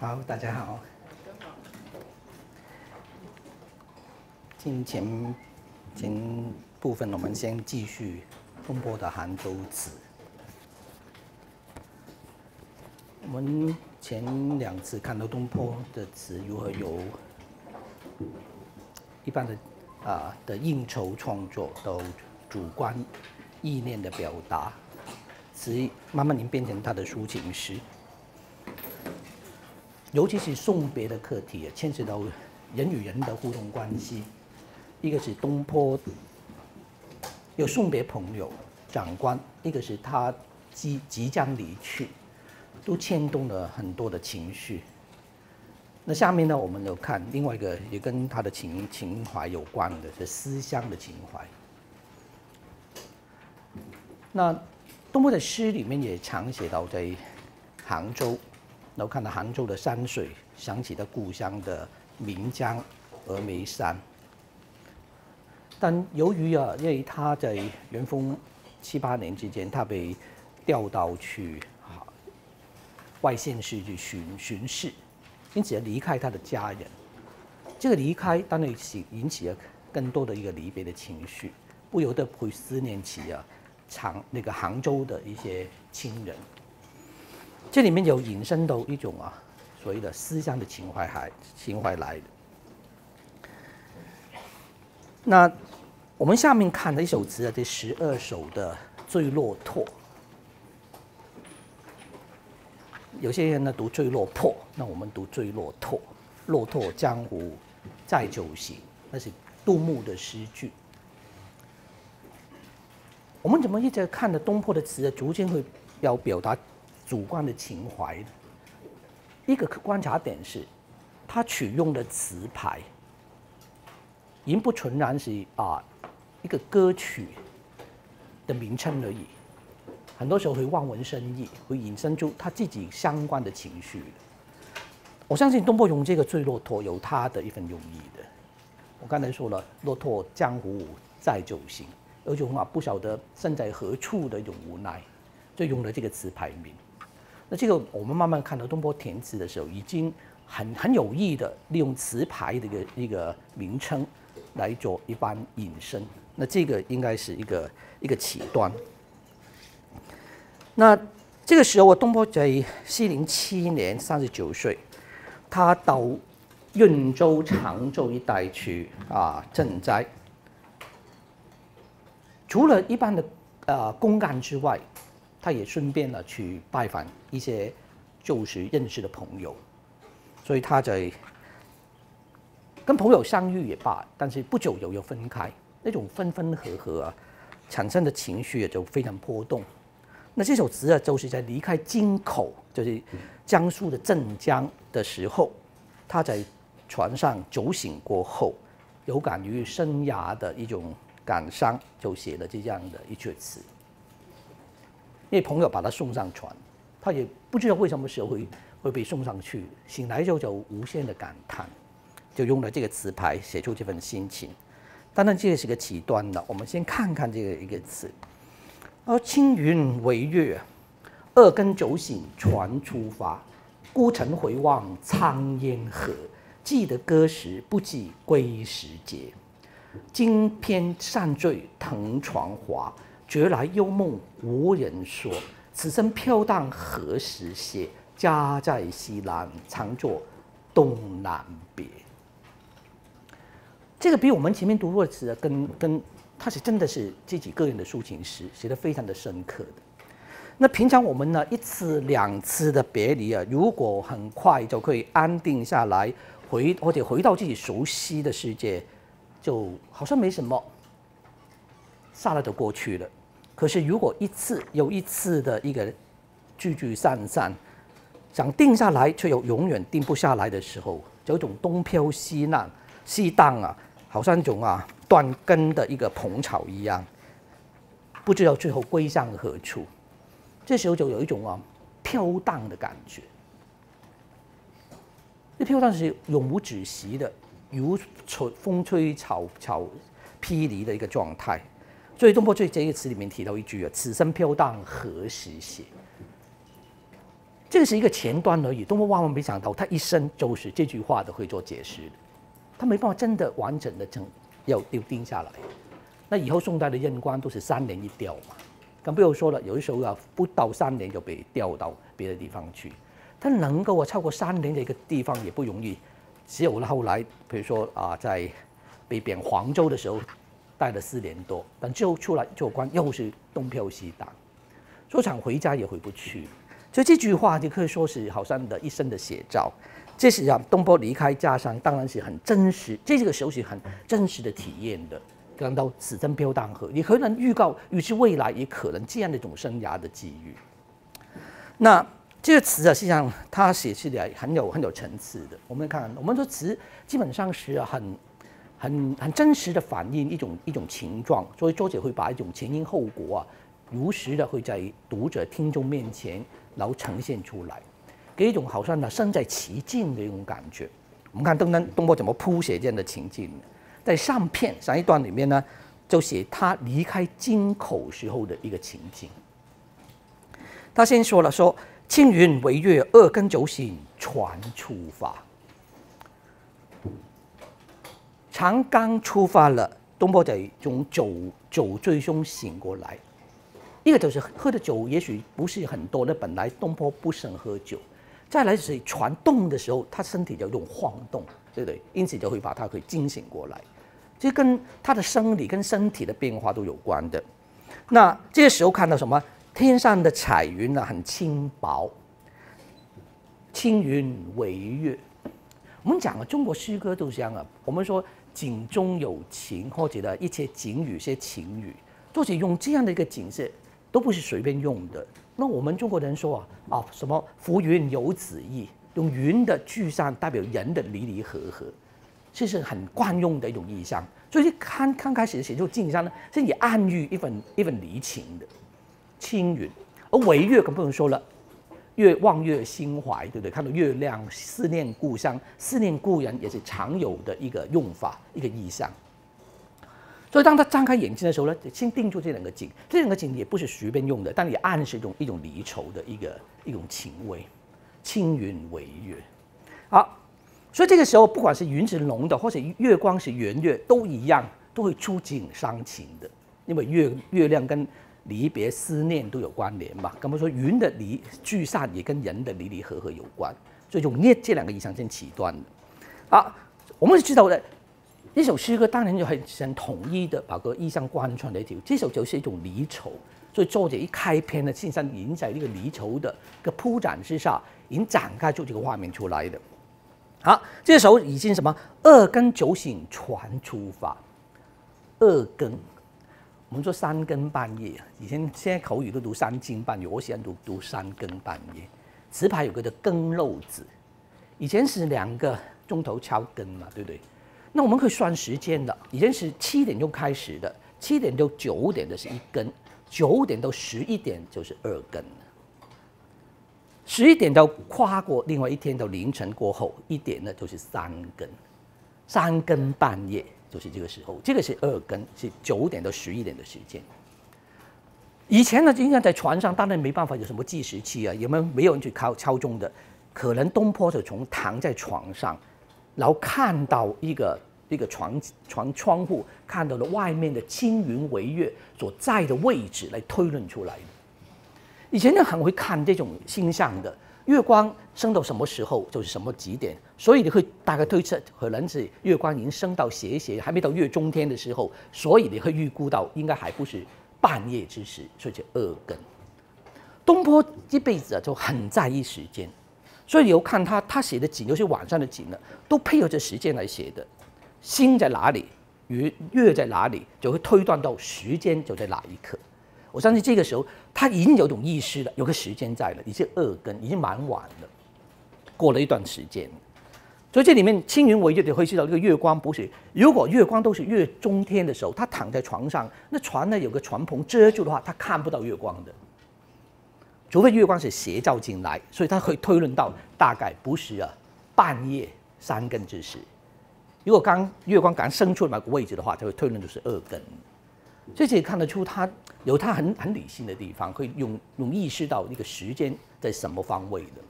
好，大家好。今前前部分，我们先继续东坡的杭州词。我们前两次看到东坡的词如何由一般的啊的应酬创作到主观意念的表达，词慢慢演变成他的抒情诗。尤其是送别的课题，牵涉到人与人的互动关系。一个是东坡有送别朋友、长官，一个是他即即将离去，都牵动了很多的情绪。那下面呢，我们有看另外一个也跟他的情情怀有关的，是思乡的情怀。那东坡的诗里面也常写到在杭州。然后看到杭州的山水，想起他故乡的岷江、峨眉山。但由于啊，因为他在元丰七八年之间，他被调到去啊外县市去巡巡视，因此要离开他的家人。这个离开当然引引起了更多的一个离别的情绪，不由得会思念起啊长那个杭州的一些亲人。这里面有引申到一种啊，所谓的思乡的情怀，还情怀来的。那我们下面看的一首词啊，这十二首的《坠落拓》，有些人呢读《坠落破》，那我们读《坠落拓》。落拓江湖再酒行，那是杜牧的诗句。我们怎么一直看的东坡的词啊，逐渐会要表达？主观的情怀，一个观察点是，他取用的词牌，已经不纯然是啊一个歌曲的名称而已，很多时候会望文生义，会引申出他自己相关的情绪。我相信东坡用这个坠骆驼有他的一份用意的。我刚才说了，骆驼江湖再酒行，有种啊不晓得身在何处的一种无奈，就用了这个词牌名。那这个我们慢慢看到东坡填词的时候，已经很很有意的利用词牌的一个一个名称来做一般引申。那这个应该是一个一个起端。那这个时候，我东坡在西陵七年，三十九岁，他到运州、常州一带去啊赈灾。除了一般的呃公干之外，他也顺便呢去拜访一些旧时认识的朋友，所以他在跟朋友相遇也罢，但是不久又又分开，那种分分合合啊，产生的情绪也就非常波动。那这首词啊，就是在离开京口，就是江苏的镇江的时候，他在船上酒醒过后，有感于生涯的一种感伤，就写了这样的一阙词。因为朋友把他送上船，他也不知道为什么时候会会被送上去。醒来之后就无限的感叹，就用了这个词牌写出这份心情。当然这个是个极端的，我们先看看这个一个词。而青云为月，二更酒醒船出发。孤城回望苍烟河，记得歌时不记归时节。今偏上坠藤床滑。觉来幽梦无人说，此生飘荡何时歇？家在西南，常作东南别。这个比我们前面读过的词，跟跟他是真的是自己个人的抒情诗，写的非常的深刻的。那平常我们呢，一次两次的别离啊，如果很快就可以安定下来，回或者回到自己熟悉的世界，就好像没什么，下来就过去了。可是，如果一次又一次的一个聚聚散散，想定下来却又永远定不下来的时候，有一种东飘西浪、西荡啊，好像一种啊断根的一个蓬草一样，不知道最后归向何处。这时候就有一种啊飘荡的感觉，这飘荡是永无止息的，如吹风吹草草披离的一个状态。所以东坡在这个词里面提到一句啊：“此身飘荡何时歇？”这是一个前端而已。东坡万万没想到，他一生就是这句话都会做解释的，他没办法真的完整的整要丢定下来。那以后宋代的任官都是三年一调嘛，更不用说了，有的时候啊不到三年就被调到别的地方去。他能够啊超过三年的一个地方也不容易，只有后来，比如说啊在被贬黄州的时候，待了四年多，但最后出来做官又是东飘西荡，说想回家也回不去。所以这句话就可以说是好像的一生的写照。这是让东坡离开家乡，当然是很真实，这个时候是很真实的体验的。感到此生飘荡河，你可能预告预知未来也可能这样的一种生涯的机遇。那这个词啊，实际上它写起来很有很有层次的。我们看，我们说词基本上是很很很真实的反映一种一种情状，所以作者会把一种前因后果啊，如实的会在读者听众面前然后呈现出来，给一种好像呢身在其境的一种感觉。我们看东东东坡怎么谱写这样的情境呢。在上片上一段里面呢，就写他离开京口时候的一个情景。他先说了说：“青云为月，二更酒醒船出发。”长刚出发了，东坡在从酒酒醉中醒过来。一个就是喝的酒也许不是很多，那本来东坡不甚喝酒。再来是船动的时候，他身体就有种晃动，对不对？因此就会把他给惊醒过来。这跟他的生理跟身体的变化都有关的。那这个时候看到什么？天上的彩云呢，很轻薄，青云为月。我们讲啊，中国诗歌都是这样啊。我们说景中有情，或者呢一些景语、一些情语，作者用这样的一个景色，都不是随便用的。那我们中国人说啊，啊什么浮云游子意，用云的具象代表人的离离合合。这是很惯用的一种意象，所以刚刚开始写就景象呢，是以暗喻一份一份离情的青云，而为月更不能说了，越望越心怀，对不对？看到月亮思念故乡，思念故人也是常有的一个用法，一个意象。所以当他张开眼睛的时候呢，先定住这两个景，这两个景也不是随便用的，但也暗示一种一种离愁的一个一种情味，青云为月，好。所以这个时候，不管是云是浓的，或者月光是圆月，都一样，都会触景伤情的。因为月月亮跟离别思念都有关联嘛。刚刚说云的离聚散也跟人的离离合合有关，所以用捏这两个意象先起端的。好，我们知道的一首诗歌当然就很很统一的把个意象贯穿的一条。这首就是一种离愁，所以作者一开篇呢，实际上已经在这个离愁的个铺展之下，已经展开出这个画面出来的。好，这时候已经什么？二更酒醒船出发。二更，我们说三更半夜啊。以前现在口语都读三更半夜，我喜欢读读三更半夜。词牌有个叫更漏字，以前是两个钟头敲更嘛，对不对？那我们可以算时间的，以前是七点钟开始的，七点到九点的是一更，九点到十一点就是二更。十一点到跨过另外一天到凌晨过后一点呢，就是三更，三更半夜就是这个时候，这个是二更，是九点到十一点的时间。以前呢，经常在船上，当然没办法有什么计时器啊，有没有没有人去敲敲钟的？可能东坡是从躺在床上，然后看到一个一个床床窗户，看到了外面的青云为月所在的位置来推论出来的。以前呢很会看这种星象的，月光升到什么时候就是什么几点，所以你会大概推测可能是月光已经升到斜斜，还没到月中天的时候，所以你会预估到应该还不是半夜之时，所以叫二更。东坡一辈子啊就很在意时间，所以你要看他他写的景，尤其晚上的景呢，都配合着时间来写的。星在哪里，月月在哪里，就会推断到时间就在哪一刻。我相信这个时候他已经有种意识了，有个时间在了，已经二更，已经蛮晚了，过了一段时间，所以这里面青云为月的会知道这个月光不是，如果月光都是月中天的时候，他躺在床上，那船呢有个船篷遮住的话，他看不到月光的，除非月光是斜照进来，所以他会推论到大概不是啊半夜三更之时，如果刚月光刚升出来个位置的话，他会推论就是二更。所以可以看得出他有他很很理性的地方，会用用意识到那个时间在什么方位的。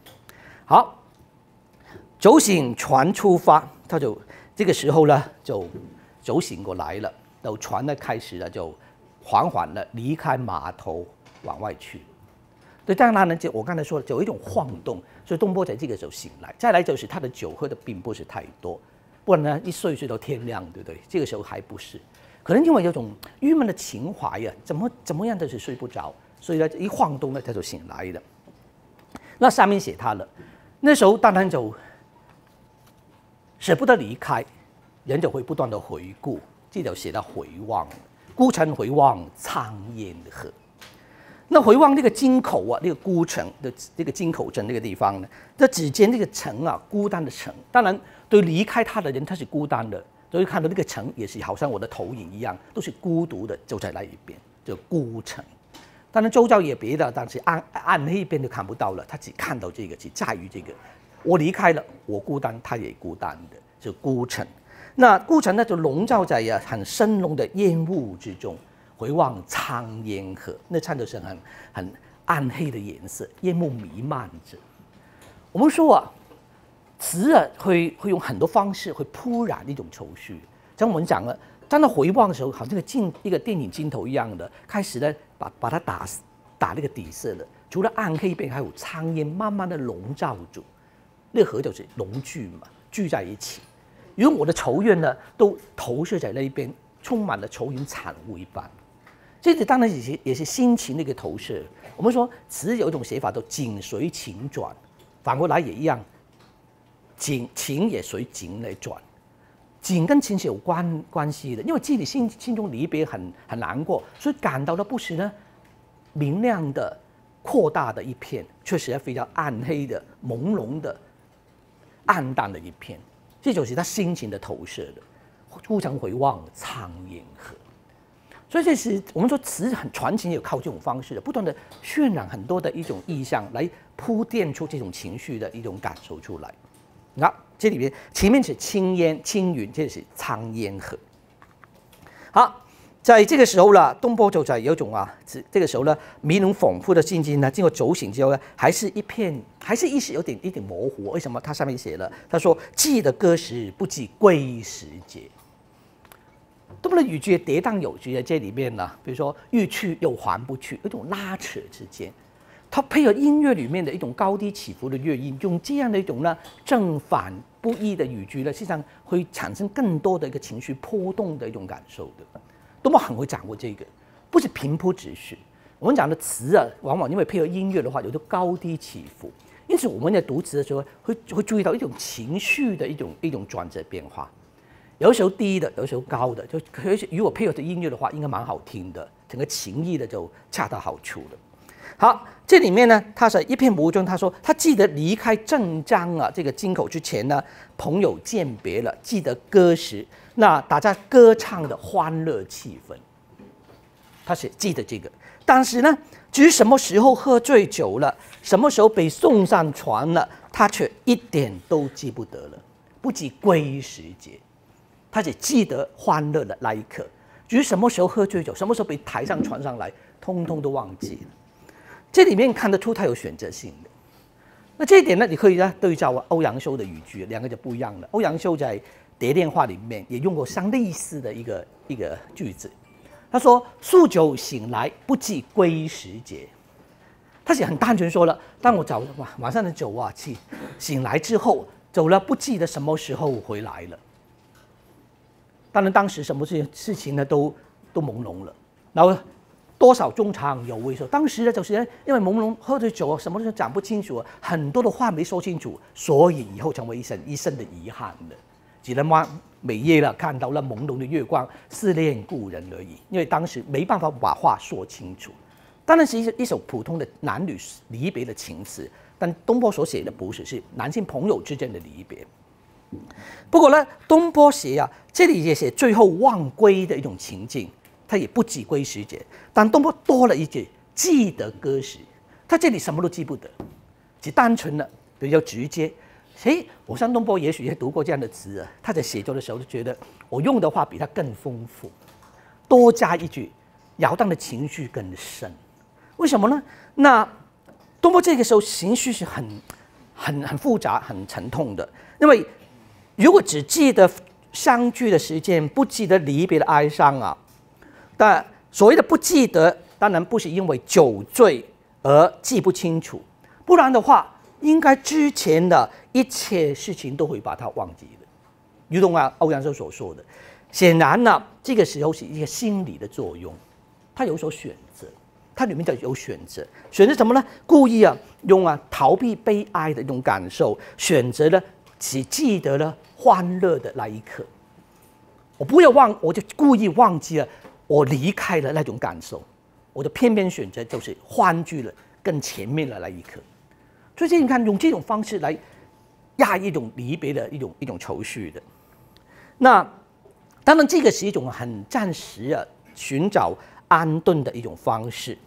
好，酒醒船出发，他就这个时候呢就酒醒过来了，然后船呢开始了就缓缓的离开码头往外去。对，当然呢，就我刚才说的，就有一种晃动，所以东坡在这个时候醒来。再来就是他的酒喝的并不是太多，不然呢一睡睡到天亮，对不对？这个时候还不是，可能因为有种郁闷的情怀呀，怎么怎么样都是睡不着，所以呢一晃动呢他就醒来了。那下面写他了，那时候当然就舍不得离开，人就会不断的回顾，这就写到回望，孤城回望苍烟河。那回望那个京口啊，那个孤城的这个京口镇那个地方呢，这只见那个城啊，孤单的城。当然，对离开他的人，他是孤单的，所以看到那个城也是好像我的投影一样，都是孤独的，就在那一边，就孤城。当然，周遭也别的，但是暗暗黑边就看不到了，他只看到这个，只在于这个。我离开了，我孤单，他也孤单的，就孤城。那孤城呢，就笼罩在呀很深浓的烟雾之中。回望苍烟河，那看的是很很暗黑的颜色，烟雾弥漫着。我们说啊，词啊会会用很多方式会铺染一种愁绪。像我们讲了，当他回望的时候，好像个镜一个电影镜头一样的，开始呢把把它打打那个底色了。除了暗黑边，还有苍烟慢慢的笼罩住，那河就是浓聚嘛，聚在一起。因为我的仇怨呢，都投射在那一边，充满了愁云惨雾一般。这个当然也是也是心情的一个投射。我们说词有一种写法，都景随情转，反过来也一样，景情也随景来转。景跟情是有关关系的，因为自己心心中离别很很难过，所以感到的不时呢明亮的扩大的一片，确实非常暗黑的朦胧的暗淡的一片，这就是他心情的投射的。孤城回望苍烟河。所以这是我们说词很传情，也靠这种方式的，不断的渲染很多的一种意象，来铺垫出这种情绪的一种感受出来。那这里面前面是青烟青云，这是苍烟河。好，在这个时候呢，东坡就在有种啊，这这个时候呢，迷浓恍惚的心境呢，经过酒醒之后呢，还是一片，还是意识有点一点模糊。为什么？他上面写了，他说：“记得歌时，不记归时节。”多么的语句跌宕有序在这里面呢？比如说欲去又还不去，一种拉扯之间，它配合音乐里面的一种高低起伏的乐音，用这样的一种呢正反不一的语句呢，实际上会产生更多的一个情绪波动的一种感受的。多么很会掌握这个，不是平铺直叙。我们讲的词啊，往往因为配合音乐的话，有着高低起伏，因此我们在读词的时候，会会注意到一种情绪的一种一种转折变化。有时候低的，有时候高的，就可以如果配合着音乐的话，应该蛮好听的，整个情意的就恰到好处的。好，这里面呢，他是一片模中，他说他记得离开镇江啊这个京口之前呢，朋友饯别了，记得歌时，那大家歌唱的欢乐气氛，他是记得这个。但是呢，至于什么时候喝醉酒了，什么时候被送上船了，他却一点都记不得了，不记归时节。他只记得欢乐的那一刻，至于什么时候喝醉酒，什么时候被抬上船上来，通通都忘记了。这里面看得出他有选择性的。那这一点呢，你可以呢对照欧阳修的语句，两个就不一样了。欧阳修在《蝶恋花》里面也用过相类似的一个一个句子，他说：“宿酒醒来，不记归时节。”他是很单纯说了，当我早晚晚上的酒啊，起醒来之后走了，不记得什么时候回来了。当然，当时什么事情事情呢，都都朦胧了。然后多少中场有为说，当时呢，就是因为朦胧喝着酒，什么都讲不清楚，很多的话没说清楚，所以以后成为一生一生的遗憾的，只能望每夜了看到了朦胧的月光，思念故人而已。因为当时没办法把话说清楚。当然是一一首普通的男女离别的情词，但东坡所写的不是，是男性朋友之间的离别。不过呢，东坡写啊，这里也写最后忘归的一种情境，他也不记归时节，但东坡多了一句记得歌时，他这里什么都记不得，只单纯的比较直接。诶，我像东坡也许也读过这样的词啊，他在写作的时候就觉得我用的话比他更丰富，多加一句摇荡的情绪更深。为什么呢？那东坡这个时候情绪是很、很、很复杂、很沉痛的。因为如果只记得相聚的时间，不记得离别的哀伤啊，但所谓的不记得，当然不是因为酒醉而记不清楚，不然的话，应该之前的一切事情都会把它忘记的。如同啊欧阳修所说的，显然呢，这个时候是一个心理的作用，他有所选择，它里面就有选择，选择什么呢？故意啊用啊逃避悲哀的一种感受，选择了只记得了欢乐的那一刻。我不要忘，我就故意忘记了我离开了那种感受，我就偏偏选择就是欢聚了更前面的那一刻。所以你看，用这种方式来压一种离别的一种一种愁绪的。那当然，这个是一种很暂时啊，寻找安顿的一种方式。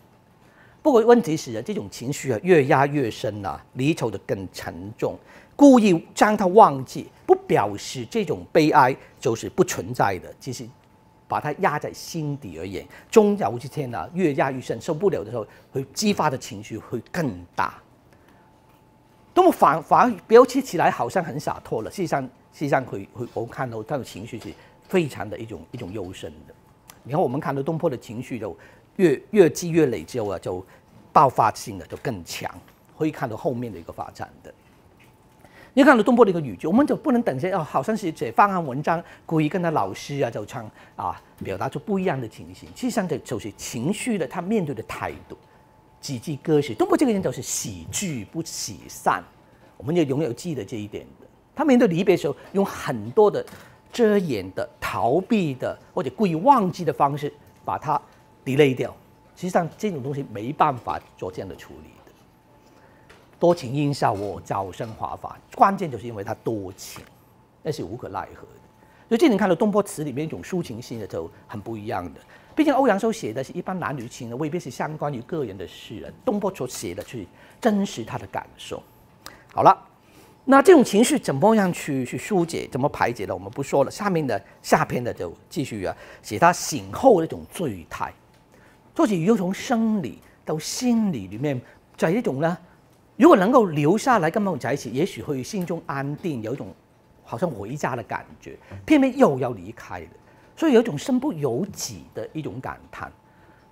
不过问题是啊，这种情绪啊越压越深啊，离愁的更沉重。故意将它忘记，不表示这种悲哀就是不存在的，只是把它压在心底而言。终有一天呢，越压越深，受不了的时候，会激发的情绪会更大。那么反反而表现起来好像很洒脱了，事实上事实上会会我看到他的情绪是非常的一种一种幽深的。你看我们看到东坡的情绪就越越积越累之后啊，就爆发性的就更强，会看到后面的一个发展的。你看到东坡的一个语句，我们就不能等些哦，好像是写方案文章，故意跟他老师啊就唱啊，表达出不一样的情形。实际上，这就是情绪的他面对的态度。几句歌词，东坡这个人就是喜剧不喜散，我们就永远记得这一点的。他面对离别的时候，用很多的遮掩的、逃避的或者故意忘记的方式把它 delay 掉。实际上，这种东西没办法做这样的处理的。多情应笑我，早生华发，关键就是因为他多情，那是无可奈何的。所以这你看到东坡词里面一种抒情性的就很不一样的。毕竟欧阳修写的是一般男女情的，未必是相关于个人的诗人。东坡所写的去真实他的感受。好了，那这种情绪怎么样去去疏解，怎么排解呢？我们不说了。下面的下篇的就继续啊，写他醒后的一种醉态。作者又从生理到心理里面，在一种呢，如果能够留下来跟我们在一起，也许会心中安定，有一种好像回家的感觉。偏偏又要离开了。所以有一种身不由己的一种感叹，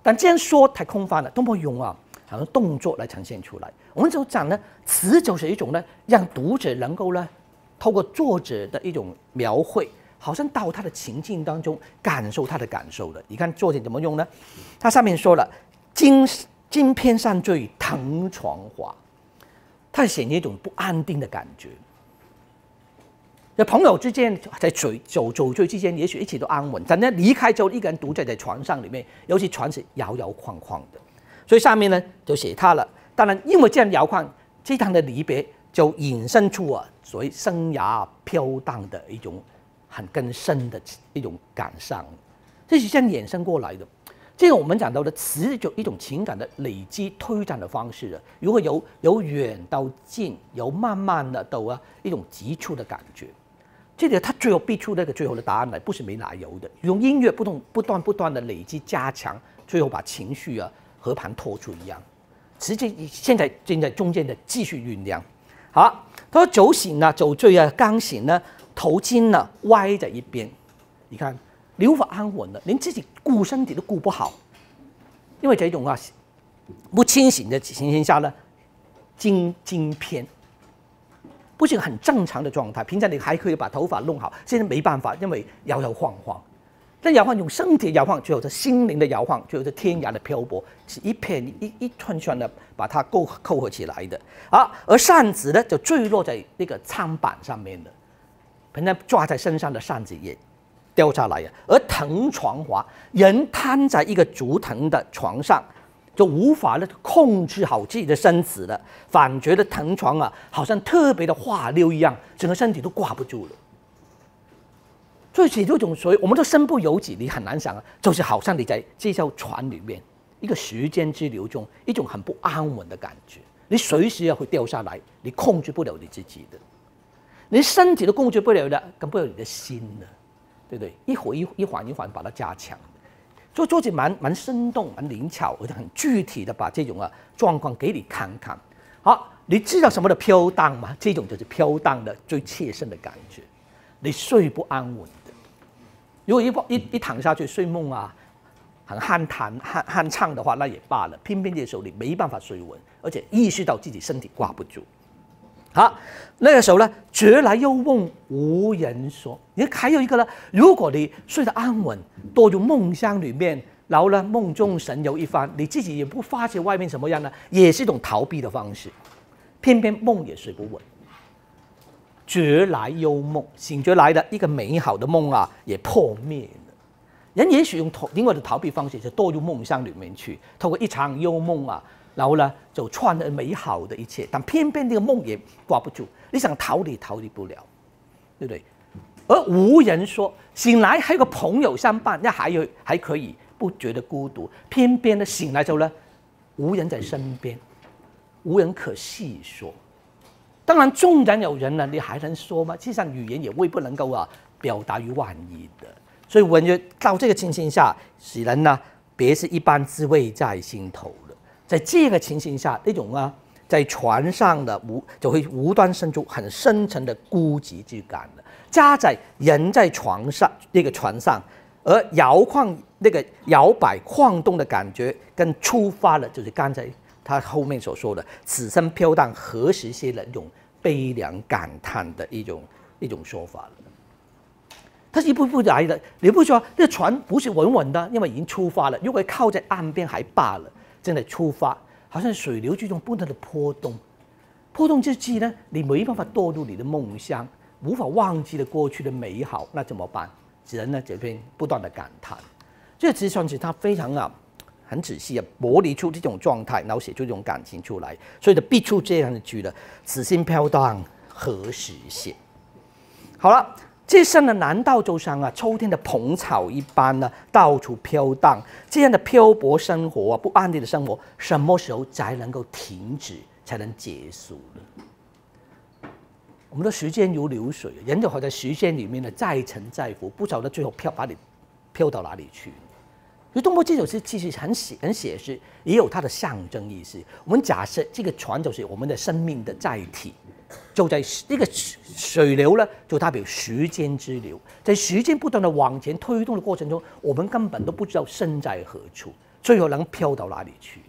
但这样说太空泛了。多么用啊，好像动作来呈现出来。我们就讲呢，词就是一种呢，让读者能够呢，透过作者的一种描绘，好像到他的情境当中感受他的感受的。你看作者怎么用呢？他上面说了“金金篇上坠藤床滑”，他显一种不安定的感觉。朋友之间在醉酒酒醉之间，也许一切都安稳。但呢，离开之后，一个人独在在床上里面，尤其船是摇摇晃晃的。所以上面呢就写他了。当然，因为这样摇晃，这趟的离别就引申出啊，所谓生涯飘荡的一种很更深的一种感伤。这是这样衍生过来的。这个我们讲到的词，就一种情感的累积推展的方式啊。如果由由远到近，由慢慢的到啊一种急促的感觉。这里他最后逼出那个最后的答案来，不是没来由的。用音乐不断不断不断的累积加强，最后把情绪啊和盘托出一样。实际现在正在中间的继续酝酿。好，他说酒醒了，酒醉啊，刚醒呢，头巾呢歪在一边。你看，你无法安稳了，连自己顾身体都顾不好，因为这种啊不清醒的情形下呢，惊惊偏。不是一个很正常的状态。平常你还可以把头发弄好，现在没办法，因为摇摇晃晃。但摇晃用身体摇晃，就有着心灵的摇晃，就有着天涯的漂泊，是一片一一串串的把它勾扣合起来的。啊，而扇子呢，就坠落在那个舱板上面的，本来抓在身上的扇子也掉下来呀。而藤床滑，人瘫在一个竹藤的床上。就无法呢控制好自己的身子了，反觉得藤床啊，好像特别的滑溜一样，整个身体都挂不住了。所以这种所谓我们都身不由己，你很难想啊，就是好像你在这艘船里面，一个时间之流中，一种很不安稳的感觉，你随时要会掉下来，你控制不了你自己的，连身体都控制不了的，更不了你的心了，对不对？一会一一缓一缓把它加强。所以作者蛮蛮生动、蛮灵巧，而且很具体的把这种啊状况给你看看。好，你知道什么的飘荡吗？这种就是飘荡的最切身的感觉。你睡不安稳的，如果一一一躺下去睡梦啊，很酣谈、酣酣畅的话，那也罢了。偏偏这时候你没办法睡稳，而且意识到自己身体挂不住。好，那个时候呢，觉来幽梦无人说。你还有一个呢，如果你睡得安稳，堕入梦乡里面，然后呢，梦中神游一番，你自己也不发觉外面什么样呢，也是一种逃避的方式。偏偏梦也睡不稳，觉来幽梦，醒觉来的一个美好的梦啊，也破灭了。人也许用同另外的逃避方式，就堕入梦乡里面去，透过一场幽梦啊。然后呢，就串了美好的一切，但偏偏这个梦也挂不住，你想逃离逃离不了，对不对？而无人说醒来还有个朋友相伴，那还有还可以不觉得孤独。偏偏的醒来之后呢，无人在身边，无人可细说。当然，纵然有人呢，你还能说吗？实上，语言也未不能够啊表达于万一的。所以，我觉得到这个情形下，使人呢，别是一般滋味在心头。在这个情形下，那种啊，在船上的无就会无端生出很深沉的孤寂之感了。加在人在床上那个船上，而摇晃那个摇摆晃动的感觉，跟出发了，就是刚才他后面所说的“此生飘荡何时歇”的一种悲凉感叹的一种一种说法了。他是一步一步来的，你不说这船不是稳稳的，因为已经出发了。如果靠在岸边还罢了。正在出发，好像水流之中不断的波动，波动之际呢，你没办法堕入你的梦乡，无法忘记了过去的美好，那怎么办？只能呢这边不断的感叹。这其实算是他非常啊，很仔细啊，模拟出这种状态，然后写出这种感情出来，所以就逼出这样的句了：此心飘荡何时歇？好了。这生呢，难道就像啊秋天的蓬草一般呢，到处飘荡？这样的漂泊生活啊，不安定的生活，什么时候才能够停止，才能结束呢？我们的时间如流水，人就好在时间里面呢，再沉再浮，不晓得最后飘把你飘到哪里去。所以东坡这首诗其实很写很写实，也有它的象征意思。我们假设这个船就是我们的生命的载体。就在这个水流呢，就代表时间之流，在时间不断的往前推动的过程中，我们根本都不知道身在何处，最后能飘到哪里去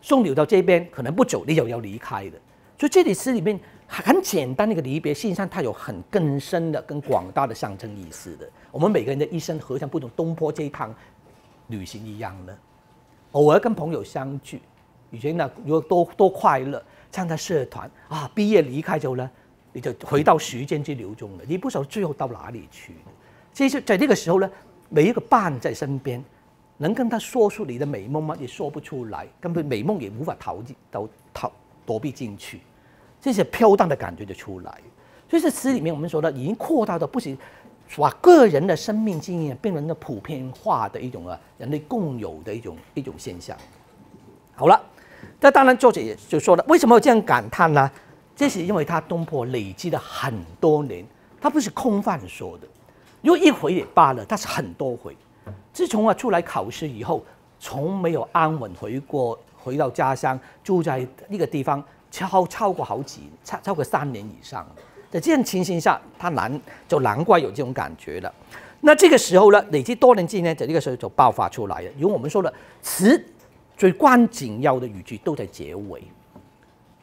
送流到这边，可能不久你就要离开了。所以这里诗里面很简单的一个离别，实际上它有很更深的、更广大的象征意思的。我们每个人的一生，何尝不同东坡这一趟旅行一样呢？偶尔跟朋友相聚，以前呢有多多快乐。参加社团啊，毕业离开之后呢，你就回到时间之流中了。你不晓得最后到哪里去。其实，在这个时候呢，每一个伴在身边，能跟他说出你的美梦吗？也说不出来，根本美梦也无法逃进、逃逃躲避进去。这些飘荡的感觉就出来。所以，这词里面我们说的，已经扩大到不是把个人的生命经验变成了普遍化的一种啊，人类共有的一种一种现象。好了。那当然，作者也就说了，为什么我这样感叹呢？这是因为他东坡累积了很多年，他不是空泛说的，如果一回也罢了，他是很多回。自从啊出来考试以后，从没有安稳回过，回到家乡住在那个地方超超过好几超超过三年以上。在这样情形下，他难就难怪有这种感觉了。那这个时候呢，累积多年经验，在这个时候就爆发出来了。如果我们说的词。最关紧要的语句都在结尾，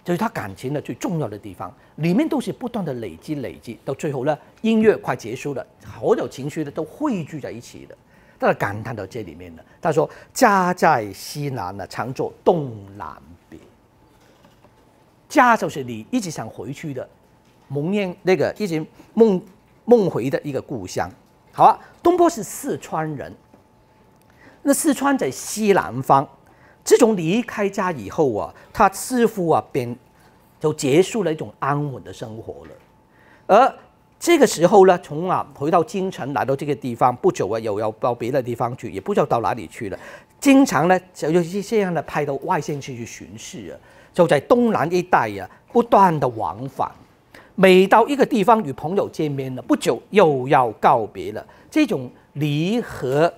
就是他感情的最重要的地方，里面都是不断的累积累积，到最后呢，音乐快结束了，所有情绪呢都汇聚在一起的，他感叹到这里面了。他说：“家在西南呢，常作东南别。家就是你一直想回去的，梦魇那个一直梦梦回的一个故乡。好啊，东坡是四川人，那四川在西南方。”自从离开家以后啊，他似乎啊，便就结束了一种安稳的生活了。而这个时候呢，从啊回到京城，来到这个地方不久啊，又要到别的地方去，也不知道到哪里去了。经常呢，就有些这样的派到外县去去巡视啊，就在东南一带呀，不断的往返。每到一个地方与朋友见面了，不久又要告别了。这种离合。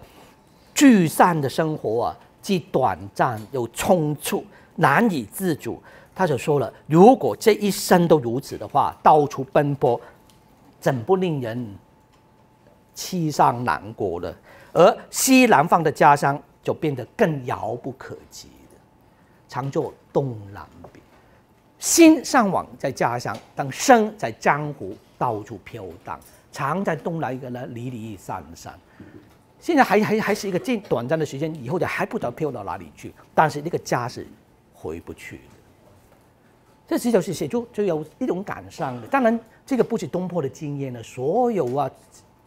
聚散的生活啊，既短暂又匆促，难以自主。他就说了，如果这一生都如此的话，到处奔波，怎不令人凄伤难过了？而西南方的家乡就变得更遥不可及，常作东南边，心向往在家乡，但身在江湖到处飘荡，常在东南一个呢离离散散。现在还还还是一个近短暂的时间，以后就还不知道飘到哪里去。但是那个家是回不去的。这实际上是写出就有一种感伤的。当然，这个不是东坡的经验了，所有啊。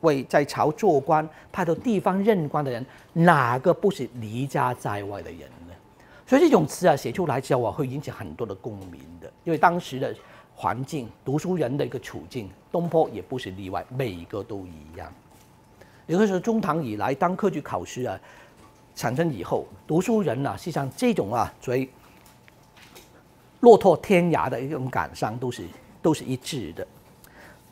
为在朝做官、派到地方任官的人，哪个不是离家在外的人呢？所以这种词啊，写出来之后啊，会引起很多的共鸣的。因为当时的环境、读书人的一个处境，东坡也不是例外，每一个都一样。有的时候，中唐以来，当科举考试啊产生以后，读书人呢，实际上这种啊，所以落拓天涯的一种感伤，都是都是一致的。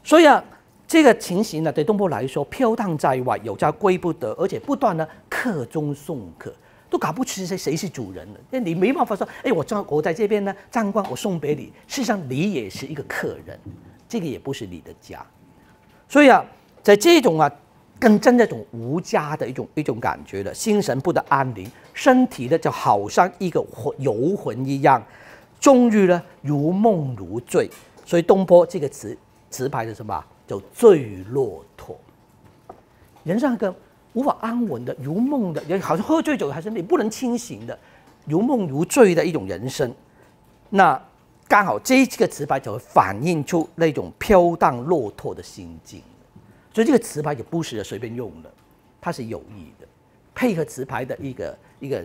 所以啊。这个情形呢，对东坡来说，飘荡在外，有家归不得，而且不断的客中送客，都搞不清谁谁是主人了。那你没办法说，哎，我站我在这边呢，站官我送别你，事实上你也是一个客人，这个也不是你的家。所以啊，在这种啊，更真那种无家的一种一种感觉的，心神不得安宁，身体呢就好像一个魂游魂一样，终于呢如梦如醉。所以东坡这个词词牌是什么？叫醉骆驼，人生一个无法安稳的、如梦的，人好像喝醉酒还是你不能清醒的、如梦如醉的一种人生。那刚好这个词牌就会反映出那种飘荡骆驼的心境。所以这个词牌也不是随便用的，它是有意的，配合词牌的一个一个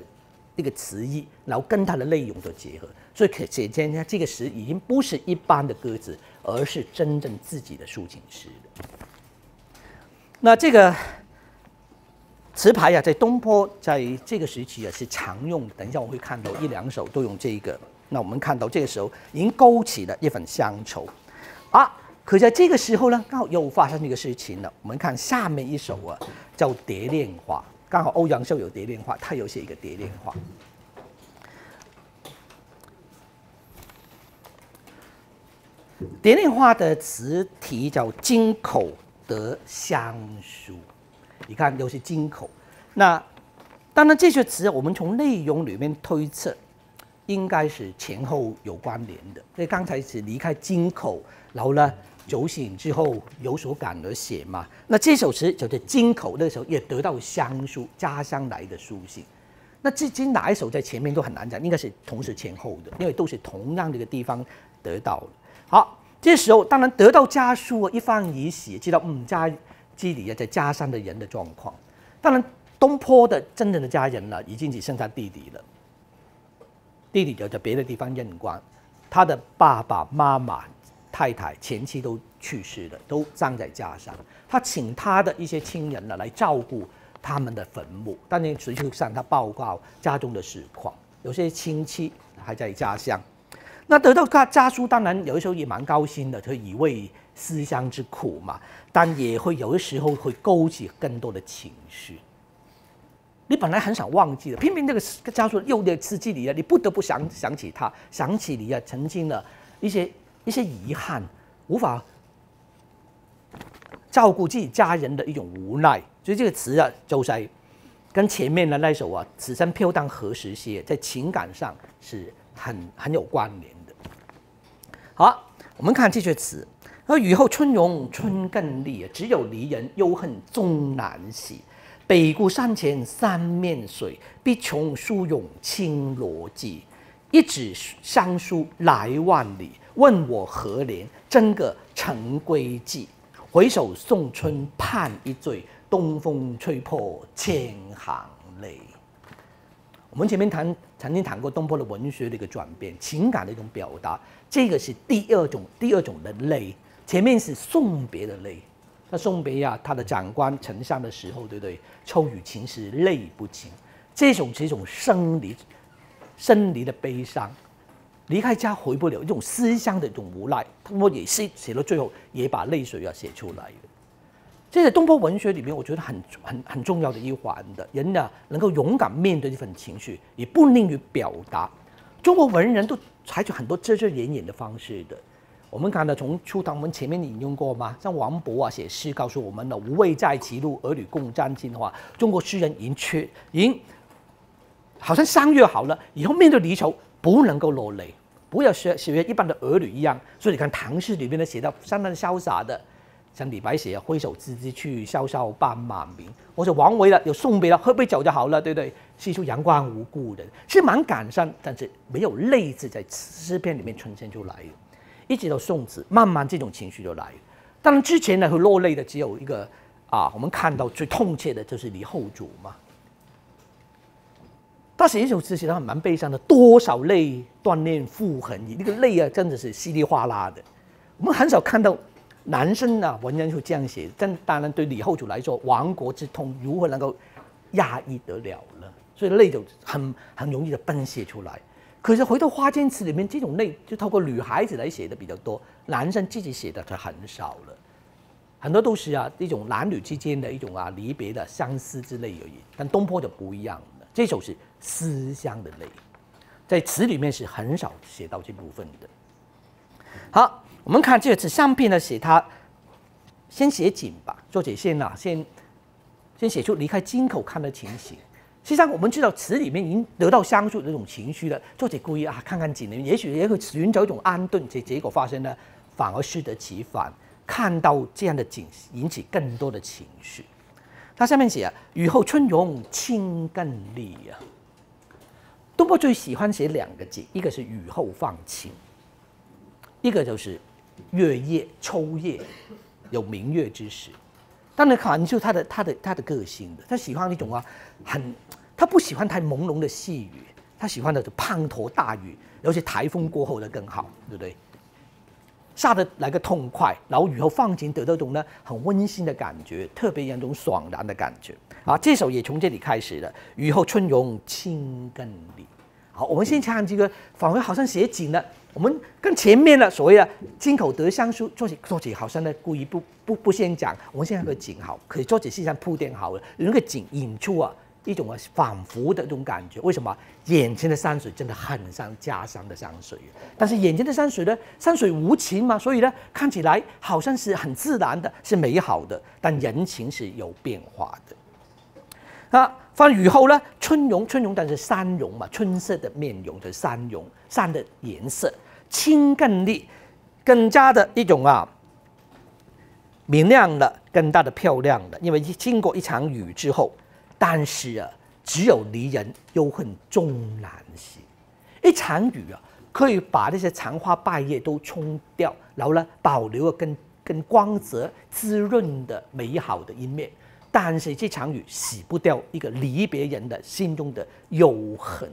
一个词义，然后跟它的内容的结合。所以可见，见这个诗已经不是一般的歌词。而是真正自己的抒情诗。那这个词牌呀，在东坡在这个时期啊是常用的。等一下我会看到一两首都用这个。那我们看到这个时候已经勾起了一份乡愁。可在这个时候呢，刚好又发生一个事情了。我们看下面一首啊，叫《蝶恋花》。刚好欧阳修有《蝶恋花》，他有写一个《蝶恋花》。《蝶恋花》的词题叫“金口得香书”，你看又是金口。那当然这些词，我们从内容里面推测，应该是前后有关联的。所以刚才是离开金口，然后呢酒醒之后有所感而写嘛。那这首词叫做京口，那时候也得到乡书，家乡来的书信。那至今哪一首在前面都很难讲，应该是同时前后的，因为都是同样的一个地方得到的。好，这时候当然得到家书啊，一番一喜，知道嗯家机里啊在家乡的人的状况。当然东坡的真正的家人呢，已经只剩下弟弟了。弟弟就在别的地方任官，他的爸爸妈妈、太太、前妻都去世了，都葬在家乡。他请他的一些亲人呢来照顾他们的坟墓，但那实际上他报告家中的实况，有些亲戚还在家乡。那得到家家书，当然有的时候也蛮高兴的，就以慰思乡之苦嘛。但也会有的时候会勾起更多的情绪。你本来很想忘记的，偏偏这个家书又在刺激你了，你不得不想想起他，想起你啊曾经的一些一些遗憾，无法照顾自己家人的一种无奈。所以这个词啊，就在跟前面的那首啊“此生飘荡何时歇”在情感上是很很有关联的。好，我们看这阙词。而雨后春荣春更丽，只有离人忧恨终难洗。北固山前三面水，碧琼书涌清罗际。一纸相书来万里，问我何年真个成归际？回首送春盼一醉，东风吹破千行泪。我们前面谈曾经谈过东坡的文学的一个转变，情感的一种表达，这个是第二种第二种的泪。前面是送别的泪，那送别呀，他的长官丞相的时候，对不对？秋雨情时泪不轻，这种是一种生离生离的悲伤，离开家回不了，一种思乡的一种无奈。他们也是写到最后，也把泪水啊写出来。这在东坡文学里面，我觉得很很很重要的一环的人呢，能够勇敢面对这份情绪，也不吝于表达。中国文人都采取很多遮遮掩掩的方式的。我们看到从初唐，我们前面引用过吗？像王勃啊写诗告诉我们的“无畏在歧路，儿女共沾巾”的话，中国诗人已经缺，已经好像相约好了，以后面对离愁不能够落泪，不要学学一般的儿女一样。所以你看唐诗里面的写到相当潇洒的，像李白写“挥手之之去，萧萧斑马鸣”，或者王维了有送别了，喝杯酒就好了，对不对？西出阳关无故人，是蛮感伤，但是没有泪字在诗篇里面呈现出来。一直到宋词，慢慢这种情绪就来了。当然之前呢会落泪的只有一个啊，我们看到最痛切的就是李后主嘛。他写一首词写得蛮悲伤的，多少泪锻炼复痕你，那个泪啊真的是稀里哗啦的。我们很少看到男生啊文人会这样写，但当然对李后主来说，亡国之痛如何能够压抑得了呢？所以泪就很很容易的奔泻出来。可是回到《花间词》里面，这种泪就透过女孩子来写的比较多，男生自己写的就很少了。很多都是啊一种男女之间的一种啊离别的相思之泪而已。但东坡就不一样了，这首是思乡的泪，在词里面是很少写到这部分的。好，我们看这次上片呢，写他先写景吧，作者先啊先先写出离开京口看的情形。实际上，我们知道词里面已经得到相处的这种情绪了。作者故意啊，看看景呢，也许也会寻找一种安顿，结结果发生呢，反而适得其反。看到这样的景，引起更多的情绪。他下面写啊，雨后春涌清更丽啊。东坡最喜欢写两个字，一个是雨后放晴，一个就是月夜秋夜有明月之时。当然，看就他的他的他的个性的，他喜欢那种啊，很，他不喜欢太朦胧的细雨，他喜欢的是滂沱大雨，尤其台风过后的更好，对不对？下得来个痛快，然后雨后放晴，得到种呢很温馨的感觉，特别有种爽然的感觉。啊，这首也从这里开始了，雨后春涌清更丽。好，我们先唱这个，仿佛好像写景了。我们跟前面的所谓的“金口得香书”作者作者好像呢故意不不不先讲，我们现在个景好，可以作者实际上铺垫好了，那个景引出啊一种啊仿佛的这种感觉。为什么？眼前的山水真的很像家乡的山水，但是眼前的山水呢，山水无情嘛，所以呢看起来好像是很自然的，是美好的，但人情是有变化的。啊，放雨后呢，春容春容，但是山容嘛，春色的面容的山容，山的颜色。清更丽，更加的一种啊，明亮了，更大的漂亮了。因为经过一场雨之后，但是啊，只有离人忧恨终难息。一场雨啊，可以把那些残花败叶都冲掉，然后呢，保留了更更光泽、滋润的美好的一面。但是这场雨洗不掉一个离别人的心中的忧恨。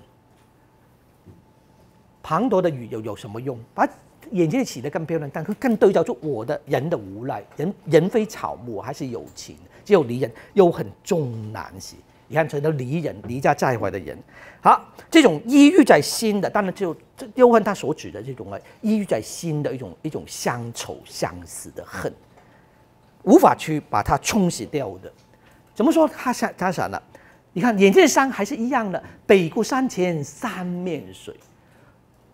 滂沱的雨有有什么用？把眼睛洗得更漂亮，但更对照出我的人的无奈。人人非草木，还是有情。只有离人又很终难息。你看，成了离人、离家在外的人。好，这种抑郁在心的，当然就这忧恨他所指的这种啊，抑郁在心的一种一种乡愁相思的恨，无法去把它冲洗掉的。怎么说？他想他想了，你看眼前的山还是一样的，北固山前三面水。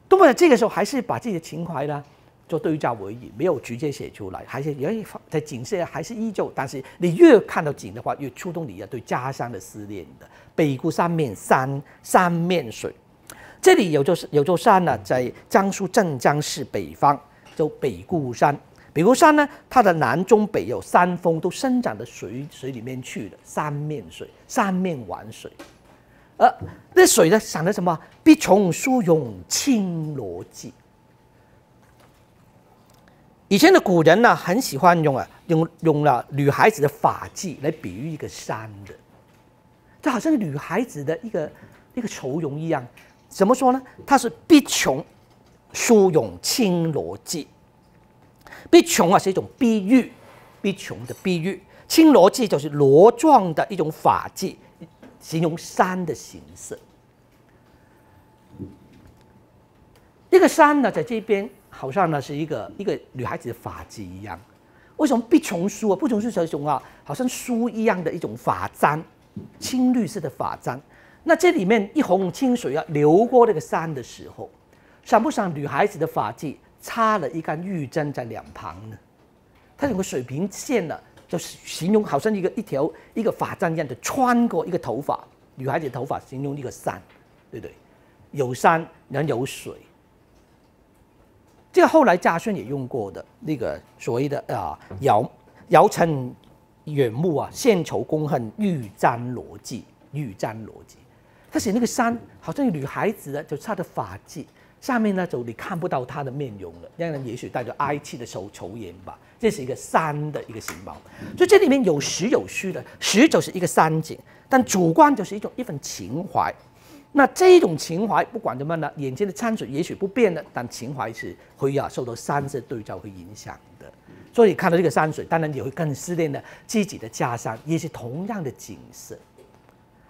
东坡这个时候还是把自己的情怀呢做对照为已，没有直接写出来，还是也在景色还是依旧。但是你越看到景的话，越触动你的对家乡的思念的。北固山面山三面水，这里有座有座山呢，在江苏镇江市北方，叫北固山。北固山呢，它的南中北有山峰，都生长的水水里面去了，三面水，三面环水。呃，那水呢？想的什么？碧琼疏涌青罗髻。以前的古人呢，很喜欢用啊，用用了女孩子的发髻来比喻一个山的，就好像女孩子的一个一个愁容一样。怎么说呢？它是碧琼疏涌青罗髻。碧琼啊，是一种碧玉，碧琼的碧玉。青罗髻就是罗状的一种发髻。形容山的形色，一个山呢，在这边好像呢是一个一个女孩子的发髻一样。为什么碧琼书啊？碧琼书是一种啊，好像书一样的一种发簪，青绿色的发簪。那这里面一泓清水啊流过那个山的时候，想不想女孩子的发髻插了一杆玉簪在两旁呢？它有个水平线呢，就是形容好像一个一条一个发簪一样的穿过一个头发，女孩子头发形容一个山，对不对？有山然后有水。这个后来家训也用过的那个所谓的啊尧尧臣远目啊献仇公恨欲沾罗髻欲沾罗髻。他写那个山，好像女孩子的，就她的发髻，下面呢就你看不到她的面容了，让人也许带着哀戚的愁愁颜吧。这是一个山的一个形貌，所以这里面有实有虚的，实就是一个山景，但主观就是一种一份情怀。那这种情怀不管怎么样呢，眼前的山水也许不变的，但情怀是会啊受到山色对照会影响的。所以看到这个山水，当然也会更思念的自己的家乡，也是同样的景色。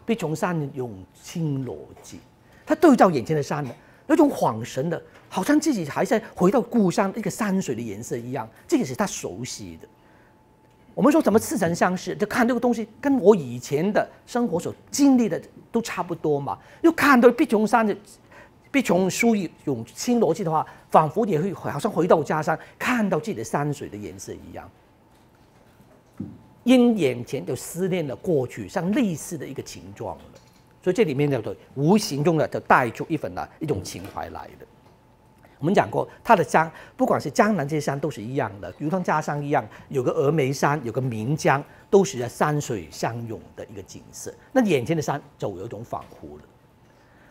被崇山永清罗辑，他对照眼前的山呢，有种恍神的，好像自己还在回到故乡一个山水的颜色一样。这个是他熟悉的。我们说怎么似曾相识，就看这个东西跟我以前的生活所经历的都差不多嘛。又看到碧琼山的碧琼书永清罗髻的话，仿佛也会好像回到家乡，看到自己的山水的颜色一样。因眼前就思念了过去，像类似的一个情状了，所以这里面叫做无形中的就带出一份呢一种情怀来的。我们讲过，它的江不管是江南这些山都是一样的，如同家乡一样，有个峨眉山，有个岷江，都是在山水相拥的一个景色。那眼前的山就有一种恍惚了。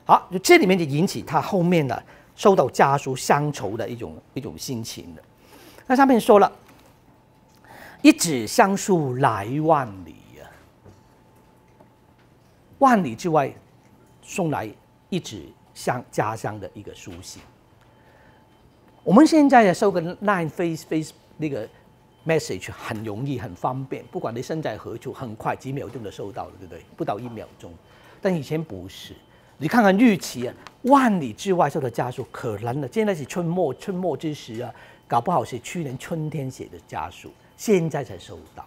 好，就这里面就引起他后面呢受到家书乡愁的一种一种心情了。那上面说了。一纸相书来万里呀，万里之外送来一纸乡家乡的一个书信。我们现在也收个 Line Face Face 那个 message 很容易很方便，不管你身在何处，很快几秒钟就收到了，对不对？不到一秒钟。但以前不是，你看看日期啊，万里之外收的家书，可能的，现在是春末，春末之时啊，搞不好是去年春天写的家书。现在才收到，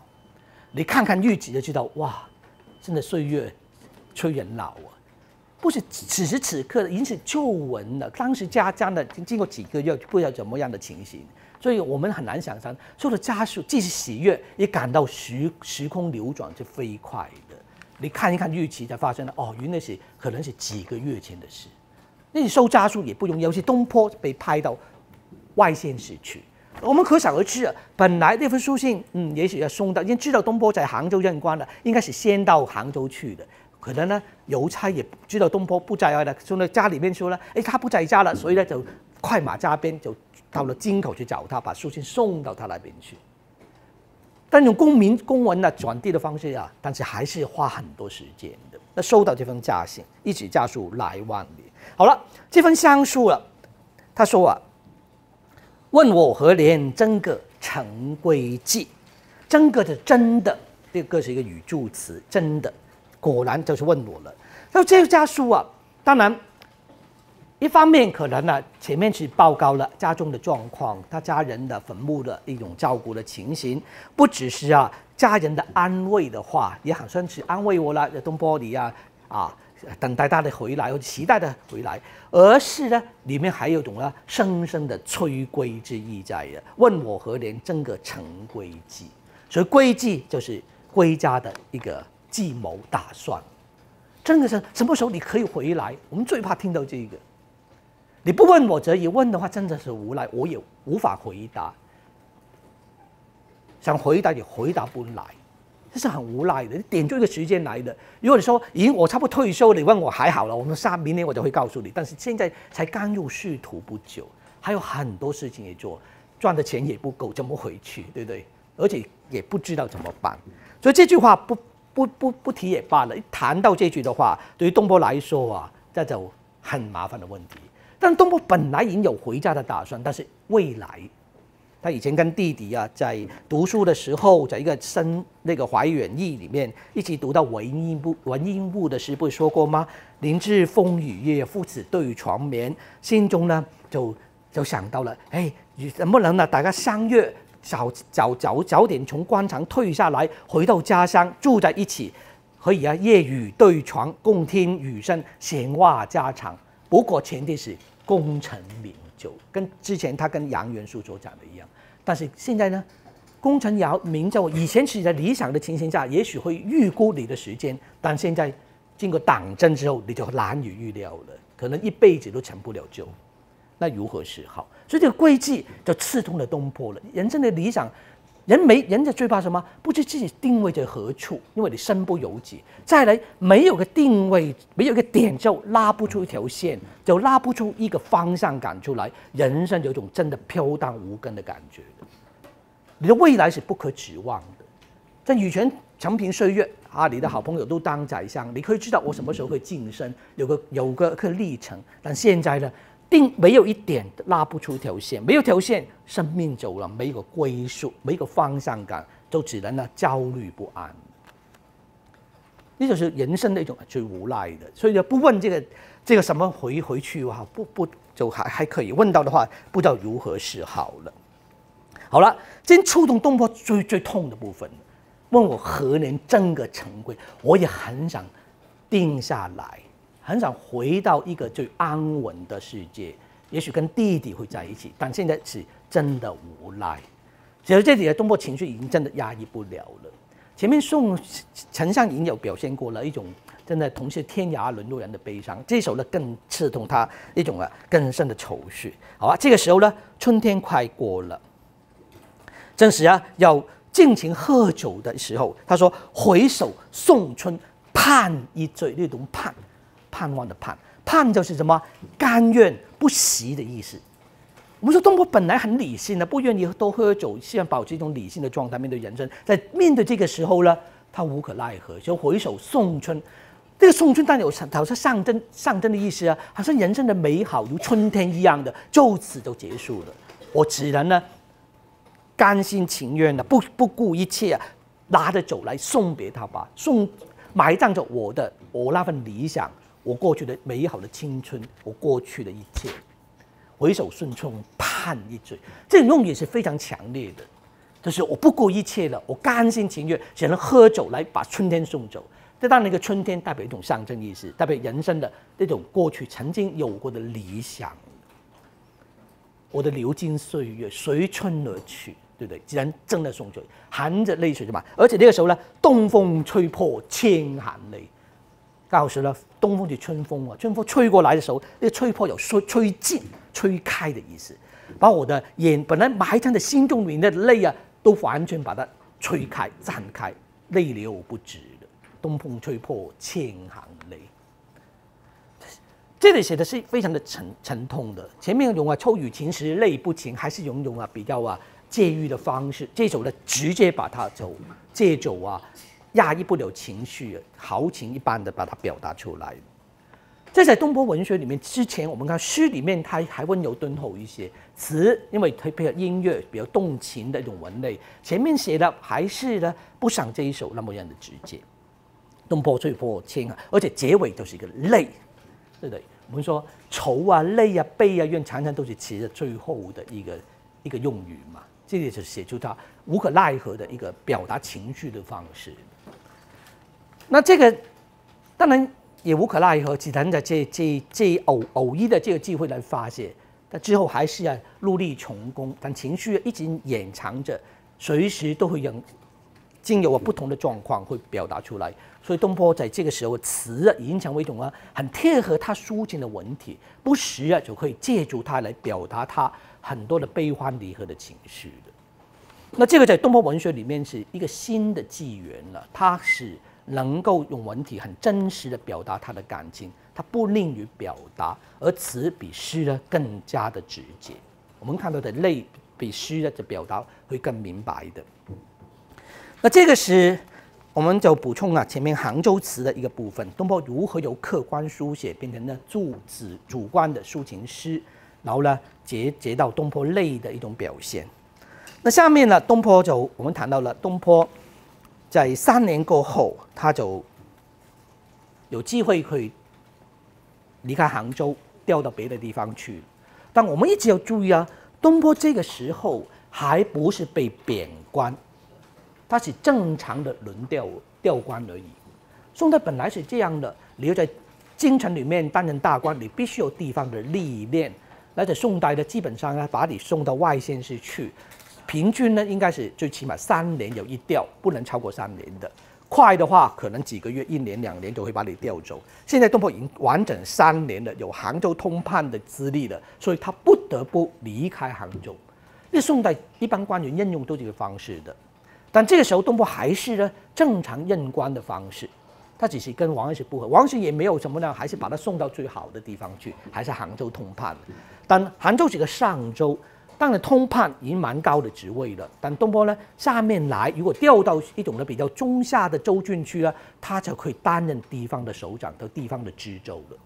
你看看日子就知道，哇，真的岁月催人老啊！不是此时此刻已经是旧闻了，当时家家的经过几个月，不知道怎么样的情形，所以我们很难想象，受了家属既是喜悦，也感到时时空流转是飞快的。你看一看日期，才发生了，哦，原来是可能是几个月前的事。那你收家书也不容易，尤其东坡被拍到外县市去。我们可想而知啊，本来那封书信，嗯，也许要送到，已经知道东坡在杭州任官了，应该是先到杭州去的。可能呢，邮差也知道东坡不在了，送到家里面说了，哎，他不在家了，所以呢，就快马加鞭就到了京口去找他，把书信送到他那边去。但用公民公文呢转递的方式啊，但是还是花很多时间的。那收到这封家信，一纸家书来万里。好了，这封乡书了，他说啊。问我何年真个成归计？真个是真的，这个是一个语助词，真的，果然就是问我了。那这家书啊，当然，一方面可能呢，前面是报告了家中的状况，他家人的坟墓的一种照顾的情形，不只是啊家人的安慰的话，也好像是安慰我了，东坡里啊啊。等待他的回来，或者期待的回来，而是呢，里面还有种呢，深深的催归之意在的。问我何年真个成归计？所以归计就是归家的一个计谋打算。真的是什么时候你可以回来？我们最怕听到这个。你不问我则已，问的话真的是无奈，我也无法回答。想回答也回答不来。这是很无奈的，你点出一个时间来的。如果你说，咦，我差不多退休，你问我还好了，我们下明年我就会告诉你。但是现在才刚入仕途不久，还有很多事情也做，赚的钱也不够，怎么回去，对不对？而且也不知道怎么办。所以这句话不不不不提也罢了。一谈到这句的话，对于东坡来说啊，这就很麻烦的问题。但东坡本来已经有回家的打算，但是未来。他以前跟弟弟啊，在读书的时候，在一个生那个怀远驿里面，一起读到文英部文英部的诗，不是说过吗？临至风雨夜，父子对床眠，心中呢就就想到了，哎，能不能呢，大家相约早早早早点从官场退下来，回到家乡住在一起，可以啊夜雨对床，共听雨声，闲话家常。不过前提是功成名就，跟之前他跟杨元素所讲的一样。但是现在呢，功成名名就，以前是在理想的情形下，也许会预估你的时间，但现在经过党争之后，你就难以预料了，可能一辈子都成不了就。那如何是好？所以这个轨迹就刺痛了东坡了。人生的理想，人没人家最怕什么？不知自己定位在何处，因为你身不由己。再来，没有个定位，没有个点，就拉不出一条线，就拉不出一个方向感出来。人生有种真的飘荡无根的感觉你的未来是不可指望的。在羽泉长平岁月啊，你的好朋友都当宰相，你可以知道我什么时候会晋升，有个有个个历程。但现在呢？定没有一点拉不出条线，没有条线，生命走了没有归宿，没有方向感，就只能呢焦虑不安。这就是人生的一种最无奈的。所以就，不问这个这个什么回回去哈，不不就还还可以问到的话，不知道如何是好了。好了，今触动东坡最最痛的部分，问我何年真个成归，我也很想定下来。很想回到一个最安稳的世界，也许跟弟弟会在一起，但现在是真的无奈。其实这里的东坡情绪已经真的压抑不了了。前面宋丞相已经有表现过了一种真的同是天涯沦落人的悲伤，这首呢更刺痛他一种啊更深的愁绪。好吧，这个时候呢，春天快过了，正是啊要尽情喝酒的时候。他说：“回首送春，盼一醉。”那种盼。盼望的盼，盼就是什么？甘愿不习的意思。我们说东坡本来很理性的，不愿意多喝酒，希望保持一种理性的状态面对人生。在面对这个时候呢，他无可奈何，就回首送春。这个送春当然有好像象征象征的意思啊，好像人生的美好如春天一样的，就此就结束了。我只能呢，甘心情愿的，不不顾一切啊，拿着酒来送别他吧，送埋葬着我的我那份理想。我过去的美好的青春，我过去的一切，回首顺春盼一醉，这种用语是非常强烈的，就是我不顾一切了，我甘心情愿，只能喝酒来把春天送走。这当然，一个春天代表一种象征意思，代表人生的那种过去曾经有过的理想。我的流金岁月随春而去，对不对？既然真的送走，含着泪水的嘛。而且那个时候呢，东风吹破千行泪。告诉了东风的春风啊，春风吹过来的时候，那个吹破有吹吹尽、吹开的意思，把我的眼本来埋藏在心中里的泪啊，都完全把它吹开、散开，泪流不止的。东风吹破千行泪，这里写的是非常的沉沉痛的。前面用啊秋雨晴时泪不停，还是用用啊比较啊借喻的方式，这首呢直接把它就借走啊。压抑不了情绪，豪情一般的把它表达出来。这在东坡文学里面，之前我们看诗里面，它还温柔敦厚一些；词因为它配合音乐，比较动情的一种文类。前面写的还是呢，不像这一首那么样的直接。东坡最破千啊，而且结尾就是一个泪，对不对？我们说愁啊、泪啊、悲啊，愿常常都是词的最后的一个一个用语嘛。这里就写出他无可奈何的一个表达情绪的方式。那这个当然也无可奈何，只能在这这这偶偶一的这个机会来发泄。但之后还是要努力成功，但情绪一直掩藏着，随时都会有经由不同的状况会表达出来。所以东坡在这个时候词啊，已经成为一种啊很贴合他抒情的文体，不时啊就可以借助它来表达他很多的悲欢离合的情绪的。那这个在东坡文学里面是一个新的纪元了，它是。能够用文体很真实的表达他的感情，他不吝于表达，而词比诗呢更加的直接。我们看到的泪比诗的表达会更明白的。那这个是我们就补充了前面杭州词的一个部分，东坡如何由客观书写变成了主子主观的抒情诗，然后呢结结到东坡泪的一种表现。那下面呢，东坡就我们谈到了东坡。在三年过后，他就有机会可以离开杭州，调到别的地方去。但我们一直要注意啊，东坡这个时候还不是被贬官，他是正常的轮调调官而已。宋代本来是这样的，你要在京城里面担任大官，你必须有地方的历练。而且宋代的基本上呢，把你送到外县市去，平均呢应该是最起码三年有一调，不能超过三年的。快的话，可能几个月、一年、两年就会把你调走。现在东坡已经完整三年了，有杭州通判的资历了，所以他不得不离开杭州。那宋代一般官员任用都这个方式的，但这个时候东坡还是呢正常任官的方式，他只是跟王安石不合，王安石也没有什么呢，还是把他送到最好的地方去，还是杭州通判。但杭州是个上州。当然，通判已经蛮高的职位了。但东坡呢，下面来如果调到一种呢比较中下的州郡去呢，他就可以担任地方的首长和地方的知州了。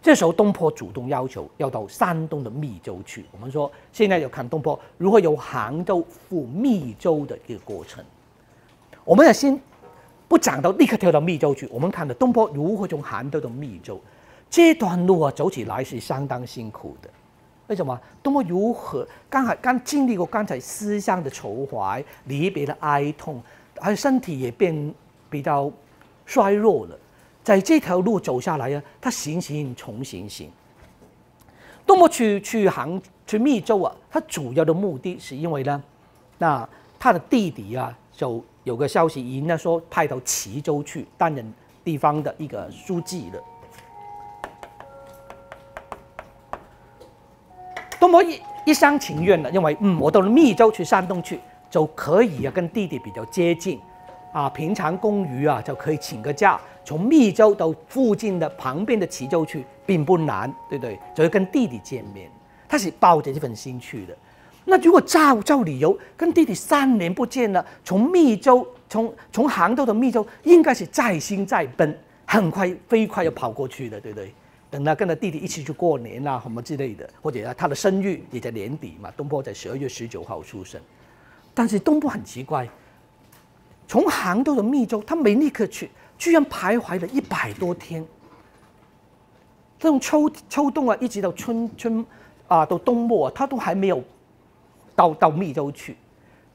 这时候，东坡主动要求要到山东的密州去。我们说，现在要看东坡如何由杭州赴密州的一个过程。我们要先不讲到立刻跳到密州去，我们看到东坡如何从杭州到密州这段路啊，走起来是相当辛苦的。为什么？多么如何刚才刚经历过刚才思乡的愁怀、离别的哀痛，还有身体也变比较衰弱了，在这条路走下来呀，他行行重行行。多么去去杭去密州啊，他主要的目的是因为呢，那他的弟弟啊，就有个消息，已经说派到齐州去担任地方的一个书记了。东坡一一厢情愿的认为，嗯，我到了密州去山东去，就可以啊，跟弟弟比较接近，啊，平常公余啊就可以请个假，从密州到附近的旁边的齐州去，并不难，对不对？就会跟弟弟见面，他是抱着这份心去的。那如果照照理由，跟弟弟三年不见了，从密州，从从杭州的密州，应该是再兴再奔，很快飞快要跑过去的，对不对？等他跟他弟弟一起去过年啊，什么之类的，或者他的生日也在年底嘛。东坡在十二月十九号出生，但是东坡很奇怪，从杭州的密州，他没立刻去，居然徘徊了一百多天。从秋秋冬啊，一直到春春啊，到冬末，他都还没有到到密州去，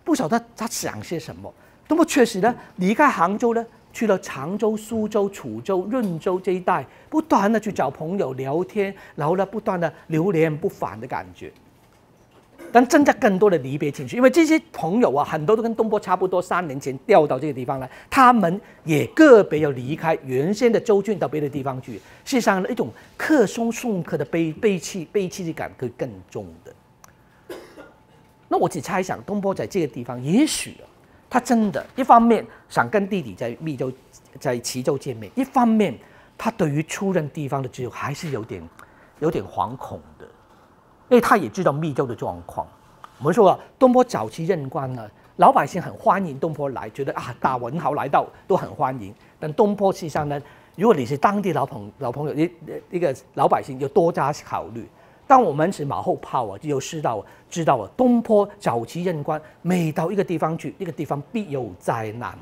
不晓得他想些什么。东坡确实呢，离开杭州呢。去了常州、苏州、楚州、润州这一带，不断的去找朋友聊天，然后呢，不断的流连不返的感觉。但增加更多的离别情绪，因为这些朋友啊，很多都跟东坡差不多，三年前调到这个地方来，他们也个别要离开原先的州郡到别的地方去。事实上，一种客松送客的悲悲戚悲戚感会更重的。那我只猜想，东坡在这个地方，也许啊。他真的，一方面想跟弟弟在密州、在齐州见面，一方面他对于出任地方的职务还是有点、有点惶恐的，因为他也知道密州的状况。我们说啊，东坡早期任官呢，老百姓很欢迎东坡来，觉得啊大文豪来到都很欢迎。但东坡实际上呢，如果你是当地老朋老朋友，一一个老百姓，就多加考虑。当我们是马后炮啊，就知道知道啊，东坡早期任官，每到一个地方去，那个地方必有灾难。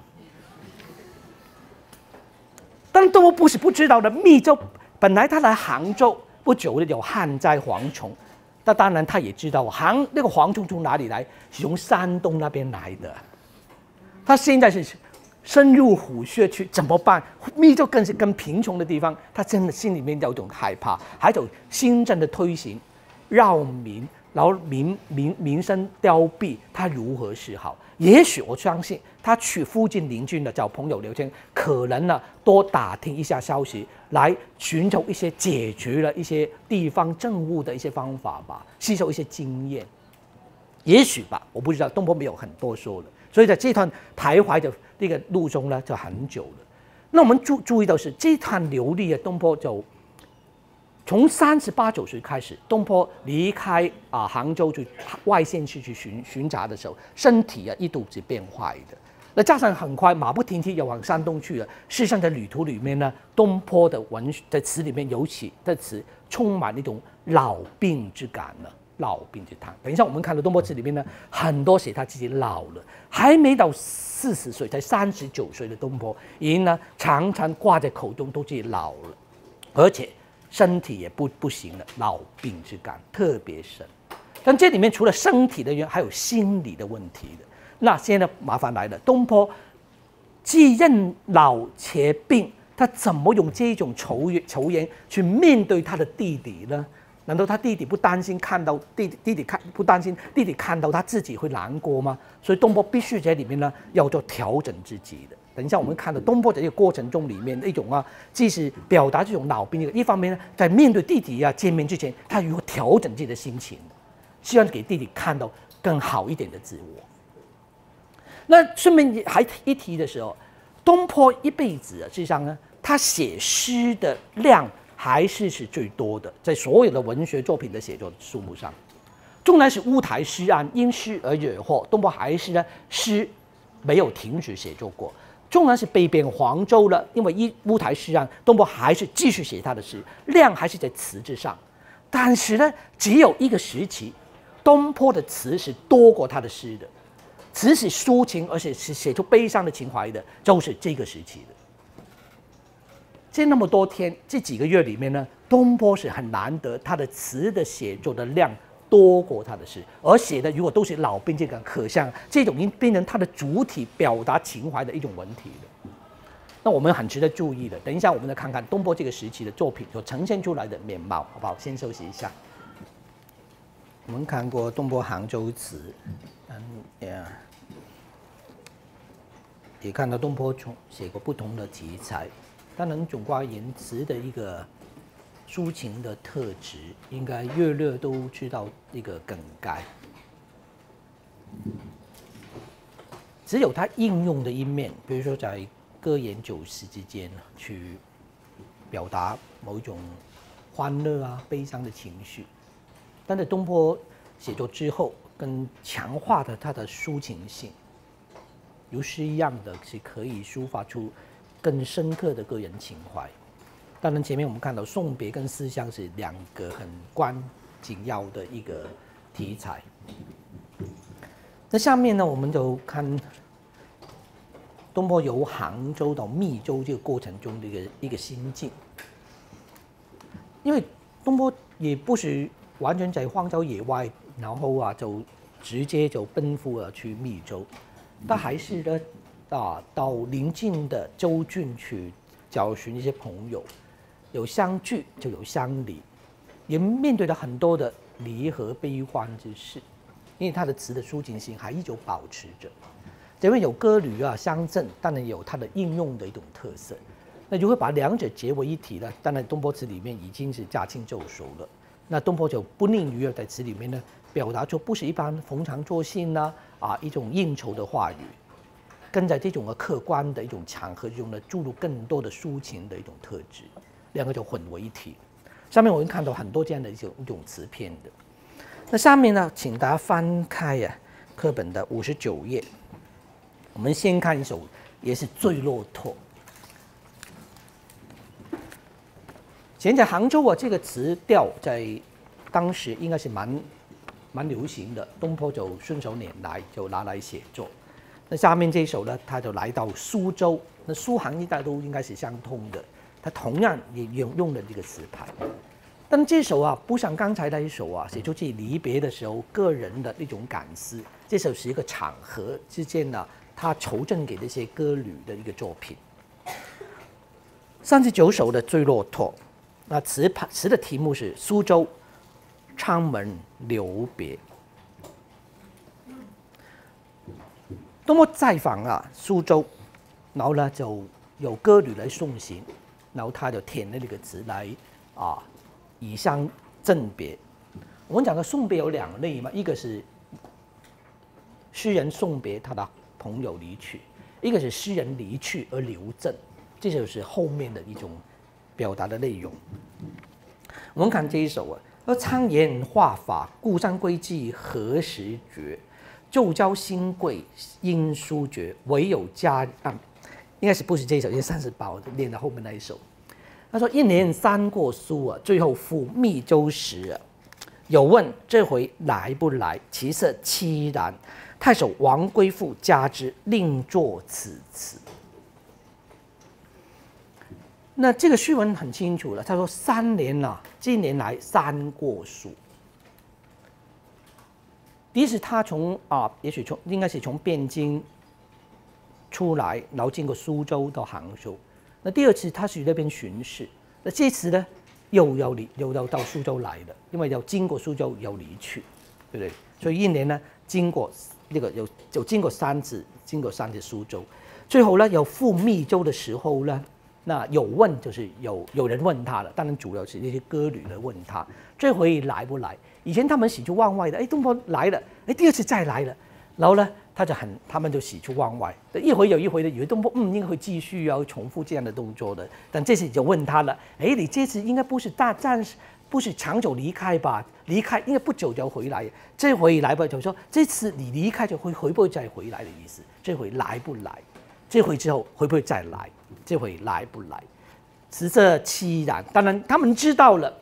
但东坡不是不知道的，密州本来他来杭州不久的有旱灾蝗虫，那当然他也知道杭那个蝗虫从哪里来，是从山东那边来的。他现在是。深入虎穴去怎么办？密州更是更贫穷的地方，他真的心里面有一种害怕，还有新政的推行，扰民，然后民民民生凋敝，他如何是好？也许我相信他去附近邻居的找朋友聊天，可能呢多打听一下消息，来寻求一些解决了一些地方政务的一些方法吧，吸收一些经验。也许吧，我不知道，东坡没有很多说了。所以在这段徘徊的这个路中呢，就很久了。那我们注注意到是这段流利的，东坡就从三十八九岁开始，东坡离开啊杭州去外县去去巡巡查的时候，身体啊一度是变坏的。那加上很快马不停蹄要往山东去了。事实上，在旅途里面呢，东坡的文在词里面尤其在词充满那种老病之感了。老病之叹。等一下，我们看到东坡词里面呢，很多写他自己老了，还没到四十岁，才三十九岁的东坡，已经呢常常挂在口中，都自己老了，而且身体也不不行了，老病之感特别深。但这里面除了身体的原因，还有心理的问题的。那现在麻烦来了，东坡既认老且病，他怎么用这种仇怨仇言去面对他的弟弟呢？难道他弟弟不担心看到弟弟弟弟看不担心弟弟看到他自己会难过吗？所以东坡必须在里面呢要做调整自己的。等一下我们看到东坡在这个过程中里面的一种啊，既是表达这种老兵的，一方面呢在面对弟弟啊见面之前，他如何调整自己的心情，希望给弟弟看到更好一点的自我。那顺便还一提的时候，东坡一辈子啊，实际上呢，他写诗的量。还是是最多的，在所有的文学作品的写作数目上，纵然是乌台诗案因诗而惹祸，东坡还是呢诗没有停止写作过。纵然是被贬黄州了，因为一乌台诗案，东坡还是继续写他的诗，量还是在词之上。但是呢，只有一个时期，东坡的词是多过他的诗的，词是抒情，而且是写出悲伤的情怀的，就是这个时期的。这那么多天，这几个月里面呢，东坡是很难得，他的词的写作的量多过他的诗，而写的如果都是老兵这个，可像这种已经变成他的主体表达情怀的一种文体了。那我们很值得注意的，等一下我们再看看东坡这个时期的作品所呈现出来的面貌，好不好？先休息一下。我们看过东坡杭州词，嗯，也看到东坡从写过不同的题材。当然，总而言之的一个抒情的特质，应该月略都知道一个梗概。只有它应用的一面，比如说在歌言酒食之间去表达某一种欢乐啊、悲伤的情绪。但在东坡写作之后，更强化的他的抒情性，如诗一样的是可以抒发出。更深刻的个人情怀。当然，前面我们看到送别跟思乡是两个很关紧要的一个题材。那下面呢，我们就看东坡由杭州到密州这个过程中的一个一个心境。因为东坡也不是完全在荒郊野外，然后啊就直接就奔赴了去密州，他还是呢。啊，到邻近的州郡去找寻一些朋友，有相聚就有相离，也面对了很多的离合悲欢之事。因为他的词的抒情性还依旧保持着，前面有歌旅啊、乡镇，当然有它的应用的一种特色。那如果把两者结为一体呢？当然东坡词里面已经是驾轻就熟了。那东坡就不吝于在词里面呢，表达出不是一般逢场作兴呢啊一种应酬的话语。跟在这种的客观的一种场合中呢，注入更多的抒情的一种特质，两个就混为一体。上面我们看到很多这样的一种一种词片的。那下面呢，请大家翻开呀课本的五十九页，我们先看一首，也是《醉骆驼》。现在杭州啊，这个词调在当时应该是蛮蛮流行的，东坡就顺手拈来就拿来写作。那下面这首呢，他就来到苏州，那苏杭一带都应该是相通的，他同样也用用了这个词牌，但这首啊，不像刚才那一首啊，写出自己离别的时候个人的那种感思，这首是一个场合之间呢，他酬赠给这些歌女的一个作品。三十九首的《醉骆驼》，那词牌词的题目是苏州昌门留别。多么再访啊苏州，然后呢就有歌女来送行，然后他就填了那个词来啊以相赠别。我们讲的送别有两类嘛，一个是诗人送别他的朋友离去，一个是诗人离去而留赠，这就是后面的一种表达的内容。我们看这一首啊，说苍颜画法，故山归迹何时绝？旧交新贵应书绝，唯有家案。应该是不是这一首？因为三十八，我念到后面那一首。他说：“一年三过苏啊，最后赴密州时啊，有问这回来不来？其色凄然。太守王归复加之，另作此词。”那这个序文很清楚了。他说：“三年了，今年来三过苏。”第一次他从啊，也许从应该是从汴京出来，然后经过苏州到杭州。那第二次他是那边巡视，那这次呢又要离又要到苏州来了，因为要经过苏州要离去，对不对？所以一年呢经过那个有有经过三次，经过三次苏州，最后呢有赴密州的时候呢，那有问就是有有人问他了，当然主要是那些歌女来问他，这回来不来？以前他们喜出望外的，哎，东坡来了，哎，第二次再来了，然后呢？他就很，他们就喜出望外，一回有一回的，以为东坡嗯应该会继续要重复这样的动作的，但这次就问他了，哎，你这次应该不是大暂时，不是长久离开吧？离开应该不久就回来，这回来吧，就说这次你离开就会会不会再回来的意思？这回来不来？这回之后会不会再来？这回来不来？实则凄然。当然他们知道了，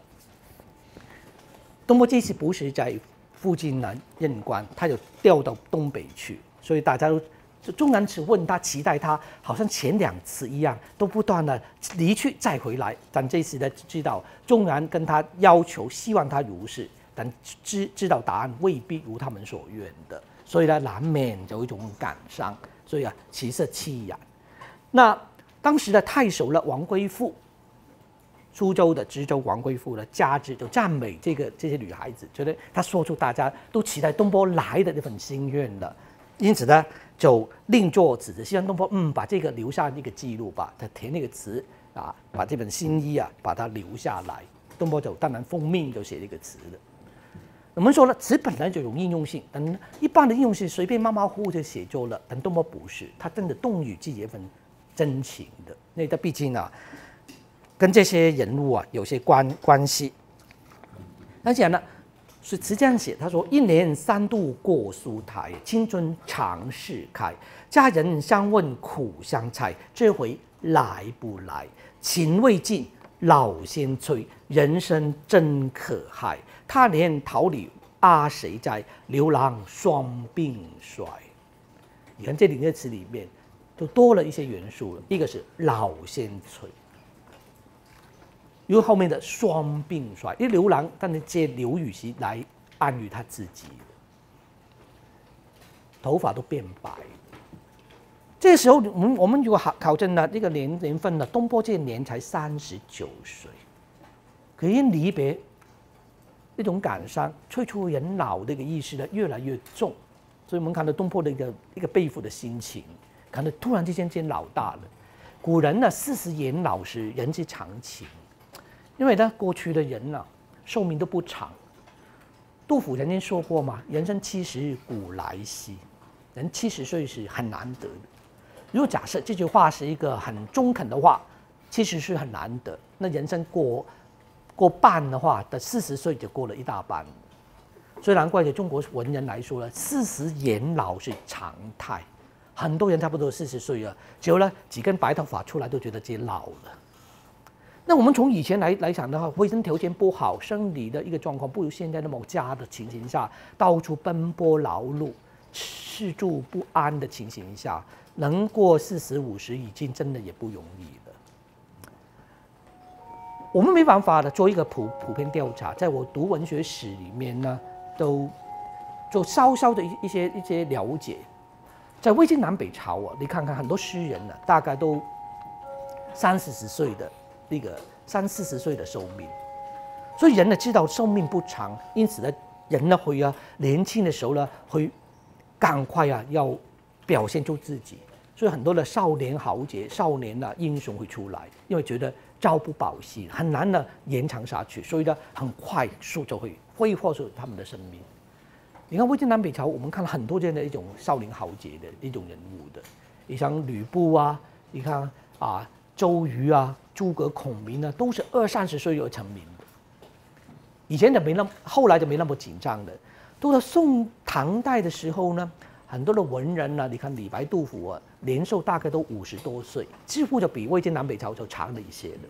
东坡这次不是在。附近呢任官，他就调到东北去，所以大家都就钟南池问他，期待他，好像前两次一样，都不断的离去再回来。但这次呢，知道钟南跟他要求，希望他如是，但知知道答案未必如他们所愿的，所以呢，难免有一种感伤，所以啊，其色凄然。那当时的太守呢，王归父。苏州的知州王贵妇呢，加之就赞美这个这些女孩子，觉得她说出大家都期待东坡来的那份心愿了，因此呢，就另作词，希望东坡嗯把这个留下一个记录吧，他填那个词啊，把这本新衣啊把它留下来。东坡就当然奉命就写这个词了。我们说了，词本来就有应用性，等一般的应用性随便马马虎虎就写就了，但东坡不是，他真的动与记一份真情的，那他毕竟啊。跟这些人物啊有些关关系，而且呢是是这样写，他说：“一年三度过苏台，青春常事开。家人相问苦相猜，这回来不来？情未尽，老先催。人生真可害，他年桃李阿谁在？牛郎双鬓衰。”你看这两个词里面都多了一些元素了，一个是老先催。因为后面的双鬓衰，因为刘郎当然借刘禹锡来暗喻他自己，头发都变白。这时候，我们我们如果考考证呢，这个年年份呢，东坡这年才三十九岁，可因离别那种感伤、催促人老的一个意识呢，越来越重。所以我们看到东坡的一个一个背负的心情，看到突然之间见老大了。古人呢，四十年老时，人之常情。因为呢，过去的人呢，寿命都不长。杜甫曾经说过嘛：“人生七十古来稀，人七十岁是很难得的。”如果假设这句话是一个很中肯的话，七十岁很难得，那人生过过半的话，的四十岁就过了一大半。所以难怪对中国文人来说呢，四十年老是常态。很多人差不多四十岁了，只有呢几根白头发出来，都觉得自己老了。那我们从以前来来讲的话，卫生条件不好，生理的一个状况不如现在那么佳的情形下，到处奔波劳碌，吃住不安的情形下，能过四十五十已经真的也不容易了。我们没办法的做一个普普遍调查，在我读文学史里面呢，都就稍稍的一一些一些了解，在魏晋南北朝啊，你看看很多诗人呢，大概都三四十岁的。那个三四十岁的寿命，所以人呢知道寿命不长，因此呢人呢会啊年轻的时候呢会赶快啊要表现出自己，所以很多的少年豪杰、少年的英雄会出来，因为觉得朝不保夕，很难呢延长下去，所以呢很快速就会挥霍出他们的生命。你看魏晋南北朝，我们看了很多这样的一种少年豪杰的一种人物的，你像吕布啊，你看啊周瑜啊。诸葛孔明呢，都是二三十岁就成名。以前就没那么，后来就没那么紧张的。到了宋唐代的时候呢，很多的文人呢，你看李白、杜甫啊，年寿大概都五十多岁，几乎就比魏晋南北朝就长了一些的。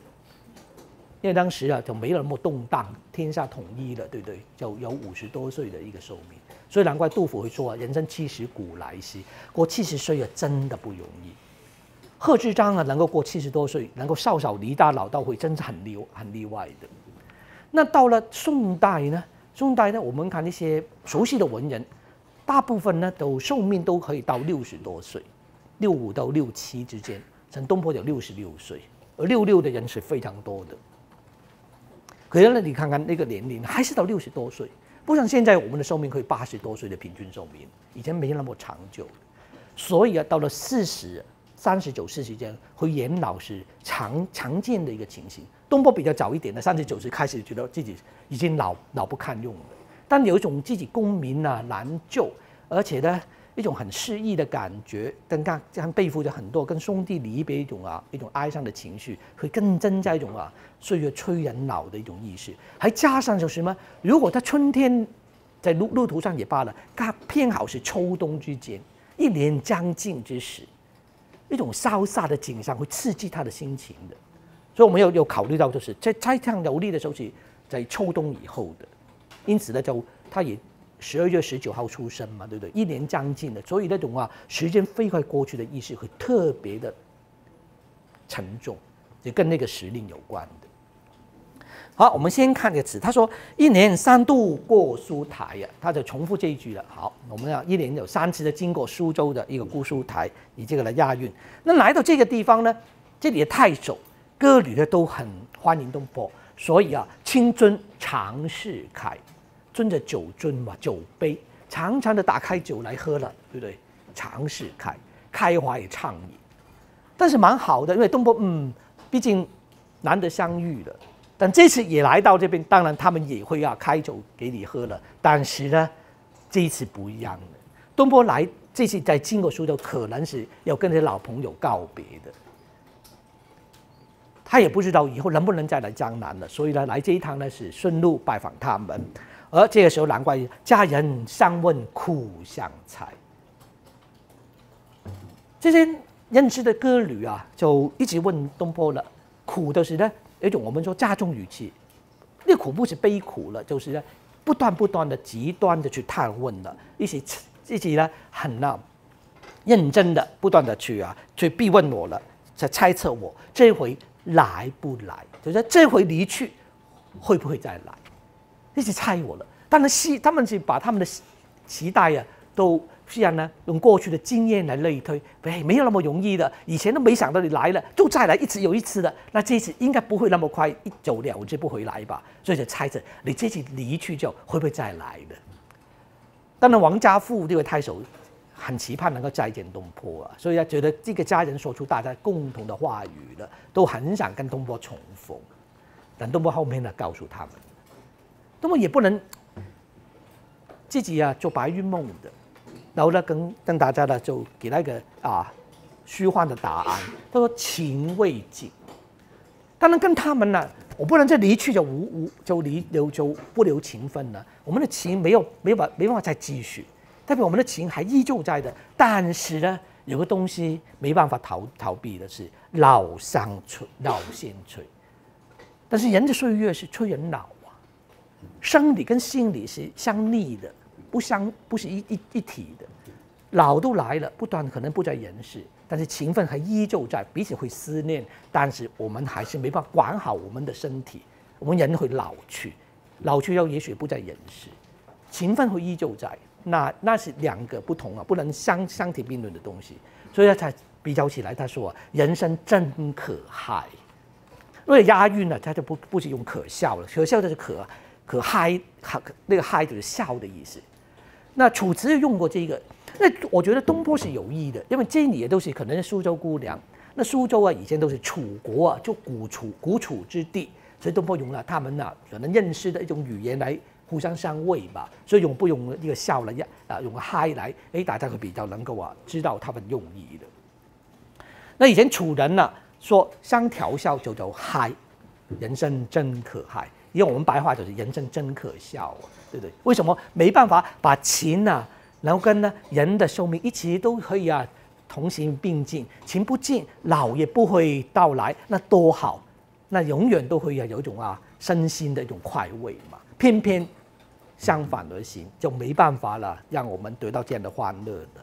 因为当时啊，就没有那么动荡，天下统一了，对不对？就有五十多岁的一个寿命，所以难怪杜甫会说啊：“人生七十古来稀。”过七十岁啊，真的不容易。贺知章啊，能够过七十多岁，能够少少离大老到会，真是很例很例外的。那到了宋代呢？宋代呢，我们看那些熟悉的文人，大部分呢都寿命都可以到六十多岁，六五到六七之间。陈东坡有六十六岁，而六六的人是非常多的。可是呢，你看看那个年龄还是到六十多岁，不像现在我们的寿命可以八十多岁的平均寿命，以前没那么长久。所以啊，到了四十、三十九、四十间会延老是常常见的一个情形。东坡比较早一点的，三十九岁开始觉得自己已经老老不堪用了，但有一种自己功名啊难就，而且呢。一种很失意的感觉，跟刚这样背负着很多跟兄弟离别一种啊一种哀伤的情绪，会更增加一种啊岁月催人老的一种意识，还加上就是什么？如果他春天在路路途上也罢了，他偏好是秋冬之间，一年将近之时，一种潇洒的景象会刺激他的心情的，所以我们要有考虑到，就是在在这样游历的时候是在秋冬以后的，因此呢，就他也。十二月十九号出生嘛，对不对？一年将近了，所以那种啊，时间飞快过去的意识会特别的沉重，也跟那个时令有关。好，我们先看这个词，他说“一年三度过苏台”呀，他就重复这一句了。好，我们要一年有三次的经过苏州的一个姑苏台，以这个来押韵。那来到这个地方呢，这里的太守、歌女呢都很欢迎东坡，所以啊，清尊常侍开。尊着酒樽嘛，酒杯，常常的打开酒来喝了，对不对？尝试开，开怀也畅饮，但是蛮好的，因为东坡，嗯，毕竟难得相遇了，但这次也来到这边，当然他们也会要开酒给你喝了，但是呢，这一次不一样的，东坡来这次在经过苏州，可能是要跟这些老朋友告别的，他也不知道以后能不能再来江南了，所以呢，来这一趟呢是顺路拜访他们。而这个时候，难怪家人相问苦相猜。这些认识的歌女啊，就一直问东坡了。苦的是呢，一种我们说加重语气，那苦不是悲苦了，就是呢，不断不断的极端的去探问了，一起自己呢很那认真的不断的去啊去逼问我了，在猜测我这回来不来，就是这回离去会不会再来。一直猜我了，但是希他们是把他们的期待呀，都虽然呢用过去的经验来类推，哎，没有那么容易的。以前都没想到你来了，就再来一次又一次的，那这次应该不会那么快一走了之不回来吧？所以就猜测你这次离去就会不会再来的。当然，王家父这位太守很期盼能够再见东坡啊，所以他觉得这个家人说出大家共同的话语了，都很想跟东坡重逢。但东坡后面呢，告诉他们。那么也不能自己啊做白日梦的，然后呢跟跟大家呢就给那个啊虚幻的答案。他说情未尽，当然跟他们呢，我不能再离去就无无就离留就不留情分了。我们的情没有没法没办法再继续，代表我们的情还依旧在的。但是呢，有个东西没办法逃逃避的是老伤催老先催，但是人的岁月是催人老啊。生理跟心理是相逆的，不相不是一一一体的。老都来了，不断可能不在人世，但是情分还依旧在，彼此会思念。但是我们还是没办法管好我们的身体，我们人会老去，老去又也许不在人世，情分会依旧在。那那是两个不同啊，不能相相提并论的东西。所以他才比较起来，他说人生真可害。为了押韵呢，他就不不是用可笑了，可笑就是可。可嗨，可那个嗨就是笑的意思。那楚辞用过这个，那我觉得东坡是有意的，因为这里也都是可能是苏州姑娘。那苏州啊，以前都是楚国啊，就古楚古楚之地，所以东坡用了他们呐可能认识的一种语言来互相相慰吧。所以用不用一个笑来啊，用个嗨来，哎，大家会比较能够啊知道他们用意的。那以前楚人呢说相调笑就叫嗨，人生真可嗨。用我们白话就是人生真可笑啊，对不对？为什么没办法把情啊，然后跟呢人的寿命一起都可以啊同行并进，情不尽，老也不会到来，那多好，那永远都会有有一种啊身心的一种快慰嘛。偏偏相反而行，就没办法了，让我们得到这样的欢乐的。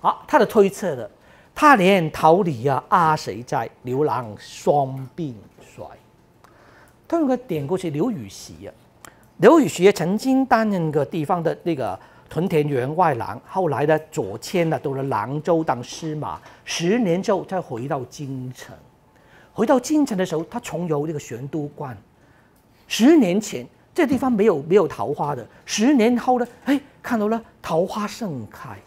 好，他的推测的，他连桃李啊，阿谁在？牛郎双鬓。他用个典故是刘禹锡啊，刘禹锡曾经担任个地方的那个屯田员外郎，后来呢左迁了到了兰州当司马，十年之后再回到京城。回到京城的时候，他重游这个玄都观。十年前这地方没有没有桃花的，十年后呢，哎，看到了桃花盛开。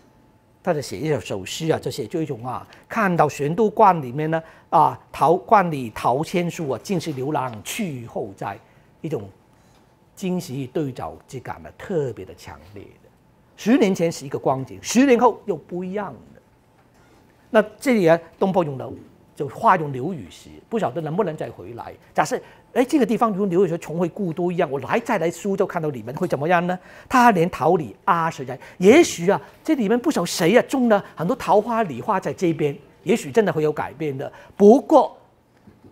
他在写一首首诗啊，就写这种啊，看到玄都观里面呢，啊，桃关里桃千树啊，尽是刘郎去后在，一种惊喜对照之感呢，特别的强烈的。十年前是一个光景，十年后又不一样的。那这里啊，东坡用的就化用刘禹锡，不晓得能不能再回来。假设哎，这个地方如刘禹锡重回故都一样，我来再来苏州看到你们会怎么样呢？他连桃李阿谁在？也许啊，这里面不少谁啊种了很多桃花李花在这边，也许真的会有改变的。不过，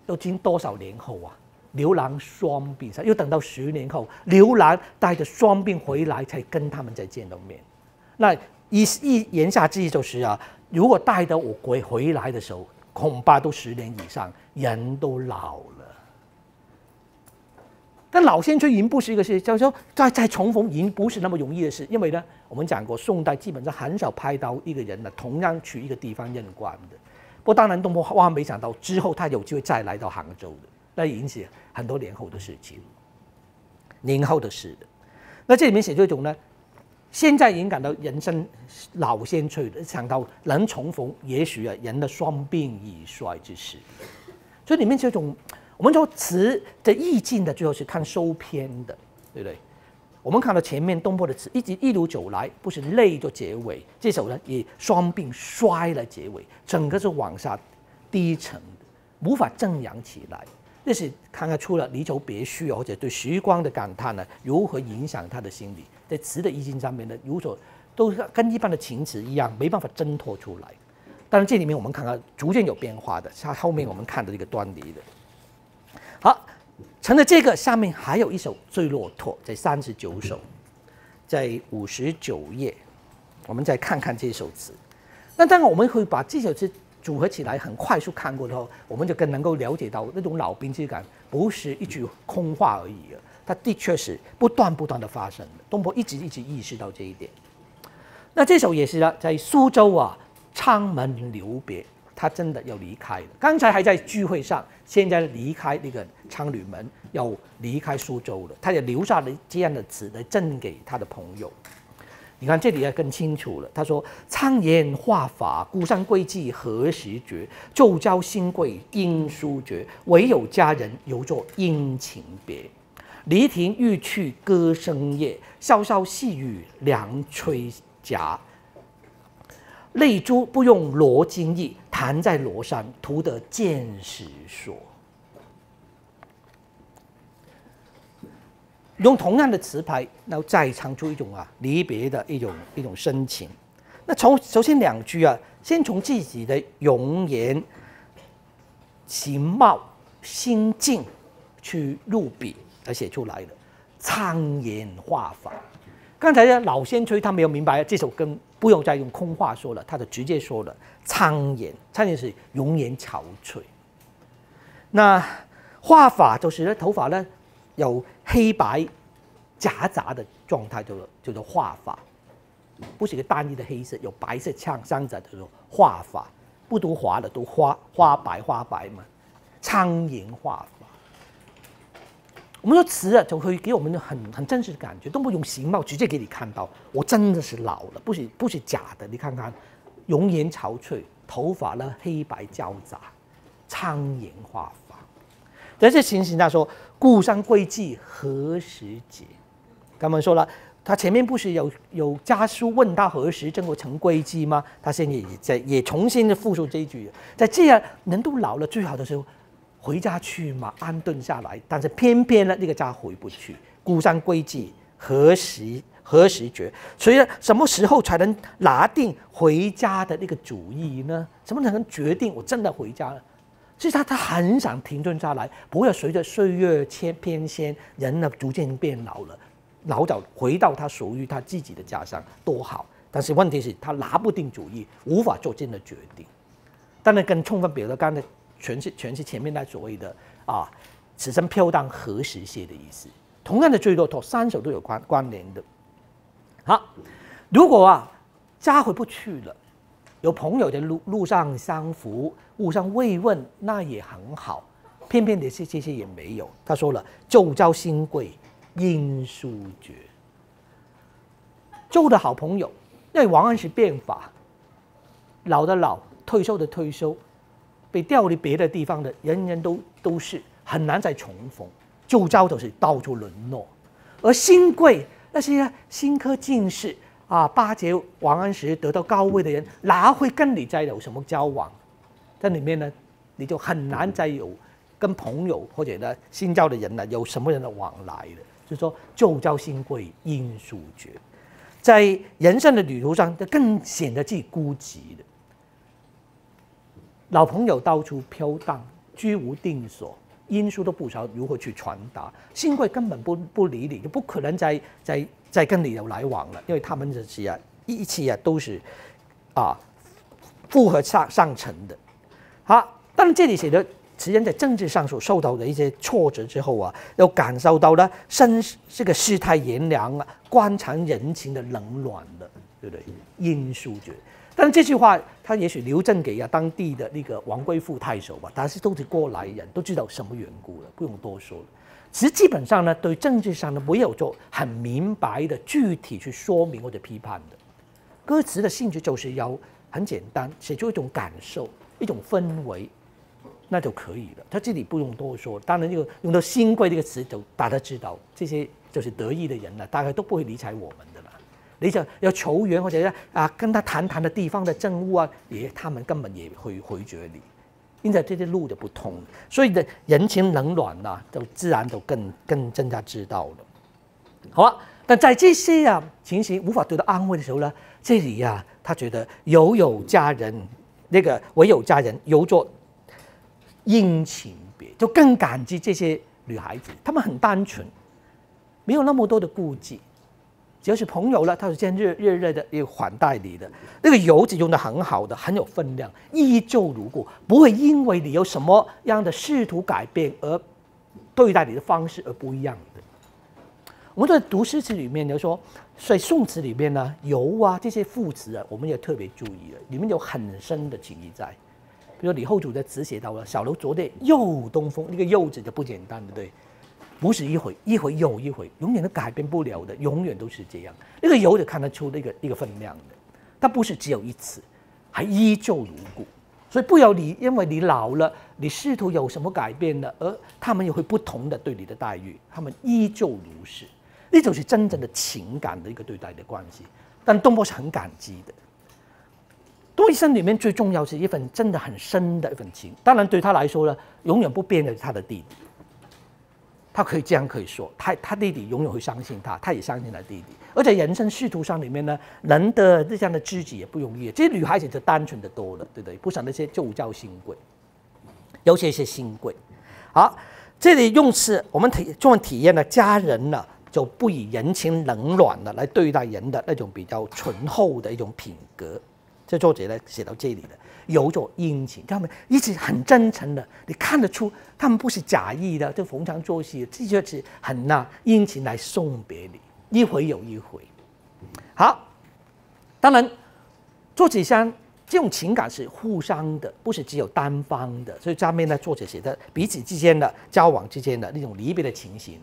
都经多少年后啊，刘郎双病又等到十年后，刘郎带着双病回来，才跟他们再见到面。那一一言下之意就是啊，如果带着我回回来的时候，恐怕都十年以上，人都老了。但老先吹已经不是一个事，就是说再再重逢已经不是那么容易的事，因为呢，我们讲过，宋代基本上很少拍到一个人呢同样去一个地方任官的。不过当然，东坡万万没想到之后他有机会再来到杭州的，那引起很多年后的事情，年后的事。那这里面写这种呢，现在已经感到人生老先吹了，想到能重逢，也许啊人的双鬓已衰之时，所以里面这种。我们说词的意境的最后是看收篇的，对不对？我们看到前面东坡的词一直一路走来，不是累做结尾，这首呢以双鬓衰来结尾，整个是往下低沉的，无法正扬起来。这是看看出了离愁别绪或者对时光的感叹呢，如何影响他的心理，在词的意境上面呢，有所都跟一般的情词一样，没办法挣脱出来。但是，这里面我们看到逐渐有变化的，像后面我们看的这个端倪的。好，成了这个，下面还有一首《醉骆驼》，在三十九首，在五十九页，我们再看看这首词。那当然，我们会把这首词组合起来，很快速看过之后，我们就更能够了解到那种老兵之感，不是一句空话而已了。它的确是不断不断的发生的。东坡一直一直意识到这一点。那这首也是啊，在苏州啊，昌门留别。他真的要离开了。刚才还在聚会上，现在离开那个昌吕门，要离开苏州了。他也留下了这样的词来赠给他的朋友。你看这里要更清楚了。他说：“苍颜画法，孤山归迹何时绝？旧交新贵应书绝，唯有佳人犹作殷勤别。离亭欲去歌声夜，潇潇细雨凉吹夹。”泪珠不用罗金意，弹在罗衫，徒得见识说。用同样的词牌，然后再唱出一种啊离别的一种一种深情。那从首先两句啊，先从自己的容颜、形貌、心境去入笔而写出来的苍颜画法。刚才呢老先吹他没有明白这首跟。不用再用空话说了，他就直接说了苍颜，苍颜是容颜憔悴。那画法就是呢，头发呢有黑白夹杂的状态，叫做叫做画法，不是一个单一的黑色，有白色呛相着，叫做画法。不读华的，读花花白花白嘛，苍颜画法。我们说词啊，就会给我们很很真实的感觉。都不用形貌直接给你看到，我真的是老了，不是不是假的。你看看，容颜憔悴，头发呢黑白交杂，苍颜画法。在这情形下说，故山归迹何时节？刚刚说了，他前面不是有有家书问他何时正过成归迹吗？他现在也在也重新的复述这一句，在这样人都老了最好的时候。回家去嘛，安顿下来。但是偏偏呢，那个家回不去。孤山归寂何时何时绝？所以呢什么时候才能拿定回家的那个主意呢？什么才能决定我真的回家了？其实他他很想停顿下来，不要随着岁月迁偏迁，人呢逐渐变老了，老早回到他属于他自己的家乡多好。但是问题是，他拿不定主意，无法做真的决定。当然，更充分表达刚才。全是全是前面那所谓的啊，此生飘荡何时歇的意思。同样的《坠骆驼》，三首都有关关联的。好，如果啊家回不去了，有朋友的路路上相扶，互相慰问，那也很好。偏偏的是这些也没有。他说了：“旧交新贵，应书绝。”旧的好朋友，那王安石变法，老的老，退休的退休，被调离别的地方的，人人都都是很难再重逢。旧交都是到处沦落，而新贵那些新科进士啊，巴结王安石得到高位的人，哪会跟你再有什么交往？在里面呢，你就很难再有。跟朋友或者呢新交的人呢，有什么人的往来的？就是说旧交新贵因书绝，在人生的旅途上，就更显得自己孤寂的。老朋友到处飘荡，居无定所，因书都不知道如何去传达。新贵根本不不理你，就不可能再再再跟你有来往了，因为他们这些啊一起啊都是啊附和上上层的。好，当这里写的。实际在政治上所受到的一些挫折之后啊，又感受到了身这个世态炎凉啊，官场人情的冷暖的，对不对？因书绝。但是这句话，他也许留赠给啊当地的那个王贵妇太守吧，但是都是过来人，都知道什么缘故了，不用多说了。其实基本上呢，对政治上呢没有做很明白的具体去说明或者批判的。歌词的性质就是要很简单，写出一种感受，一种氛围。那就可以了，他这里不用多说。当然，这个用到“新贵”这个词，就大家知道，这些就是得意的人了，大概都不会理睬我们。你想要求援或者要啊跟他谈谈的地方的政务啊，也他们根本也会回绝你，因为这些路就不通，所以的人情冷暖呐，就自然就更更增加知道了。好啊，但在这些啊情形无法得到安慰的时候呢，这里呀，他觉得有有佳人，那个唯有佳人犹作。殷勤别，就更感激这些女孩子，她们很单纯，没有那么多的顾忌，只要是朋友了，他是先热热热的又款待你的。那个油子用的很好的，很有分量，依旧如故，不会因为你有什么样的试图改变而对待你的方式而不一样的。我们在读诗词里面，就说，所以宋词里面呢，油啊这些副词啊，我们也特别注意了，里面有很深的情谊在。比如李后主的词写到了“小楼昨夜又东风”，那个“又”字就不简单，对不对？不是一回一回又一回，永远都改变不了的，永远都是这样。那个“有”就看得出那个一个分量的，它不是只有一次，还依旧如故。所以不要你因为你老了，你试图有什么改变的，而他们也会不同的对你的待遇，他们依旧如是，那就是真正的情感的一个对待的关系。但东坡是很感激的。多一生里面最重要是一份真的很深的一份情，当然对他来说呢，永远不变的是他的弟弟。他可以这样可以说，他他弟弟永远会相信他，他也相信他弟弟。而且人生仕途上里面呢，能得这样的知己也不容易。这些女孩子就单纯的多了，对不对？不像那些旧交新贵，尤其是新贵。好，这里用词我们体重体验了家人呢，就不以人情冷暖的来对待人的那种比较醇厚的一种品格。这作者呢写到这里的，有着殷勤，他们一直很真诚的，你看得出他们不是假意的，就逢场作戏，这就是很那殷勤来送别你，一回有一回。好，当然作者相这种情感是互相的，不是只有单方的，所以下面呢作者写的彼此之间的交往之间的那种离别的情形，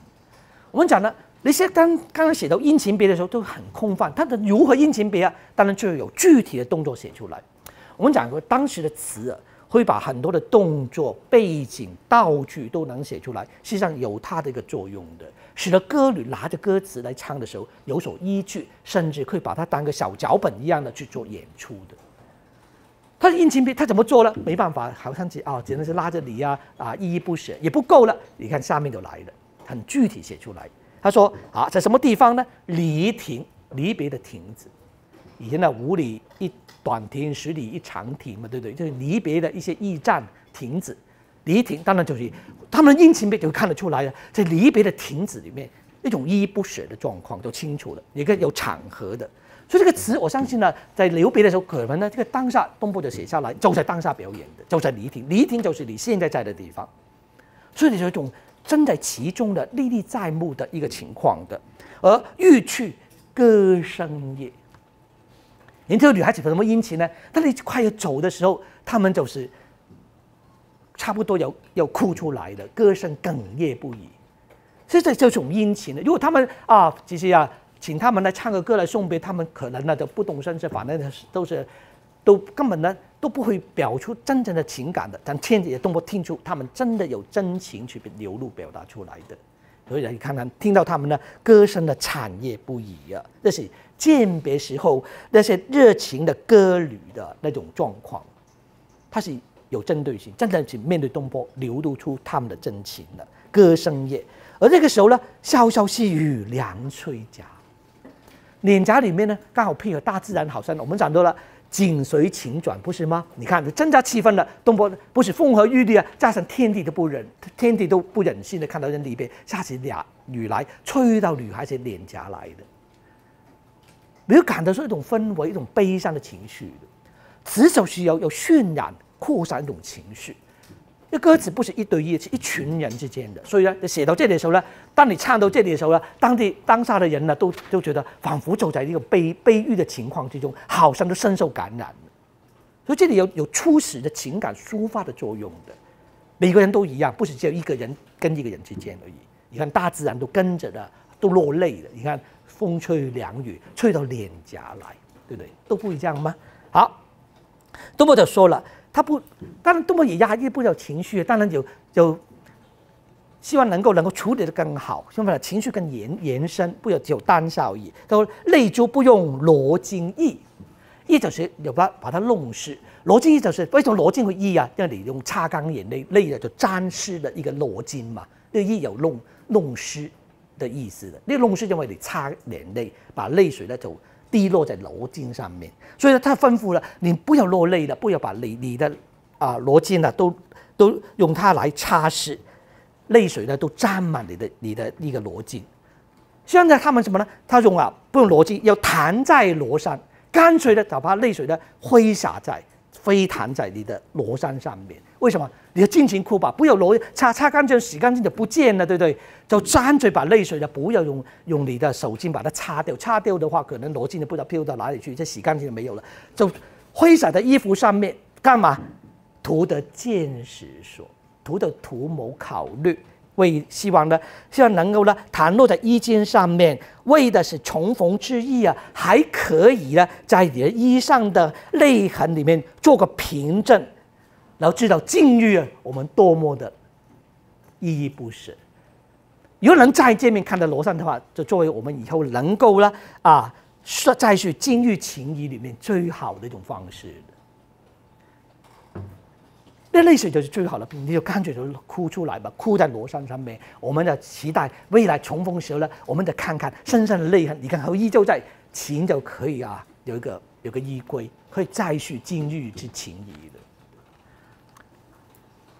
我们讲呢。那些刚刚刚写到殷勤别的时候都很空泛，他的如何殷勤别啊？当然就有具体的动作写出来。我们讲过，当时的词啊，会把很多的动作、背景、道具都能写出来，实际上有它的一个作用的，使得歌女拿着歌词来唱的时候有所依据，甚至可以把它当个小脚本一样的去做演出的。他的殷勤别，他怎么做呢？没办法，好像只啊，只能是拉着你啊啊，依依不舍也不够了。你看下面就来了，很具体写出来。他说：“啊，在什么地方呢？离亭，离别的亭子。以前呢，五里一短亭，十里一长亭嘛，对不对？就是离别的一些驿站亭子。离亭当然就是他们的殷勤就看得出来了，在离别的亭子里面，那种依依不舍的状况都清楚了，一个有场合的。所以这个词，我相信呢，在留别的时候，可能呢，这个当下东部就写下来，就在当下表演的，就在离亭。离亭就是你现在在的地方，所以你有一种。”真在其中的历历在目的一个情况的，而欲去歌声也，年轻的女孩子怎么殷勤呢？当你快要走的时候，她们就是差不多要要哭出来的，歌声哽咽不已。这这这种殷勤的，如果他们啊，其实啊，请他们来唱个歌来送别，他们可能呢都不动声色，反正都是都根本呢都不会表出真正的情感的。但天也都不听出他们真的有真情去流露表达出来的。所以你看看，听到他们的歌声的惨烈不已啊，这是鉴别时候那些热情的歌女的那种状况，它是有针对性，真的是面对东坡流露出他们的真情的歌声夜。而这个时候呢，潇潇细雨凉吹夹，脸颊里面呢刚好配合大自然，好像我们讲到了。景随情转，不是吗？你看，增加气氛了。东坡不是风和日丽啊，加上天地都不忍，天地都不忍心的看到人里边下起俩雨来，吹到女孩子脸颊来的，没有感到出一种氛围，一种悲伤的情绪的。词首是要有渲染、扩散一种情绪。那歌词不是一对一，是一群人之间的，所以呢，写到这里的时候呢，当你唱到这里的时候呢，当地当下的人呢，都都觉得仿佛走在一个悲悲郁的情况之中，好像都深受感染了。所以这里有有初始的情感抒发的作用的，每个人都一样，不是只有一个人跟一个人之间而已。你看大自然都跟着的，都落泪了。你看风吹凉雨，吹到脸颊来，对不对？都不一样吗？好，多么就说了。他不，当然多么也压抑不了情绪，当然有有希望能够能够处理的更好，希望把情绪更延延伸，不要只有单效益。他说泪珠不用罗巾易，易就是有把把它弄湿。罗巾易就是为什么罗巾会易啊？因为你用擦干眼泪，泪的就沾湿了一个罗巾嘛。那个易有弄弄湿的意思的，那弄是因为你擦眼泪，把泪水呢就。滴落在罗巾上面，所以呢，他吩咐了你不要落泪了，不要把你你的啊罗巾呢都都用它来擦拭，泪水呢都沾满你的你的那个罗巾。现在他们什么呢？他用啊不用罗巾，要弹在罗衫，干脆的就把泪水呢挥洒在飞弹在你的罗衫上面。为什么？你要尽情哭吧，不要罗擦擦干净、洗干净就不见了，对不对？就沾嘴把泪水呢，不要用用你的手巾把它擦掉，擦掉的话，可能罗巾就不知道飘到哪里去，这洗干净就没有了。就挥洒在衣服上面干嘛？图的见识所，图的图谋考虑，为希望呢，希望能够呢，弹落在衣襟上面，为的是重逢之意啊，还可以呢，在你的衣上的泪痕里面做个凭证。然后知道境遇啊，我们多么的依依不舍。如果能再见面看到罗山的话，就作为我们以后能够了啊，说再续金玉情谊里面最好的一种方式那泪水就是最好的，你就干脆就哭出来吧，哭在罗山上面。我们的期待未来重逢时候呢，我们再看看身上的泪痕，你看还依旧在，情就可以啊，有一个有个依归，可以再续金玉之情谊的。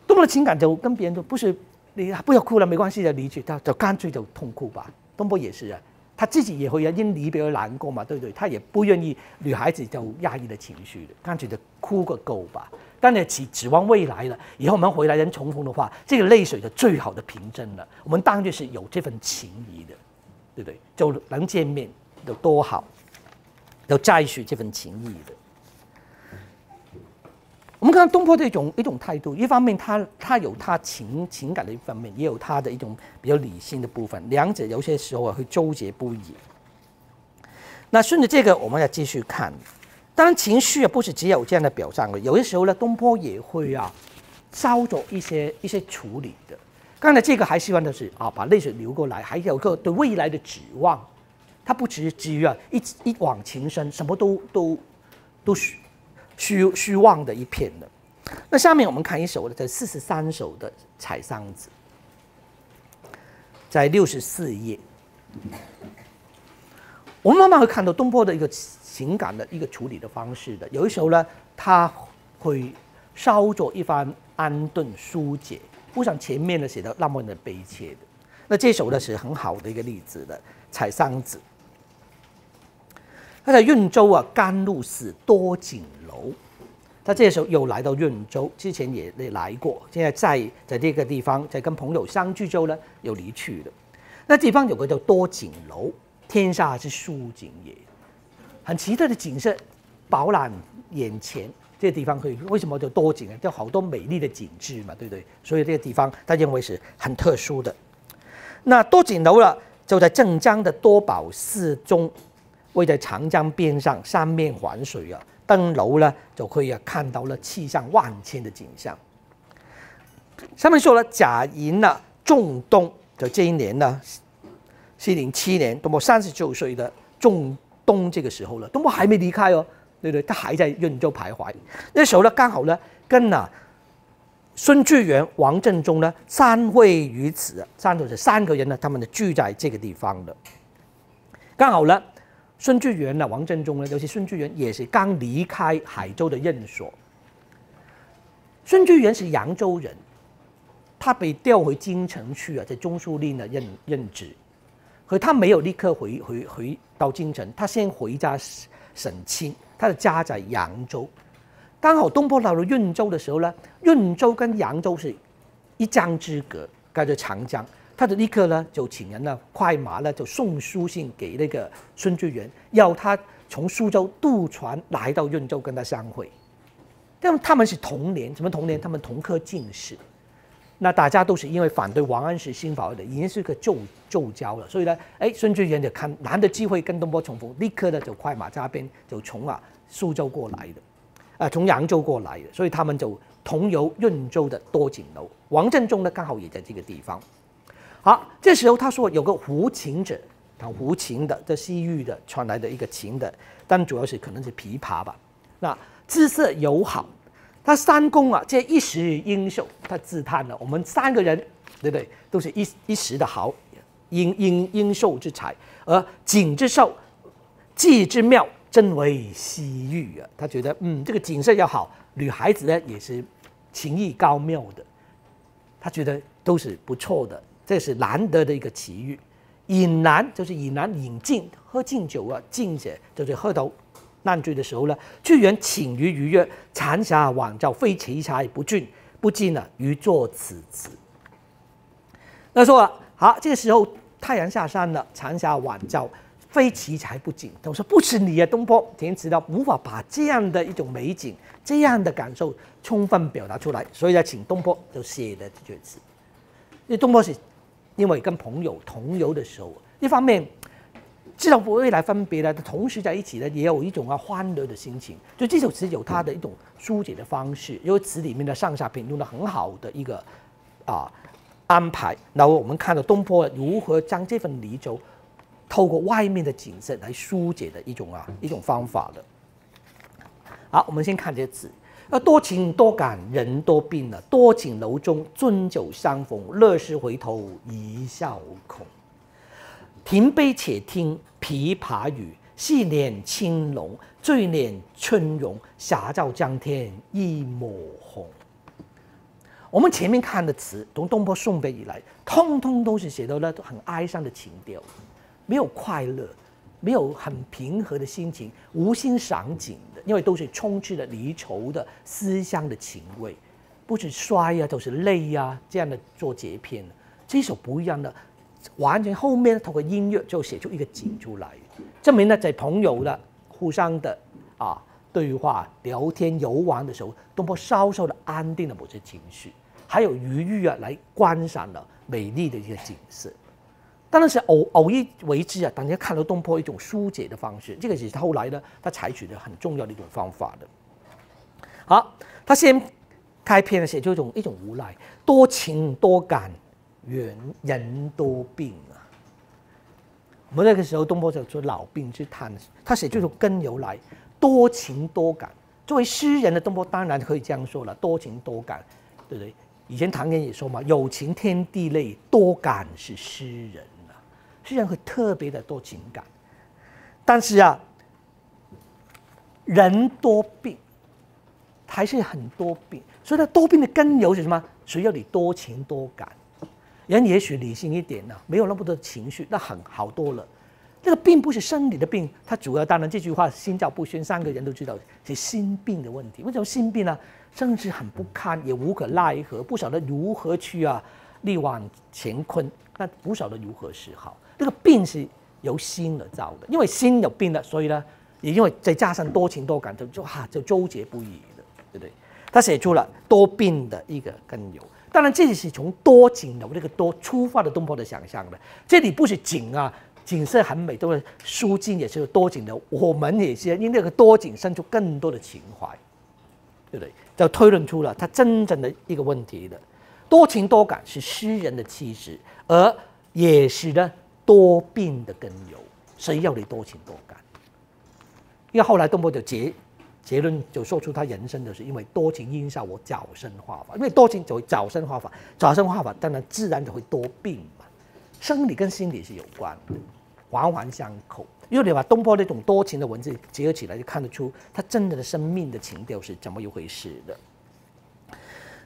多么的情感就跟别人说不是你不要哭了，没关系的，离去，他就干脆就痛哭吧。东波也是啊，他自己也会因离别而难过嘛，对不对？他也不愿意女孩子就压抑的情绪的，干脆就哭个够吧。当然指指望未来了，以后我们回来人重逢的话，这个泪水的最好的凭证了。我们当然是有这份情谊的，对不对？就能见面有多好，要再续这份情谊的。我们看到东坡的一种一种态度，一方面他他有他情情感的一方面，也有他的一种比较理性的部分，两者有些时候啊会纠结不已。那顺着这个，我们要继续看。当然，情绪啊不是只有这样的表象的，有些时候呢，东坡也会啊稍作一些一些处理的。刚才这个还希望的是啊把泪水流过来，还有个对未来的指望，他不只是基于啊一一往情深，什么都都都是。虚虚妄的一片的。那下面我们看一首的，这四十三首的《采桑子》，在六十四页，我们慢慢会看到东坡的一个情感的一个处理的方式的。有一首呢，他会稍作一番安顿疏解，不像前面的写的那么的悲切的。那这首呢是很好的一个例子的，《采桑子》。他在运州啊，甘露寺多景。他这时候又来到润州，之前也也来过，现在在在这个地方，在跟朋友相聚之后呢，又离去了。那地方有个叫多景楼，天下之殊景也，很奇特的景色，饱览眼前。这个地方可以为什么叫多景啊？就好多美丽的景致嘛，对不对？所以这个地方他认为是很特殊的。那多景楼了，就在镇江的多宝寺中，位在长江边上，三面环水啊。登楼呢，就可以啊看到了气象万千的景象。上面说了，甲寅呢，仲冬，就这一年呢，是零七年，东坡三十九岁的仲冬这个时候了，东坡还没离开哦。对对，他还在润州徘徊。那时候呢，刚好呢，跟啊孙志远、王振中呢三会于此，三都是三个人呢，他们呢聚在这个地方的。刚好呢，孙志远呢、王振中呢，尤其孙志远也是刚离开海州的任所。孙志远是扬州人，他被调回京城去啊，在中书令呢任任职，可他没有立刻回回回到京城，他先回家省亲。他的家在扬州，刚好东坡到了润州的时候呢，润州跟扬州是一江之隔，隔着长江。他就立刻呢就请人呢快马呢就送书信给那个孙志远，要他从苏州渡船来到润州跟他相会。这样他们是同年，什么同年？他们同科进士。那大家都是因为反对王安石新法的，已经是个旧旧交了，所以呢，哎，孙志远就看难得机会跟东坡重逢，立刻呢就快马加鞭就从啊苏州过来的，啊从扬州过来的，所以他们就同游润州的多景楼。王振中呢刚好也在这个地方。好，这时候他说有个胡琴者，他胡琴的，这西域的传来的一个琴的，但主要是可能是琵琶吧。那姿色友好。他三公啊，这一时英秀，他自叹了。我们三个人，对不对？都是一一时的好，英英英秀之才，而景之秀，技之妙，真为西域啊。他觉得，嗯，这个景色要好，女孩子呢也是情意高妙的，他觉得都是不错的，这是难得的一个奇遇。饮难就是饮难饮尽，喝敬酒啊，敬者就是喝到。烂醉的时候呢，巨人请于鱼曰：“残霞晚照，非奇才不俊，不敬呢，于作此词。”他说：“好，这个时候太阳下山了，残霞晚照，非奇才不敬。”他说：“不是你啊，东坡填词的无法把这样的一种美景、这样的感受充分表达出来，所以呢，请东坡就写的这句词。因为东坡是因为跟朋友同游的时候，一方面。”知道未来分别呢，同时在一起呢，也有一种啊欢乐的心情。就这首词有它的一种疏解的方式，因为词里面的上下品用的很好的一个啊安排。然后我们看到东坡如何将这份离愁透过外面的景色来疏解的一种啊一种方法的。好，我们先看这个词，要多情多感人多病了，多景楼中樽酒相逢，乐事回头一笑空。停杯且听琵琶语，细捻青龙，醉捻春容。霞照江天一抹红。我们前面看的词，从东坡宋碑以来，通通都是写到了很哀伤的情调，没有快乐，没有很平和的心情，无心赏景的，因为都是充斥着离愁的思乡的情味，不是衰呀，都是泪呀，这样的做节篇。这首不一样的。完全后面通过音乐就写出一个景出来，证明呢在朋友的互相的啊对话、聊天、游玩的时候，东坡稍稍的安定了某些情绪，还有余裕啊来观赏了美丽的一些景色。当然是偶偶一为之啊，大家看到东坡一种疏解的方式，这个是他后来呢他采取的很重要的一种方法的。好，他先开篇呢写出一种一种无奈，多情多感。人人多病啊！我们那个时候，东坡就说“老病之叹”，他写这种根由来，多情多感。作为诗人的东坡，当然可以这样说了：多情多感，对不对？以前唐人也说嘛：“有情天地泪，多感是诗人啊。”诗人会特别的多情感，但是啊，人多病，还是很多病。所以，他多病的根由是什么？谁要你多情多感？人也许理性一点呢，没有那么多情绪，那很好多了。这个并不是生理的病，它主要当然这句话心照不宣，三个人都知道是心病的问题。为什么心病呢？甚至很不堪，也无可奈何，不晓得如何去啊力挽乾坤，那不晓得如何是好。这个病是由心而造的，因为心有病了，所以呢，也因为再加上多情多感，就就哈就纠结不已的，对不对？他写出了多病的一个根由。当然，这里是从多景楼那个多出发的东坡的想象的。这里不是景啊，景色很美，都是书经也是有多景的。我们也是因那个多景生出更多的情怀，对不对？就推论出了他真正的一个问题的。多情多感是诗人的气质，而也是呢多病的根由。谁要你多情多感？因为后来东坡就结结论就说出他人生的是因为多情因下我早生化法，因为多情就会早生化法，早生化法当然自然就会多病嘛，生理跟心理是有关的，环环相扣。因为你把东坡那种多情的文字结合起来，就看得出他真正的生命的情调是怎么一回事的。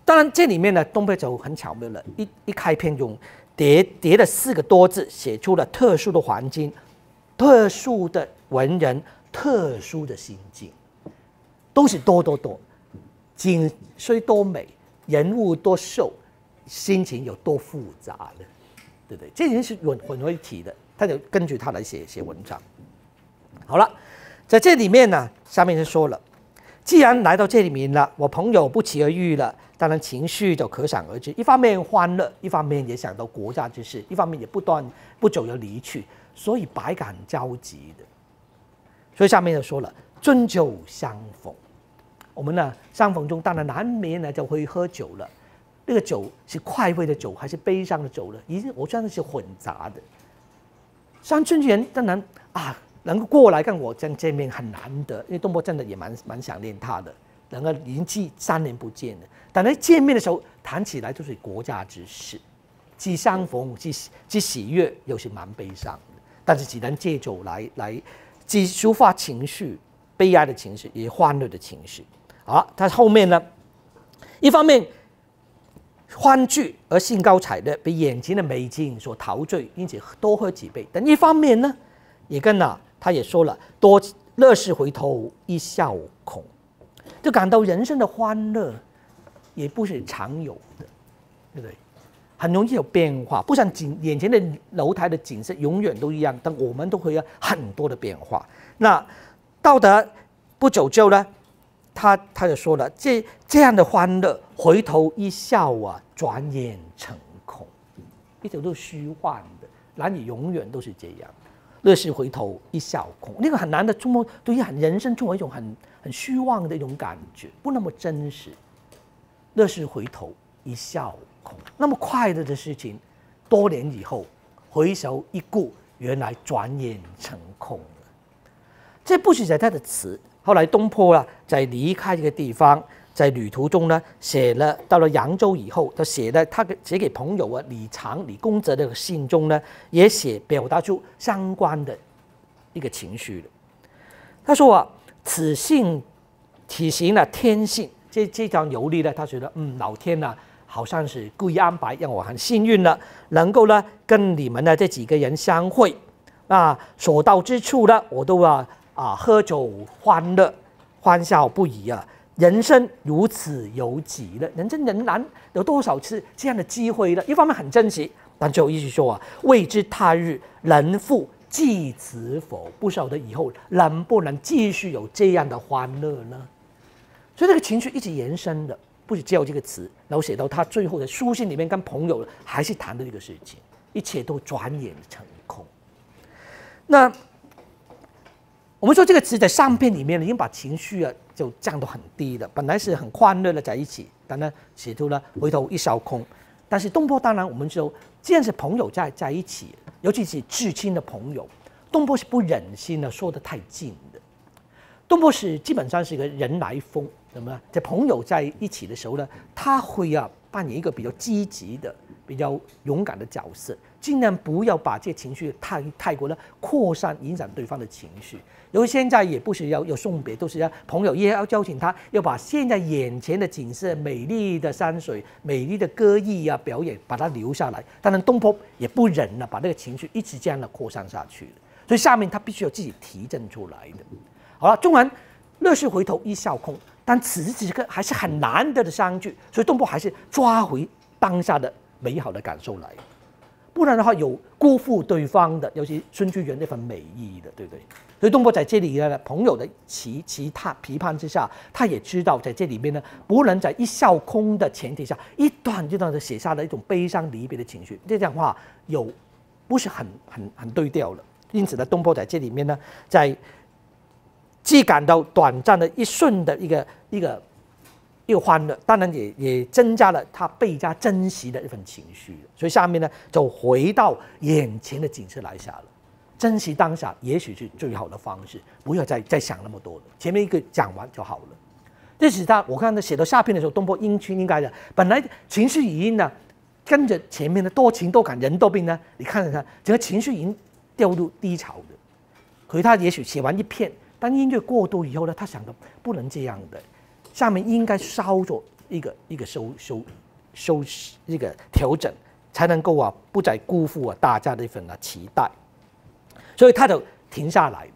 当然这里面呢，东坡就很巧妙了，一一开篇用叠叠了四个多字，写出了特殊的环境、特殊的文人、特殊的心境。都是多多多，景虽多美，人物多瘦，心情有多复杂的，对不对？这已经是混混为一体的，他就根据他来写写文章。好了，在这里面呢，下面就说了，既然来到这里面了，我朋友不期而遇了，当然情绪就可想而知。一方面欢乐，一方面也想到国家之事，一方面也不断不久要离去，所以百感交集的。所以下面就说了，樽酒相逢。我们呢，相逢中当然难免呢就会喝酒了。那个酒是快慰的酒还是悲伤的酒呢？已经我算是混杂的。像春人当然啊，能够过来跟我这样见面很难得，因为东坡真的也蛮蛮想念他的。两个已经记三年不见了，但在见面的时候谈起来都是国家之事，既相逢既既喜悦，又是蛮悲伤的。但是只能借酒来来既抒发情绪，悲哀的情绪，也欢乐的情绪。好了，他后面呢，一方面欢聚而兴高采烈，被眼前的美景所陶醉，因此多喝几杯；但一方面呢，也跟了，他也说了，多乐事回头一笑空，就感到人生的欢乐也不是常有的，对不对？很容易有变化，不像景眼前的楼台的景色永远都一样，但我们都会有很多的变化。那到得不久之后呢？他他就说了，这这样的欢乐，回头一笑啊，转眼成空，一直都是虚幻的，难以永远都是这样。乐事回头一笑空，那个很难的，触摸对于很人生中一种很很虚妄的一种感觉，不那么真实。乐事回头一笑空，那么快乐的事情，多年以后回首一顾，原来转眼成空了。这不是在他的词。后来东坡啊，在离开这个地方，在旅途中呢，写了到了扬州以后，他写的他给写给朋友啊李常、李公泽的信中呢，也写表达出相关的一个情绪了。他说啊，此性体型了天性，这这条游历呢，他觉得嗯，老天呐，好像是故意安排，让我很幸运了，能够呢跟你们的这几个人相会，啊，所到之处呢，我都啊。啊，喝酒欢乐，欢笑不已啊！人生如此有几了？人生仍然有多少次这样的机会呢？一方面很珍惜，但最后一句说啊，未知他日能复继此否？不晓得以后能不能继续有这样的欢乐呢？所以这个情绪一直延伸的，不是只有这个词，然后写到他最后的书信里面，跟朋友还是谈的这个事情，一切都转眼成空。那。我们说这个词在上片里面呢，已经把情绪啊就降到很低了。本来是很欢乐的在一起，但呢写出了回头一扫空。但是东坡当然，我们说既然是朋友在在一起，尤其是至亲的朋友，东坡是不忍心呢说的太近的。东坡是基本上是一个人来疯，什么在朋友在一起的时候呢，他会啊扮演一个比较积极的、比较勇敢的角色，尽量不要把这情绪太太过的扩散，影响对方的情绪。因为现在也不是要要送别，都是要朋友也要邀请他，要把现在眼前的景色、美丽的山水、美丽的歌艺啊表演，把它留下来。当然，东坡也不忍了，把那个情绪一直这样的扩散下去所以下面他必须要自己提振出来的。好了，纵然乐事回头一笑空，但此时此刻还是很难得的相聚，所以东坡还是抓回当下的美好的感受来。不然的话有辜负对方的，尤其孙居元那份美意的，对不对？所以东坡在这里呢，朋友的其其他批判之下，他也知道在这里面呢，不能在一笑空的前提下，一段一段的写下了一种悲伤离别的情绪，这样的话有不是很很很对调了。因此呢，东坡在这里面呢，在既感到短暂的一瞬的一个一个一个欢乐，当然也也增加了他倍加珍惜的一份情绪。所以下面呢，就回到眼前的景色来下了。珍惜当下，也许是最好的方式。不要再再想那么多了，前面一个讲完就好了。这是他，我看他写到下篇的时候，东坡应应该的，本来情绪语音呢，跟着前面的多情多感人多病呢，你看着他整个情绪已经掉入低潮的。可是他也许写完一篇，当音乐过渡以后呢，他想的不能这样的，下面应该稍作一个一个收收收一个调整，才能够啊，不再辜负啊大家的一份啊期待。所以他就停下来，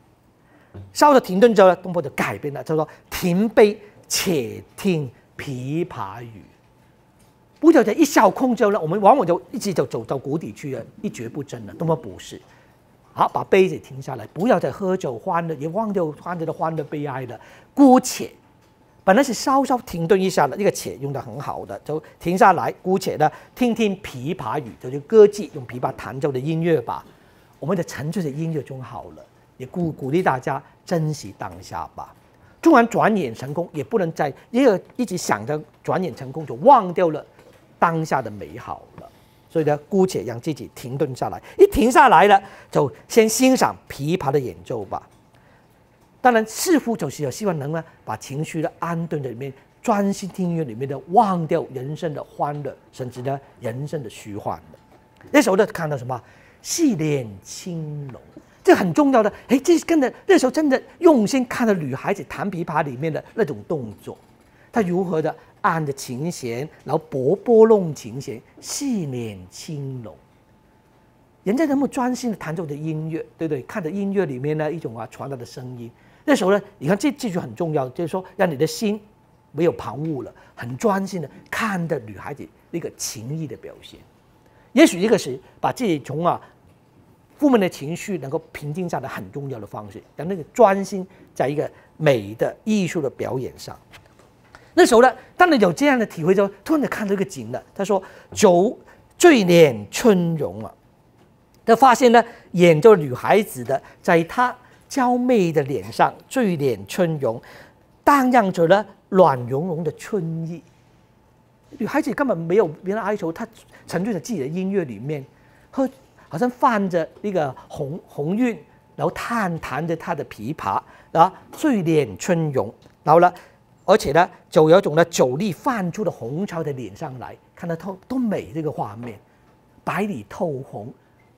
稍作停顿之后呢，东坡就改变了，他说：“停杯且听琵琶语。”不就一笑空之后呢，我们往往就一直就走到谷底去了，一蹶不振了。东坡不是，好把杯子停下来，不要再喝酒欢乐，也忘掉欢乐的欢乐悲哀了。姑且，本来是稍稍停顿一下的，这个“且”用的很好的，就停下来，姑且呢听听琵琶语，就是歌妓用琵琶弹奏的音乐吧。我们的沉醉在音乐中好了，也鼓鼓励大家珍惜当下吧。纵然转眼成功，也不能在一个一直想着转眼成功，就忘掉了当下的美好了。所以呢，姑且让自己停顿下来，一停下来了，就先欣赏琵琶的演奏吧。当然，似乎就是有希望能呢，把情绪的安顿在里面，专心听音乐里面的，忘掉人生的欢乐，甚至呢人生的虚幻的。那时候呢，看到什么？细脸轻龙，这很重要的。哎，这是跟着那时候真的用心看了女孩子弹琵琶里面的那种动作，她如何的按着琴弦，然后拨拨弄琴弦，细敛轻龙。人家那么专心的弹奏的音乐，对不对？看着音乐里面呢一种啊传来的声音。那时候呢，你看这这句很重要，就是说让你的心没有旁骛了，很专心的看着女孩子那个情意的表现。也许一个是把自己从啊。负面的情绪能够平静下来，很重要的方式，让那个专心在一个美的艺术的表演上。那时候呢，当你有这样的体会之后，突然就看到一个景了。他说：“酒醉脸春容啊。”他发现呢，演奏女孩子的，在她娇媚的脸上醉脸春容，荡漾着呢暖融融的春意。女孩子根本没有别的哀愁，她沉醉在自己的音乐里面，和。好像泛着一个红红晕，然后弹弹着她的琵琶，啊，醉脸春容，然后呢，而且呢，就有种呢酒力泛出的红潮在脸上来，看得透多美这个画面，白里透红，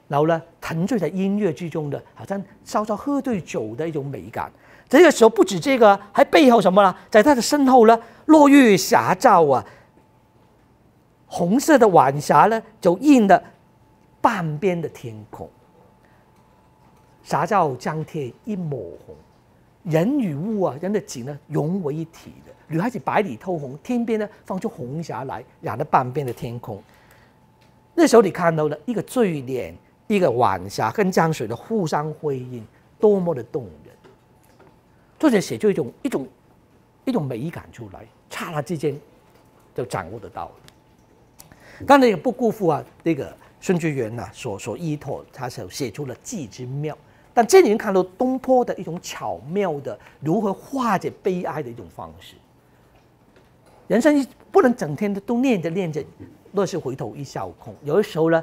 然后呢，沉醉在音乐之中的，好像稍稍喝醉酒的一种美感。这个时候不止这个，还背后什么呢？在他的身后呢，落月霞照啊，红色的晚霞呢，就映了。半边的天空，啥叫张贴一抹红？人与物啊，人的景呢融为一体的。女孩子白里透红，天边呢放出红霞来，染了半边的天空。那时候你看到了一个醉脸，一个晚霞跟江水的互相辉映，多么的动人！作者写出一种一种一种美感出来，刹那之间就掌握得到了。当然也不辜负啊这个。孙觉元呢，所所依托，他所写出了技之妙。但这里面看到东坡的一种巧妙的如何化解悲哀的一种方式。人生不能整天的都念着念着，若是回头一笑空。有的时候呢，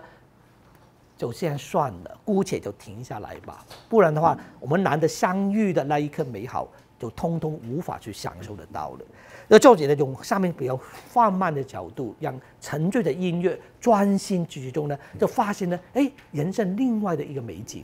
就先算了，姑且就停下来吧。不然的话，我们难得相遇的那一刻美好，就通通无法去享受得到了。那作者呢，用上面比较放慢的角度，让沉醉的音乐专心之中呢，就发现呢，哎，人生另外的一个美景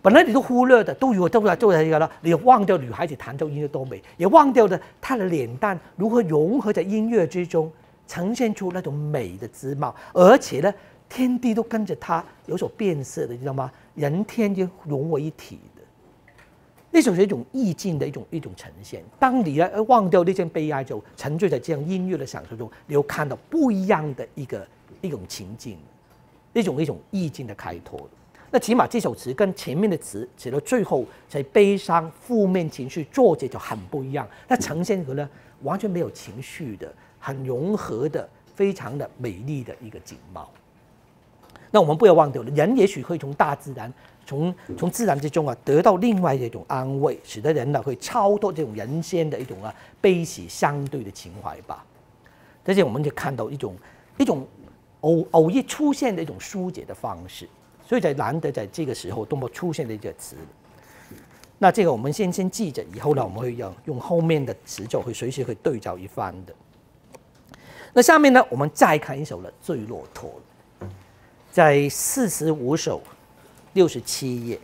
本来你都忽略的，都有都在做在一个了，你忘掉女孩子弹奏音乐多美，也忘掉了她的脸蛋如何融合在音乐之中，呈现出那种美的姿貌，而且呢，天地都跟着她有所变色的，你知道吗？人天就融为一体。那种是一种意境的一种一种呈现。当你呢忘掉那件悲哀，就沉醉在这样音乐的享受中，你又看到不一样的一个一种情境。一种一种意境的开拓。那起码这首词跟前面的词写到最后，在悲伤、负面情绪作者就很不一样。那呈现出呢完全没有情绪的、很融合的、非常的美丽的一个景貌。那我们不要忘掉了，人也许会从大自然、从从自然之中啊得到另外的一种安慰，使得人呢会超脱这种人间的一种啊悲喜相对的情怀吧。而且我们就看到一种一种偶偶一出现的一种疏解的方式。所以，在难得在这个时候，多么出现的一个词。那这个我们先先记着，以后呢，我们会用用后面的词就会随时会对照一番的。那下面呢，我们再看一首了《醉落驼》，在四十五首六十七页。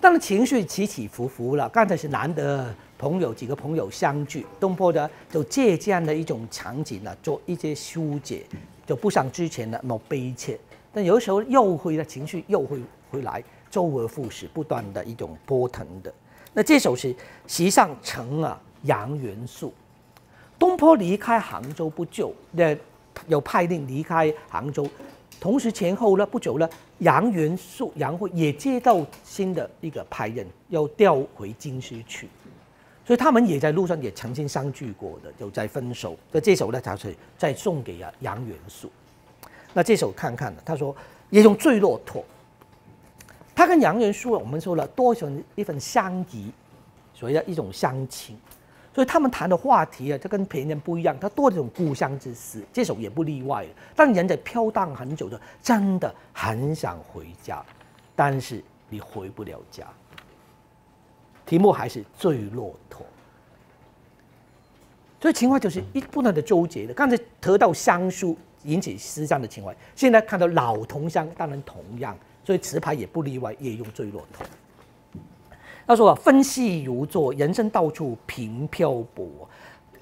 当情绪起起伏伏了。刚才是难得朋友几个朋友相聚，东坡的就借这样的一种场景呢，做一些疏解，就不像之前的那么悲切。但有时候又会的情绪又会回来，周而复始，不断的一种波腾的。那这首是席上成了杨元素，东坡离开杭州不久，那有派令离开杭州，同时前后呢不久呢，杨元素杨惠也接到新的一个派任，要调回京师去，所以他们也在路上也曾经相聚过的，就在分手。那这首呢，他是再送给啊杨元素。那这首看看呢？他说也用坠落驼，他跟杨元素，我们说了多成一份相宜，所以的一种乡情，所以他们谈的话题啊，就跟别人不一样，他多这种故乡之思。这首也不例外。当人在飘荡很久的，真的很想回家，但是你回不了家。题目还是坠落驼，所以情况就是一不断的纠结的。刚才得到乡书。引起思乡的情怀。现在看到老同乡，当然同样，所以词牌也不例外，也用最落头。他说啊：“分析如坐，人生到处平漂泊。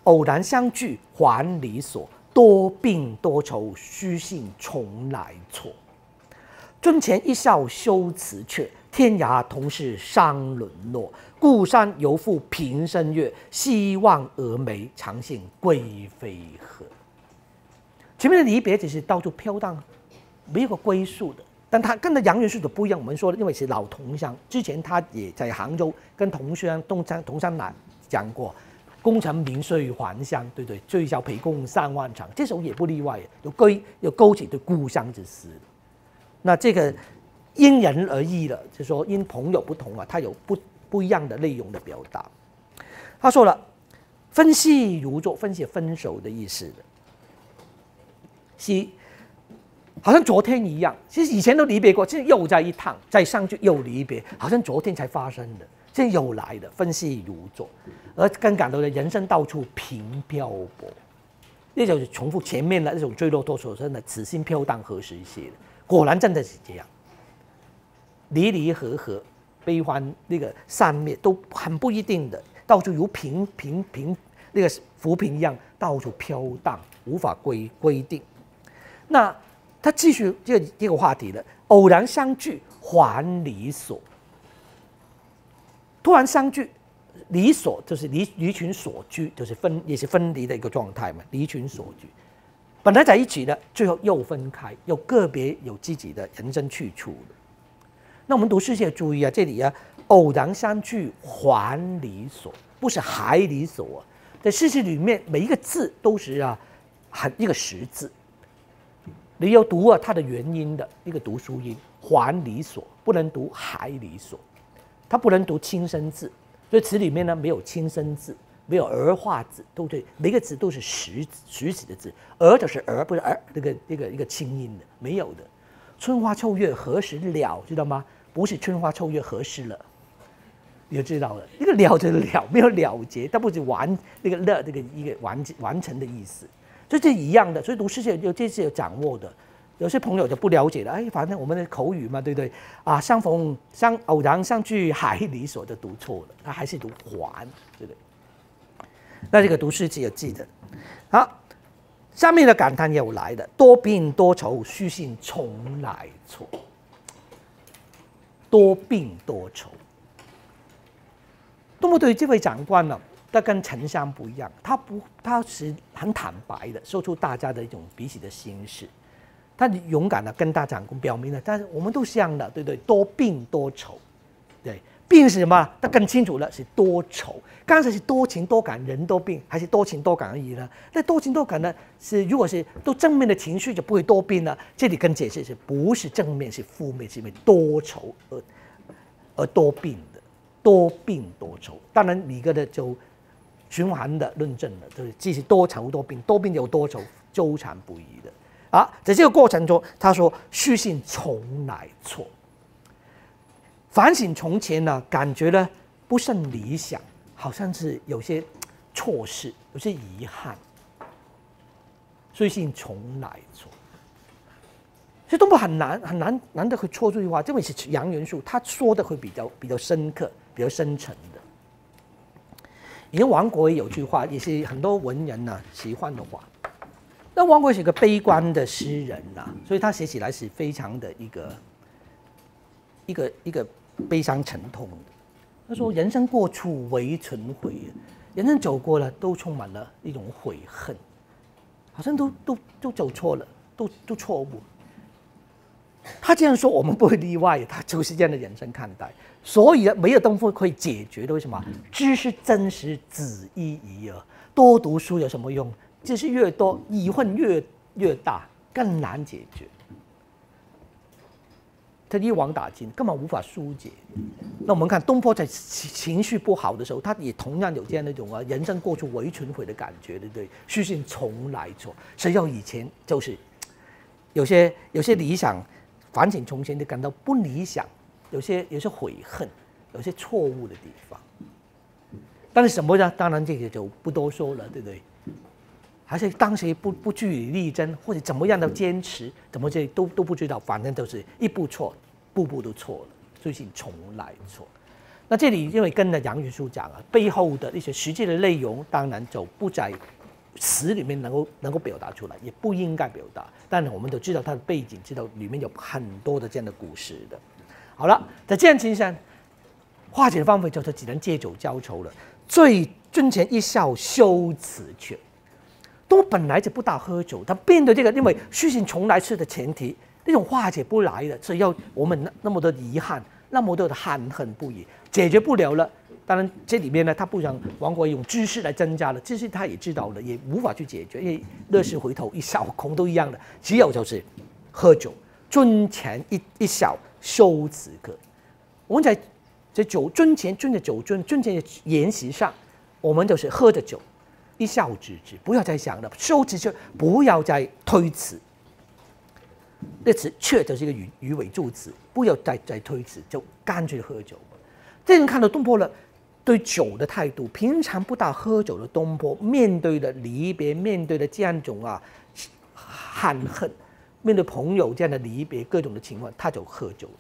偶然相聚还离索，多病多愁，虚信重来错。尊前一笑羞辞却，天涯同是伤沦落。故山犹复平生月，希望蛾眉长信归飞鹤。”前面的离别只是到处飘荡，没有个归宿的。但他跟着杨元素的不一样，我们说，因为是老同乡，之前他也在杭州跟同乡东山同山南讲过“功成名遂还乡”，对不对？“醉笑陪公三万场”，这首也不例外，有勾有勾起对故乡之思。那这个因人而异了，就说因朋友不同啊，他有不不一样的内容的表达。他说了：“分析如坐，分析分手的意思的。”是，好像昨天一样。其实以前都离别过，现在又在一趟，再上去又离别，好像昨天才发生的，现在又来的，分析如昨，而更感到的人生到处平漂泊，那就是重复前面的那种坠落多所生的“此心飘荡何时歇”的。果然真的是这样，离离合合，悲欢那个散灭都很不一定的，到处如平平平那个浮萍一样，到处飘荡，无法规规定。那他继续这这个话题了。偶然相聚还离所，突然相聚，离所就是离离群所居，就是分也是分离的一个状态嘛。离群所居，本来在一起的，最后又分开，又个别有自己的人生去处那我们读诗界注意啊，这里啊，偶然相聚还离所，不是还离所啊，在诗界里面每一个字都是啊，很一个实字。你要读啊，它的原因的一个读书音，还离所不能读还离所，它不能读轻声字，所以词里面呢没有轻声字，没有儿化字，都对，每个字都是实实体的字，儿就是儿，不是儿那个那个一个轻音的，没有的。春花秋月何时了？知道吗？不是春花秋月何时了，你就知道了，一个了就了，没有了结，它不是完那个了那个一个完完成的意思。这是一样的，所以读诗是有这是有掌握的。有些朋友就不了解了，哎，反正我们的口语嘛，对不对？啊，相逢相偶然相聚海里所就读错了，他还是读还，对不对？那这个读诗记要记得。好，下面的感叹又来了：多病多愁，虚信从来错。多病多愁，多么对这位长官呢？他跟沉香不一样，他不，他是很坦白的，说出大家的一种彼此的心事。他勇敢的跟大长工表明了，但是我们都是一样的，对不对？多病多愁，对，病是什么？他更清楚了，是多愁。刚才是多情多感，人多病，还是多情多感而已呢？那多情多感呢？是如果是都正面的情绪，就不会多病了。这里跟解释是不是正面，是负面，是因为多愁而而多病的，多病多愁。当然，李哥的就循环的论证了，就是既是多愁多病，多病有多愁，纠缠不已的。啊，在这个过程中，他说虚性从来错，反省从前呢，感觉呢不甚理想。好像是有些错事，有些遗憾，所以性从来错。所以东坡很难很难难得会错这句话，这位是杨元素，他说的会比较比较深刻、比较深沉的。以前王国有句话，也是很多文人呢喜欢的话。那王国是个悲观的诗人呐，所以他写起来是非常的一个一个一个悲伤沉痛的。他说：“人生过处唯存悔，人生走过了都充满了一种悔恨，好像都都都走错了，都都错误。”他这样说，我们不会例外，他就是这样的人生看待。所以没有东西可以解决的，为什么？知识真实子一疑啊，多读书有什么用？知识越多，疑问越越大，更难解决。他一网打尽，根本无法疏解。那我们看东坡在情绪不好的时候，他也同样有这样的一种啊，人生过处唯存悔的感觉，对不对？书信从来错，谁要以前就是有些有些理想，反省从前就感到不理想，有些有些悔恨，有些错误的地方。但是什么呢？当然这个就不多说了，对不对？还是当时不不据理力争，或者怎么样的坚持，怎么这都都不知道，反正都是一步错。步步都错了，最近从来错。那这里因为跟着杨元书讲啊，背后的一些实际的内容，当然就不在词里面能够能够表达出来，也不应该表达。但我们都知道它的背景，知道里面有很多的这样的故事的。好了，在这样情况下，化解的方法就是只能借酒浇愁了。醉尊前一笑羞辞却，都本来就不大喝酒，他面对这个因为虚情从来是的前提。那种化解不来的，所以要我们那那么多遗憾，那么多的憾恨不已，解决不了了。当然，这里面呢，他不想王国用知识来增加了，知识他也知道了，也无法去解决，因为乐事回头一笑空都一样的，只有就是喝酒，尊前一一笑羞此刻。我们在在酒尊前尊的酒尊尊前的宴席上，我们就是喝着酒，一笑置之，不要再想了，羞耻就不要再推辞。那词“却”就是一个语语尾助词，不要再再推辞，就干脆喝酒。这人看到东坡了对酒的态度，平常不大喝酒的东坡，面对的离别，面对的这样一种啊含恨，面对朋友这样的离别，各种的情况，他就喝酒，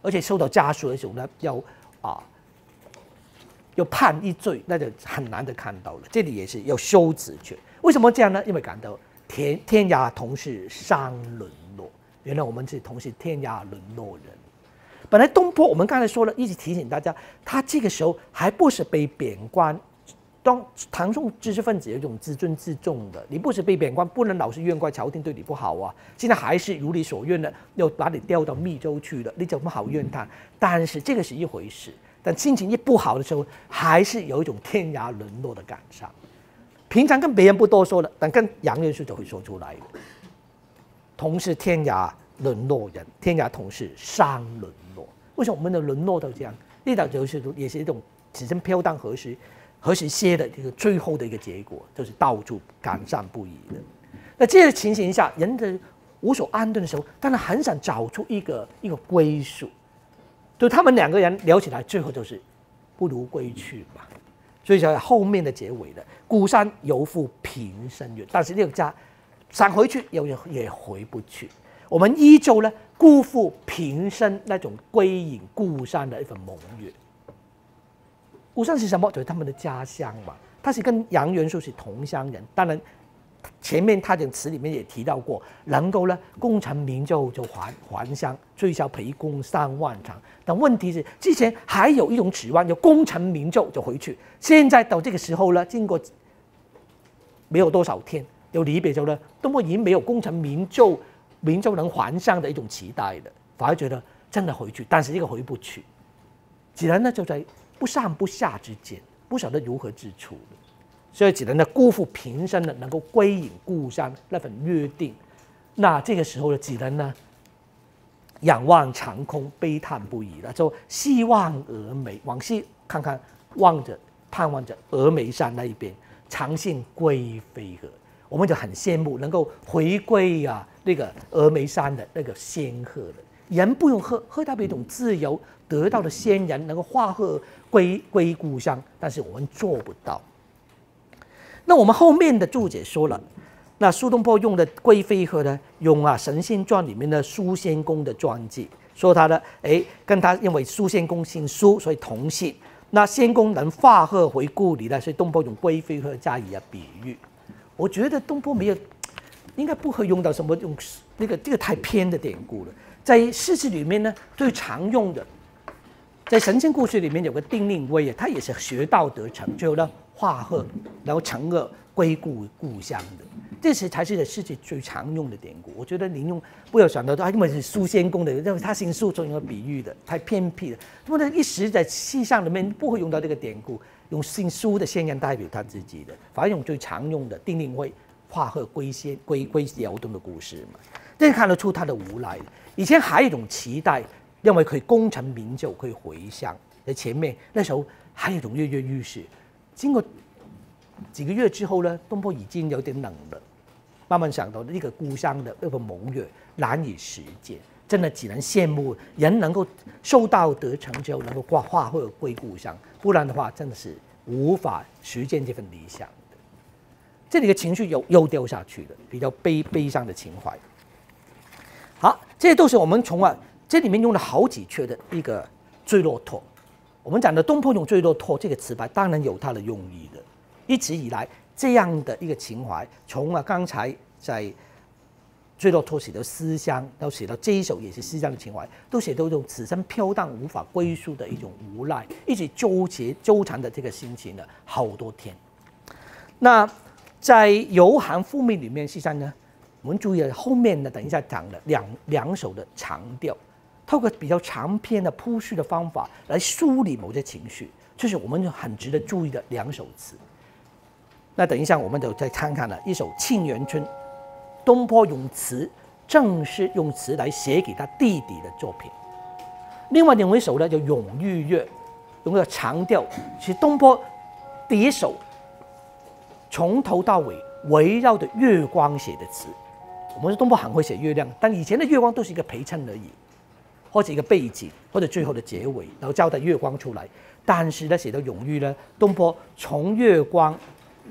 而且受到家属的时候呢，要啊要判一罪，那就很难的看到了。这里也是要羞耻却，为什么这样呢？因为感到天天涯同是山沦落。原来我们是同是天涯沦落人。本来东坡，我们刚才说了，一直提醒大家，他这个时候还不是被贬官。当唐宋知识分子有一种自尊自重的，你不是被贬官，不能老是怨怪朝廷对你不好啊。现在还是如你所愿的，要把你调到密州去了，你怎么好怨叹？但是这个是一回事，但心情一不好的时候，还是有一种天涯沦落的感伤。平常跟别人不多说了，但跟杨元素就会说出来同是天涯沦落人，天涯同是山沦落。为什么我们的沦落到这样？那道就是也是一种此生飘荡何时何时歇的这个最后的一个结果，就是到处感伤不已的。那这样的情形下，人的无所安顿的时候，当然很想找出一个一个归宿。就他们两个人聊起来，最后就是不如归去吧。所以说后面的结尾的“孤山犹负平生愿”，但是那个家。想回去又也回不去，我们依旧呢辜负平生那种归隐故山的一份盟约。故山是什么？就是他们的家乡嘛。他是跟杨元素是同乡人，当然前面他的词里面也提到过，能够呢功成名就就还还乡，最少陪公三万场。但问题是之前还有一种指望，就功成名就就回去。现在到这个时候呢，经过没有多少天。又离别之后呢，东坡已经没有功成名就名就能还上的一种期待的，反而觉得真的回去，但是这个回不去，只能呢就在不上不下之间，不晓得如何自处所以只能呢辜负平生的能够归隐故乡那份约定。那这个时候呢，只能呢，仰望长空，悲叹不已了，就希望峨眉往西看看，望着盼望着峨眉山那一边，长信归飞鹤。我们就很羡慕能够回归啊那个峨眉山的那个仙鹤了。人不用鹤，鹤代表一种自由，得到的仙人能够化鹤归归故乡，但是我们做不到。那我们后面的注解说了，那苏东坡用的贵妃鹤呢，用啊《神仙传》里面的苏仙公的传记，说他的哎跟他因为苏仙公姓苏，所以同姓。那仙公能化鹤回故里呢，所以东坡用贵妃鹤加以啊比喻。我觉得东坡没有，应该不会用到什么用那个这个太偏的典故了。在诗词里面呢，最常用的，在神仙故事里面有个丁令威啊，他也是学道得成，最后呢化鹤，然后成个归故故乡的，这些才是在诗词最常用的典故。我觉得您用不要想到他因为是苏仙公的，认为他姓苏，做一个比喻的，太偏僻了。那么一时在戏上里面不会用到这个典故。用姓苏的仙人代表他自己的，反而用最常用的丁令威化鹤归仙归归辽东的故事嘛，这看得出他的无奈。以前还有一种期待，认为可以功成名就，可以回乡。在前面那时候还有一种跃跃欲试。经过几个月之后呢，东坡已经有点冷了，慢慢想到那个故乡的那个盟约难以实现，真的只能羡慕人能够受到得成就，能够化化鹤归故乡。不然的话，真的是无法实现这份理想的。这里的情绪又又掉下去了，比较悲悲伤的情怀。好，这些都是我们从啊这里面用了好几阙的一个坠落托。我们讲的东坡用坠落托这个词牌，当然有它的用意的。一直以来这样的一个情怀，从啊刚才在。坠落托写的思乡，到写到这一首也是思乡的情怀，都写到一种此生飘荡无法归宿的一种无奈，一直纠结纠缠的这个心情呢，好多天。那在游寒复命里面，实际上呢，我们注意后面呢，等一下讲的两两首的长调，透过比较长篇的铺叙的方法来梳理某些情绪，这是我们很值得注意的两首词。那等一下我们就再看看了一首《沁园春》。东坡用词，正是用词来写给他弟弟的作品。另外另一首呢叫《咏玉月》，用个长调。其实东坡第一首从头到尾围绕着月光写的词。我们说东坡很会写月亮，但以前的月光都是一个陪衬而已，或者一个背景，或者最后的结尾，然后交代月光出来。但是呢，写到咏玉呢，东坡从月光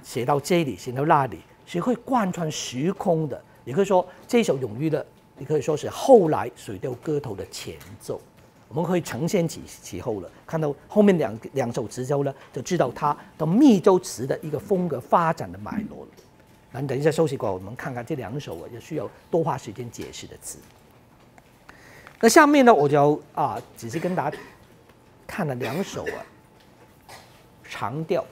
写到这里，写到那里。是会贯穿时空的，也可以说这首咏玉的，也可以说是后来《水调歌头》的前奏。我们可以承先启其后了，看到后面两两首词之后呢，就知道它的密州词的一个风格发展的脉络了。那等一下休息过后，我们看看这两首啊，也需要多花时间解释的词。那下面呢，我就啊，只是跟大家看了两首啊长调。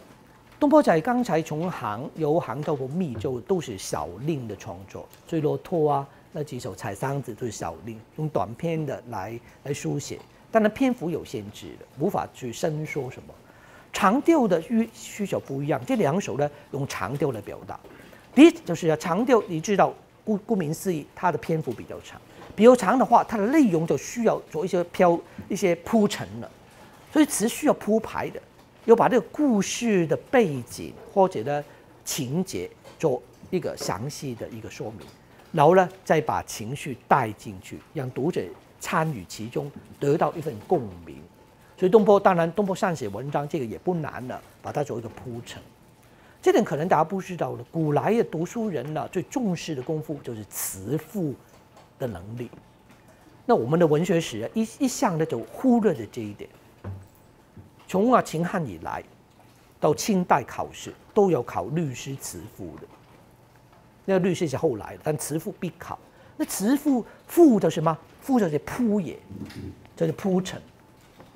东坡仔刚才从行由行到过密州，都是小令的创作，坠落托啊那几首采桑子都是小令，用短篇的来来书写，当然篇幅有限制的，无法去深说什么。长调的需需求不一样，这两首呢用长调来表达。第一就是要长调，你知道顾顾名思义，它的篇幅比较长，比较长的话，它的内容就需要做一些飘一些铺陈了，所以词需要铺排的。要把这个故事的背景或者呢情节做一个详细的一个说明，然后呢再把情绪带进去，让读者参与其中，得到一份共鸣。所以东坡当然东坡善写文章，这个也不难了，把它做一个铺陈。这点可能大家不知道了，古来的读书人呢最重视的功夫就是词赋的能力。那我们的文学史一一向呢就忽略了这一点。从啊秦汉以来，到清代考试都有考律师词赋的。那个律师是后来的，但词赋必考。那词赋赋的什么？赋就是铺也，就是铺陈。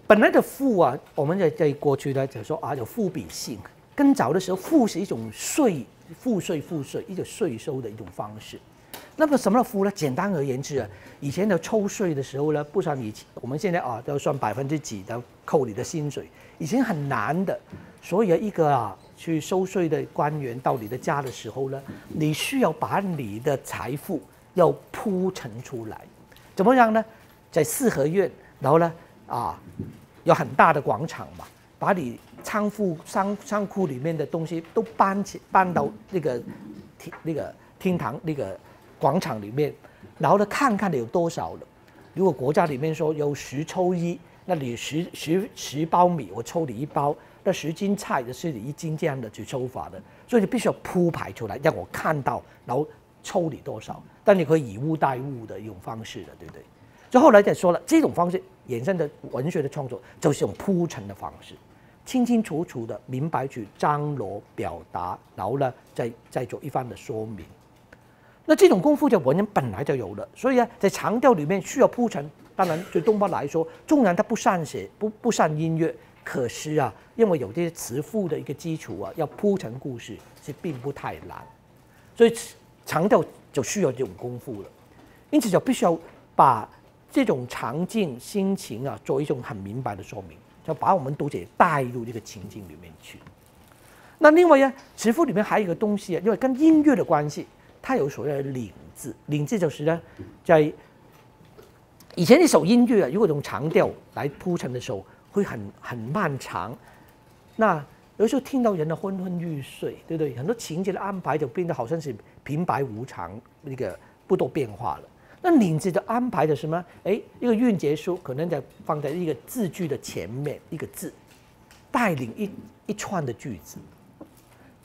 本来的赋啊，我们在在过去呢就说啊有赋比兴。更早的时候，赋是一种税赋税赋税一个税收的一种方式。那么什么夫呢？简单而言之啊，以前的抽税的时候呢，不算你我们现在啊都算百分之几的扣你的薪水，以前很难的。所以啊，一个啊去收税的官员到你的家的时候呢，你需要把你的财富要铺陈出来，怎么样呢？在四合院，然后呢啊，有很大的广场嘛，把你仓库仓仓库里面的东西都搬起搬到那个厅那个厅堂那个广场里面，然后呢看看你有多少了。如果国家里面说有十抽一，那你十十十包米，我抽你一包。那十斤菜的是你一斤这样的去抽法的，所以你必须要铺排出来，让我看到，然后抽你多少。但你可以以物代物的一种方式的，对不对？就后来再说了，这种方式衍生的文学的创作就是一种铺陈的方式，清清楚楚的明白去张罗表达，然后呢再再做一番的说明。那这种功夫就文人本来就有了，所以啊，在长调里面需要铺陈。当然，对东方来说，纵然他不善写，不不善音乐。可是啊，因为有这些词赋的一个基础啊，要铺成故事是并不太难，所以强调就需要这种功夫了。因此就必须要把这种场景、心情啊，做一种很明白的说明，就把我们读者带入这个情境里面去。那另外呀，词赋里面还有一个东西啊，因为跟音乐的关系，它有所谓的领字。领字就是呢，在以前一首音乐啊，如果用长调来铺陈的时候。会很很漫长，那有时候听到人的昏昏欲睡，对不对？很多情节的安排就变得好像是平白无常，那个不多变化了。那领子的安排的什么？哎，一个韵结束，可能在放在一个字句的前面，一个字带领一一串的句子，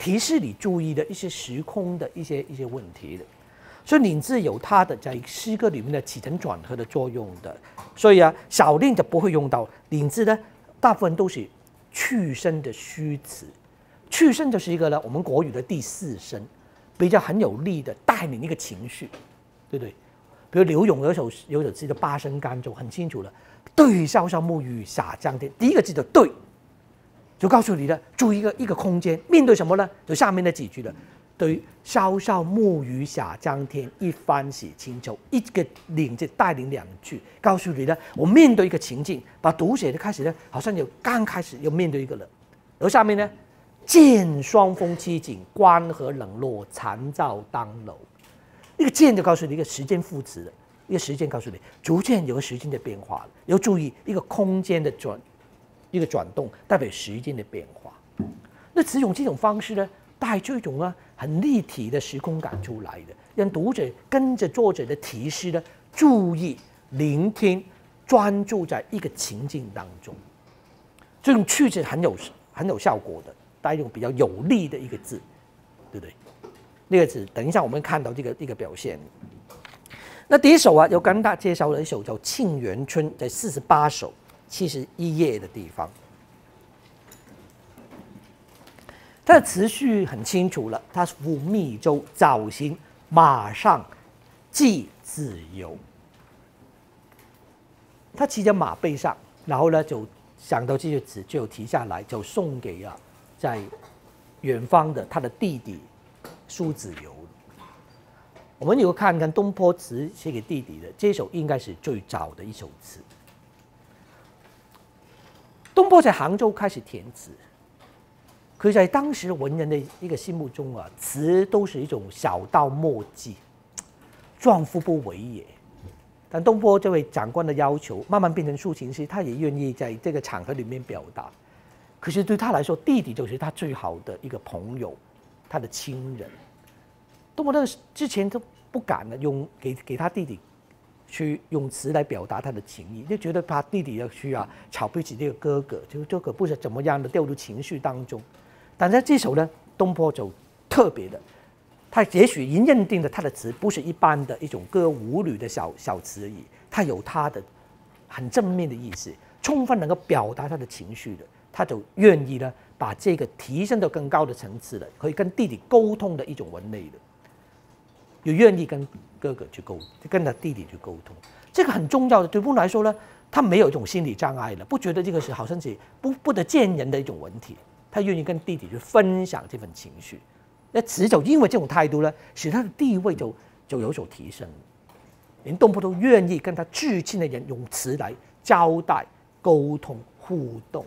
提示你注意的一些时空的一些一些问题的。所以领字有它的在诗歌里面的起承转合的作用的，所以啊，小令就不会用到领字呢，大部分都是去声的虚词，去声就是一个呢，我们国语的第四声，比较很有力的带领一个情绪，对不对？比如柳永有首有首诗叫《八声甘州》，很清楚了，对潇潇暮雨洒江天，第一个字就对，就告诉你了，注意一个一个空间，面对什么呢？就下面那几句了。对于潇潇暮雨洒江天，一番洗清秋，一个领子带领两句，告诉你呢，我面对一个情境，把读写的开始呢，好像有刚开始又面对一个人，而下面呢，见霜风凄景，关河冷落，残照当楼。那个见就告诉你一个时间副词了，一个时间告诉你，逐渐有个时间的变化了。要注意一个空间的转，一个转动代表时间的变化。那只用这种方式呢？带出一种啊很立体的时空感出来的，让读者跟着作者的提示呢，注意聆听，专注在一个情境当中。这种句子很有很有效果的，带一种比较有力的一个字，对不对？那个字，等一下我们看到这个一个表现。那第一首啊，要跟大家介绍的一首叫《沁园春》，在四十八首七十一页的地方。它的词序很清楚了，它是赴密州早行，马上寄自由。他骑在马背上，然后呢，就想到这些词，就提下来，就送给啊，在远方的他的弟弟苏子由。我们有看看东坡词写给弟弟的这首，应该是最早的一首词。东坡在杭州开始填词。可是，在当时文人的一个心目中啊，词都是一种小道墨迹，壮夫不为也。但东坡这位长官的要求，慢慢变成抒情诗，他也愿意在这个场合里面表达。可是对他来说，弟弟就是他最好的一个朋友，他的亲人。东坡那个之前都不敢的用给给他弟弟去用词来表达他的情意，就觉得他弟弟要去啊，瞧不起这个哥哥，就哥哥不是怎么样的掉入情绪当中。但在这首呢，东坡就特别的，他也许已经认定了他的词不是一般的一种歌舞女的小小词而已，他有他的很正面的意思，充分能够表达他的情绪的，他就愿意呢把这个提升到更高的层次了，可以跟弟弟沟通的一种文类的，有愿意跟哥哥去沟，跟他弟弟去沟通，这个很重要的。对东来说呢，他没有一种心理障碍了，不觉得这个是好像是不不得见人的一种问题。他愿意跟弟弟去分享这份情绪，那词就因为这种态度呢，使他的地位就就有所提升，连动不动愿意跟他至亲的人用词来交代、沟通、互动。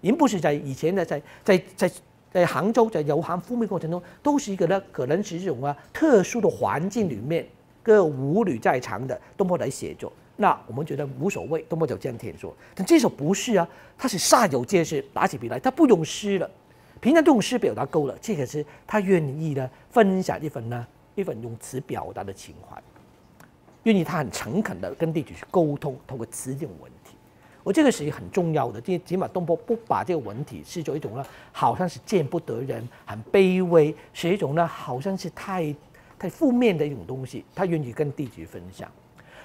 您不是在以前的在在在在杭州在游行赴美过程中，都是一个呢，可能是这种啊特殊的环境里面，这舞女在场的东坡来写作。那我们觉得无所谓，东坡就这样填说。但这首不是啊，他是煞有介事，拿起笔来，他不用诗了，平常都用诗表达够了。这个是他愿意呢分享一份呢一份用词表达的情怀，愿意他很诚恳的跟弟子去沟通，通过词这种文体。我这个是很重要的，这起码东坡不把这个文体视作一种呢，好像是见不得人，很卑微，是一种呢，好像是太太负面的一种东西。他愿意跟弟弟分享。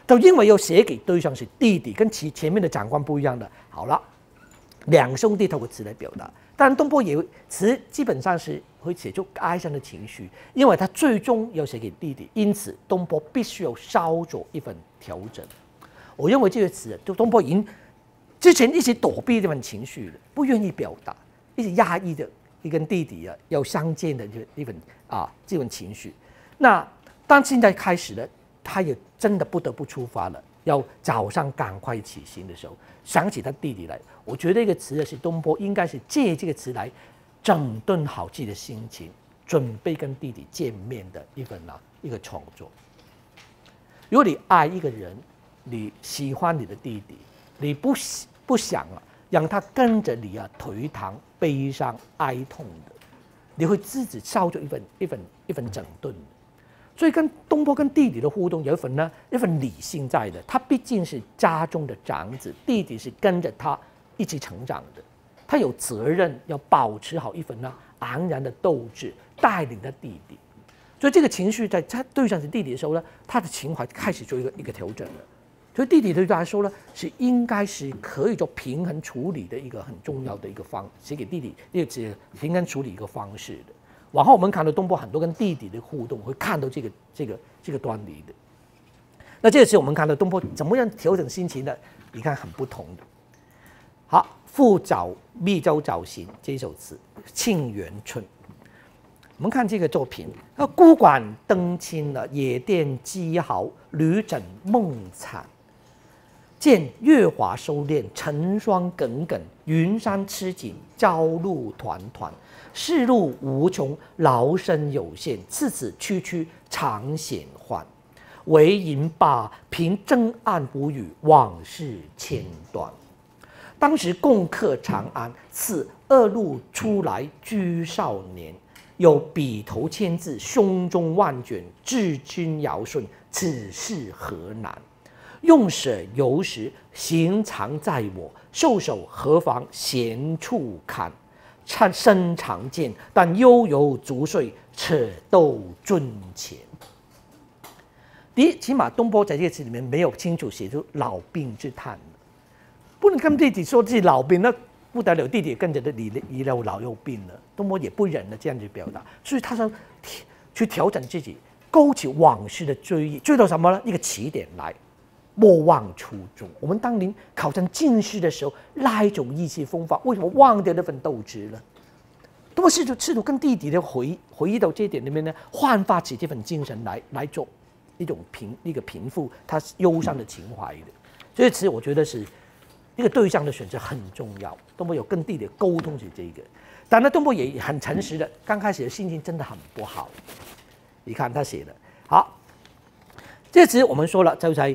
都因为要写给对象是弟弟，跟其前面的长官不一样的。好了，两兄弟透过词来表达，但东坡也词基本上是会写出哀伤的情绪，因为他最终要写给弟弟，因此东坡必须要稍作一份调整。我认为这个词，就东坡已经之前一直躲避这份情绪的，不愿意表达，一直压抑的，一跟弟弟啊要相见的这一份啊这份情绪。那但现在开始了。他也真的不得不出发了，要早上赶快起行的时候，想起他弟弟来。我觉得一个词呢是东坡应该是借这个词来整顿好自己的心情，准备跟弟弟见面的一份啊一个创作。如果你爱一个人，你喜欢你的弟弟，你不不想啊让他跟着你啊颓唐、悲伤、哀痛的，你会自己烧出一份一份一份整顿。所以跟东坡跟弟弟的互动有一份呢，一份理性在的。他毕竟是家中的长子，弟弟是跟着他一起成长的，他有责任要保持好一份呢昂然的斗志，带领他弟弟。所以这个情绪在他对上是弟弟的时候呢，他的情怀开始做一个一个调整了。所以弟弟对他来说呢，是应该是可以做平衡处理的一个很重要的一个方，写给弟弟一个平衡处理一个方式的。往后我们看到东坡很多跟弟弟的互动，会看到这个这个这个端倪的。那这次我们看到东坡怎么样调整心情的？你看很不同的。好，《复早密州早行》这首词，《沁园春》。我们看这个作品，那孤馆灯清了，野店鸡嚎，旅枕梦惨。见月华收敛，晨霜耿耿，云山吃紧，朝露团团。世路无穷，劳身有限，次次区区常险患。唯吟罢，凭征案不语，往事千端。当时共客长安，此二路出来居少年。有笔头千字，胸中万卷，至君尧舜，此事何难？用舍由时，行常在我，袖手何妨闲处看。参身常见，但悠游逐岁，扯斗尊前。第一，起码东坡在这个词里面没有清楚写出老病之叹不能跟弟弟说自己老病，那不得了，弟弟跟着的你你又老又病了，东坡也不忍的这样去表达，所以他说去调整自己，勾起往事的追忆，追到什么呢？一个起点来。莫忘初衷。我们当年考上进士的时候，那一种意气风发，为什么忘掉那份斗志了？多试图试图跟弟弟的回回忆到这一点里面呢，焕发起这份精神来，来做一种平一个平复他忧伤的情怀的。所以，其实我觉得是一个对象的选择很重要。东坡有跟弟弟沟通起这个，当然东坡也很诚实的，刚开始的心情真的很不好。你看他写的，好，这次我们说了就在。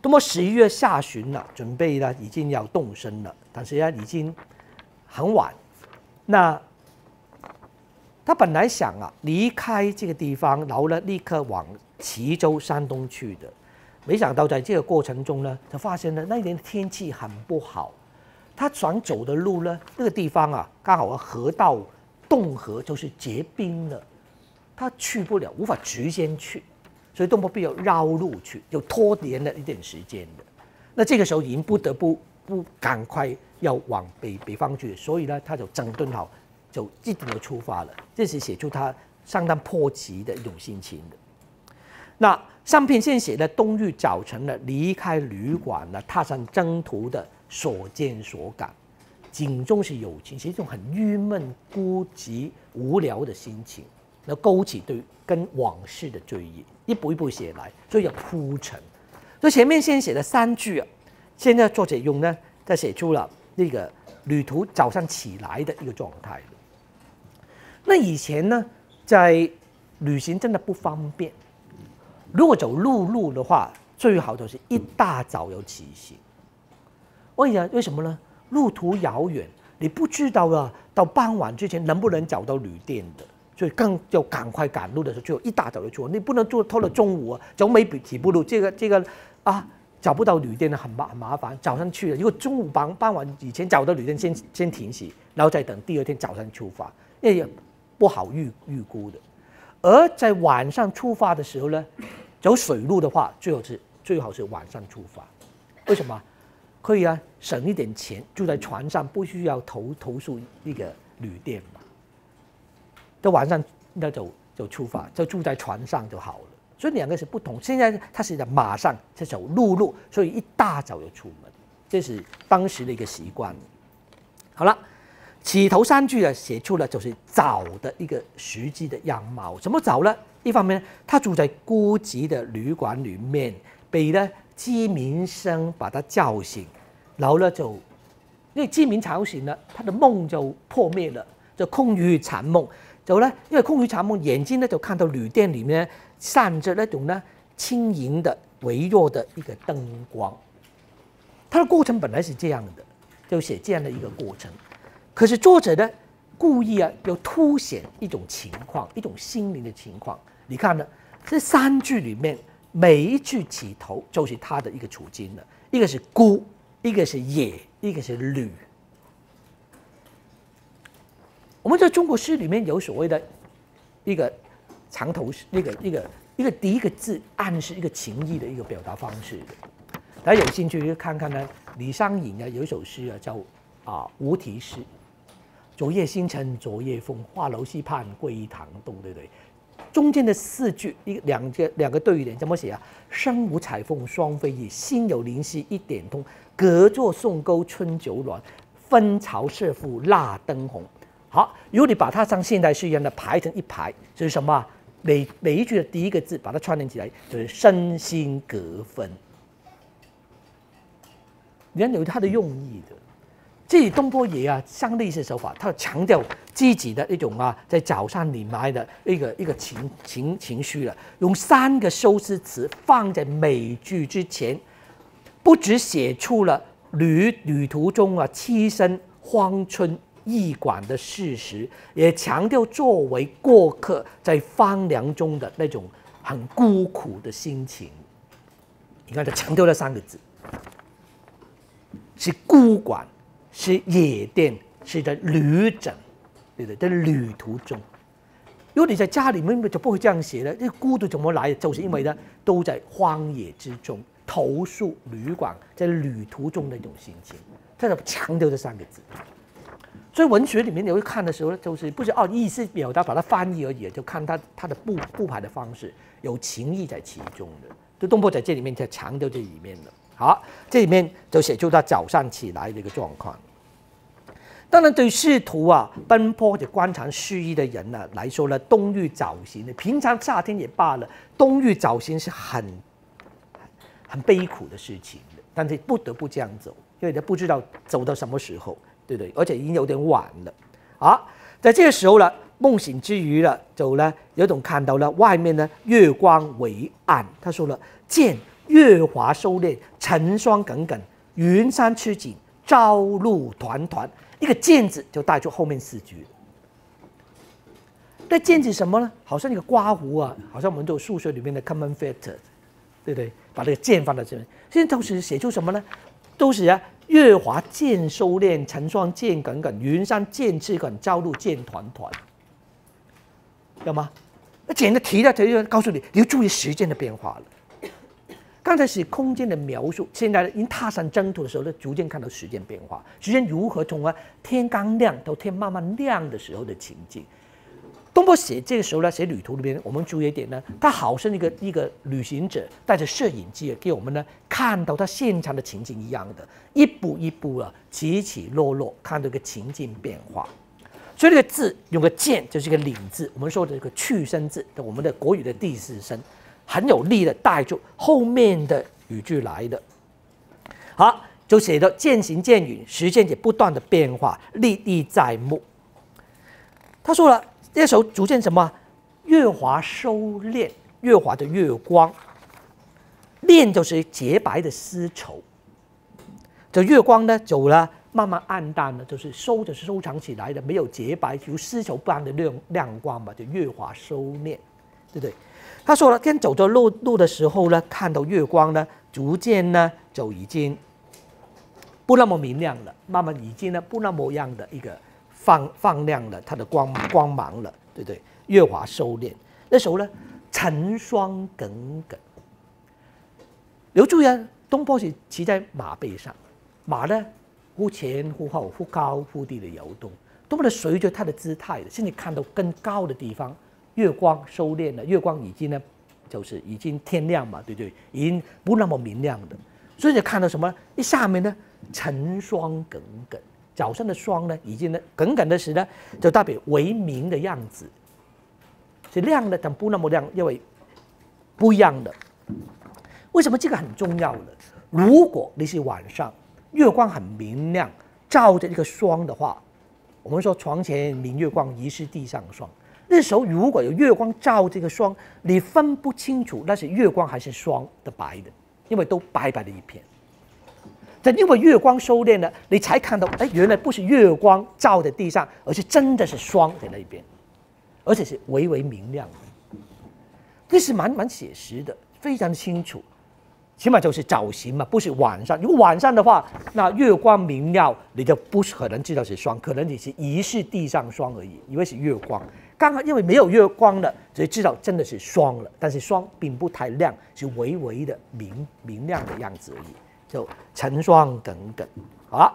那么十一月下旬了，准备呢已经要动身了，但是呢已经很晚。那他本来想啊离开这个地方，然后呢立刻往齐州山东去的，没想到在这个过程中呢，他发现了那一年天气很不好。他想走的路呢，那个地方啊刚好河道冻河就是结冰了，他去不了，无法直接去。所以东坡必要绕路去，就拖延了一点时间的。那这个时候已经不得不不赶快要往北北方去，所以呢，他就整顿好，就一定要出发了。这是写出他相当迫急的一种心情的。那上篇先写的冬日早晨呢，离开旅馆呢，踏上征途的所见所感，景中是友情，是一种很郁闷、孤寂、无聊的心情。那勾起对跟往事的追忆，一步一步写来，所以要铺陈。所以前面先写了三句啊，现在作者用呢，他写出了那个旅途早上起来的一个状态。那以前呢，在旅行真的不方便，如果走陆路的话，最好就是一大早要起行。为什为什么呢？路途遥远，你不知道啊，到傍晚之前能不能找到旅店的，所以更要赶快赶路的时候，就一大早就做。你不能做拖到中午啊，走没几步路，这个这个啊，找不到旅店的很麻很麻烦。早上去了，如果中午傍傍晚以前找到旅店，先先停息，然后再等第二天早上出发，那也不好预预估的。而在晚上出发的时候呢，走水路的话，最好是最好是晚上出发，为什么？可以啊，省一点钱，住在船上不需要投投诉那个旅店嘛。到晚上那就就出发，就住在船上就好了。所以两个是不同。现在他是在马上就走陆路，所以一大早就出门，这是当时的一个习惯。好了，起头三句啊，写出了就是早的一个实际的样貌。怎么早呢？一方面，他住在孤寂的旅馆里面，被呢鸡鸣声把他叫醒。然后呢，就因为鸡鸣吵醒了，他的梦就破灭了，就空余残梦。就呢，因为空余残梦，眼睛呢就看到旅店里面散着那种呢轻盈的、微弱的一个灯光。它的过程本来是这样的，就写这样的一个过程。可是作者呢，故意啊，要凸显一种情况，一种心灵的情况。你看呢，这三句里面每一句起头就是他的一个处境了，一个是孤。一个是野，一个是旅。我们在中国诗里面有所谓的一个长头诗，那个一个一个第一个字暗示一个情意的一个表达方式。大家有兴趣去看看呢，李商隐啊有一首诗啊叫啊无题诗。昨夜星辰昨夜风，画楼西畔桂堂东，对不对？中间的四句一个两个两个对联怎么写啊？身无彩凤双飞翼，心有灵犀一点通。隔座送钩春酒暖，分曹射覆蜡灯红。好，如果你把它像现代诗一样的排成一排，就是什么？每每一句的第一个字把它串联起来，就是身心隔分。你看有它的用意的。这里东坡爷啊，像类似手法，他强调自己的一种啊，在早上里面的一个一个情情情绪了，用三个修辞词放在每句之前。不只写出了旅旅途中啊栖身荒村驿馆的事实，也强调作为过客在荒凉中的那种很孤苦的心情。你看，他强调了三个字：是孤馆，是野店，是在旅整，对不对？在旅途中，如果你在家里面就不会这样写了。这孤独怎么来？就是因为呢，都在荒野之中。投诉旅馆在旅途中的一种心情，这个强调这三个字。所以文学里面你会看的时候，就是不是哦意思表达把它翻译而已，就看他他的布布排的方式有情意在其中的。就东坡在这里面在强调这里面的。好，这里面就写出他早上起来的一个状况。当然，对仕途啊奔波或者官场失意的人呢来说呢，冬日早行的平常夏天也罢了，冬日早行是很。很悲苦的事情的但是不得不这样走，因为他不知道走到什么时候，对对？而且已经有点晚了。好，在这个时候呢，梦醒之余了，就呢，有种看到了外面呢月光微暗。他说了：“见月华收敛，晨霜耿耿，云山吃景，朝露团团。”一个“见”字就带出后面四句。那“见”字什么呢？好像一个刮胡啊，好像我们都宿舍里面的 common factor。对不对？把这个剑放在这边，现在都是写出什么呢？都是啊，月华渐收敛，晨霜渐耿耿，云山渐赤梗，朝露渐团团，有吗？那简单提了，他就告诉你，你要注意时间的变化了。刚才是空间的描述，现在已经踏上征途的时候呢，逐渐看到时间变化，时间如何从啊天刚亮到天慢慢亮的时候的情景。东坡写这个时候呢，写旅途里面，我们注意一点呢，他好像一个一个旅行者带着摄影机给我们呢看到他现场的情景一样的，一步一步啊起起落落，看到一个情境变化。所以这个字用个见，就是一个领字，我们说的这个去声字，我们的国语的第四声，很有力的带住后面的语句来的。好，就写的渐行渐远，时间也不断的变化，历历在目。他说了，那时候逐渐什么？月华收敛，月华的月光，敛就是洁白的丝绸。这月光呢，走了，慢慢暗淡了，就是收着收藏起来的，没有洁白如丝绸般的亮亮光嘛，就月华收敛，对不对？他说了，天走着路路的时候呢，看到月光呢，逐渐呢就已经不那么明亮了，慢慢已经呢不那么样的一个放放亮了它的光光芒了，对不对？月华收敛，那时候呢，成霜耿耿。留注意啊，东坡是骑在马背上，马呢忽前忽后、忽高忽低的游动，多么的随着它的姿态的。现在看到更高的地方。月光收敛了，月光已经呢，就是已经天亮嘛，对不对？已经不那么明亮的，所以你看到什么？一下面呢，晨霜耿耿，早上的霜呢，已经呢，耿耿的时呢，就代表为明的样子，是亮的，但不那么亮，因为不一样的。为什么这个很重要呢？如果你是晚上，月光很明亮，照着一个霜的话，我们说床前明月光，疑是地上霜。那时候如果有月光照这个霜，你分不清楚那是月光还是霜的白的，因为都白白的一片。但因为月光收敛了，你才看到，哎，原来不是月光照在地上，而是真的是霜在那边，而且是微微明亮的。这是蛮蛮写实的，非常清楚。起码就是早行嘛，不是晚上。如果晚上的话，那月光明亮，你就不可能知道是霜，可能你是疑是地上霜而已，以为是月光。刚好因为没有月光了，所以知道真的是霜了。但是霜并不太亮，是微微的明明亮的样子而已，就成霜耿耿。好了，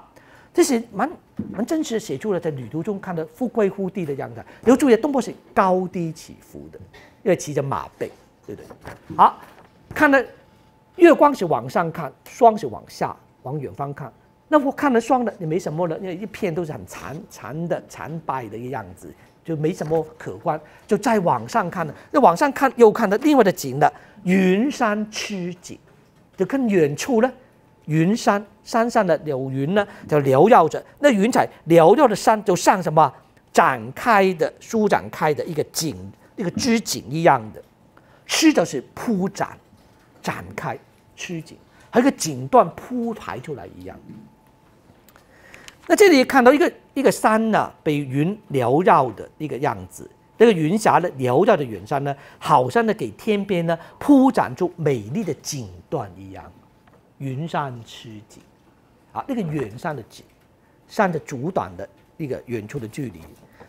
这是蛮蛮真实写出了在旅途中看到忽贵忽低的样子。要注意，东坡是高低起伏的，因为骑着马背，对不对？好，看了月光是往上看，霜是往下往远方看。那我看了霜的也没什么了，因为一片都是很残残的残败的一个样子。就没什么可观，就再往上看了，那往上看又看到另外的景了，云山吃景，就看远处呢，云山山上的柳云呢，就缭绕着，那云彩缭绕的山就像什么展开的舒展开的一个景，一个织锦一样的，吃的是铺展，展开吃景，和一个锦缎铺排出来一样。那这里看到一个一个山呢，被云缭绕的一个样子。这个云霞呢，缭绕的远山呢，好像呢给天边呢铺展出美丽的锦缎一样。云山吃景，啊，那个远山的景，山的阻短的一个远处的距离。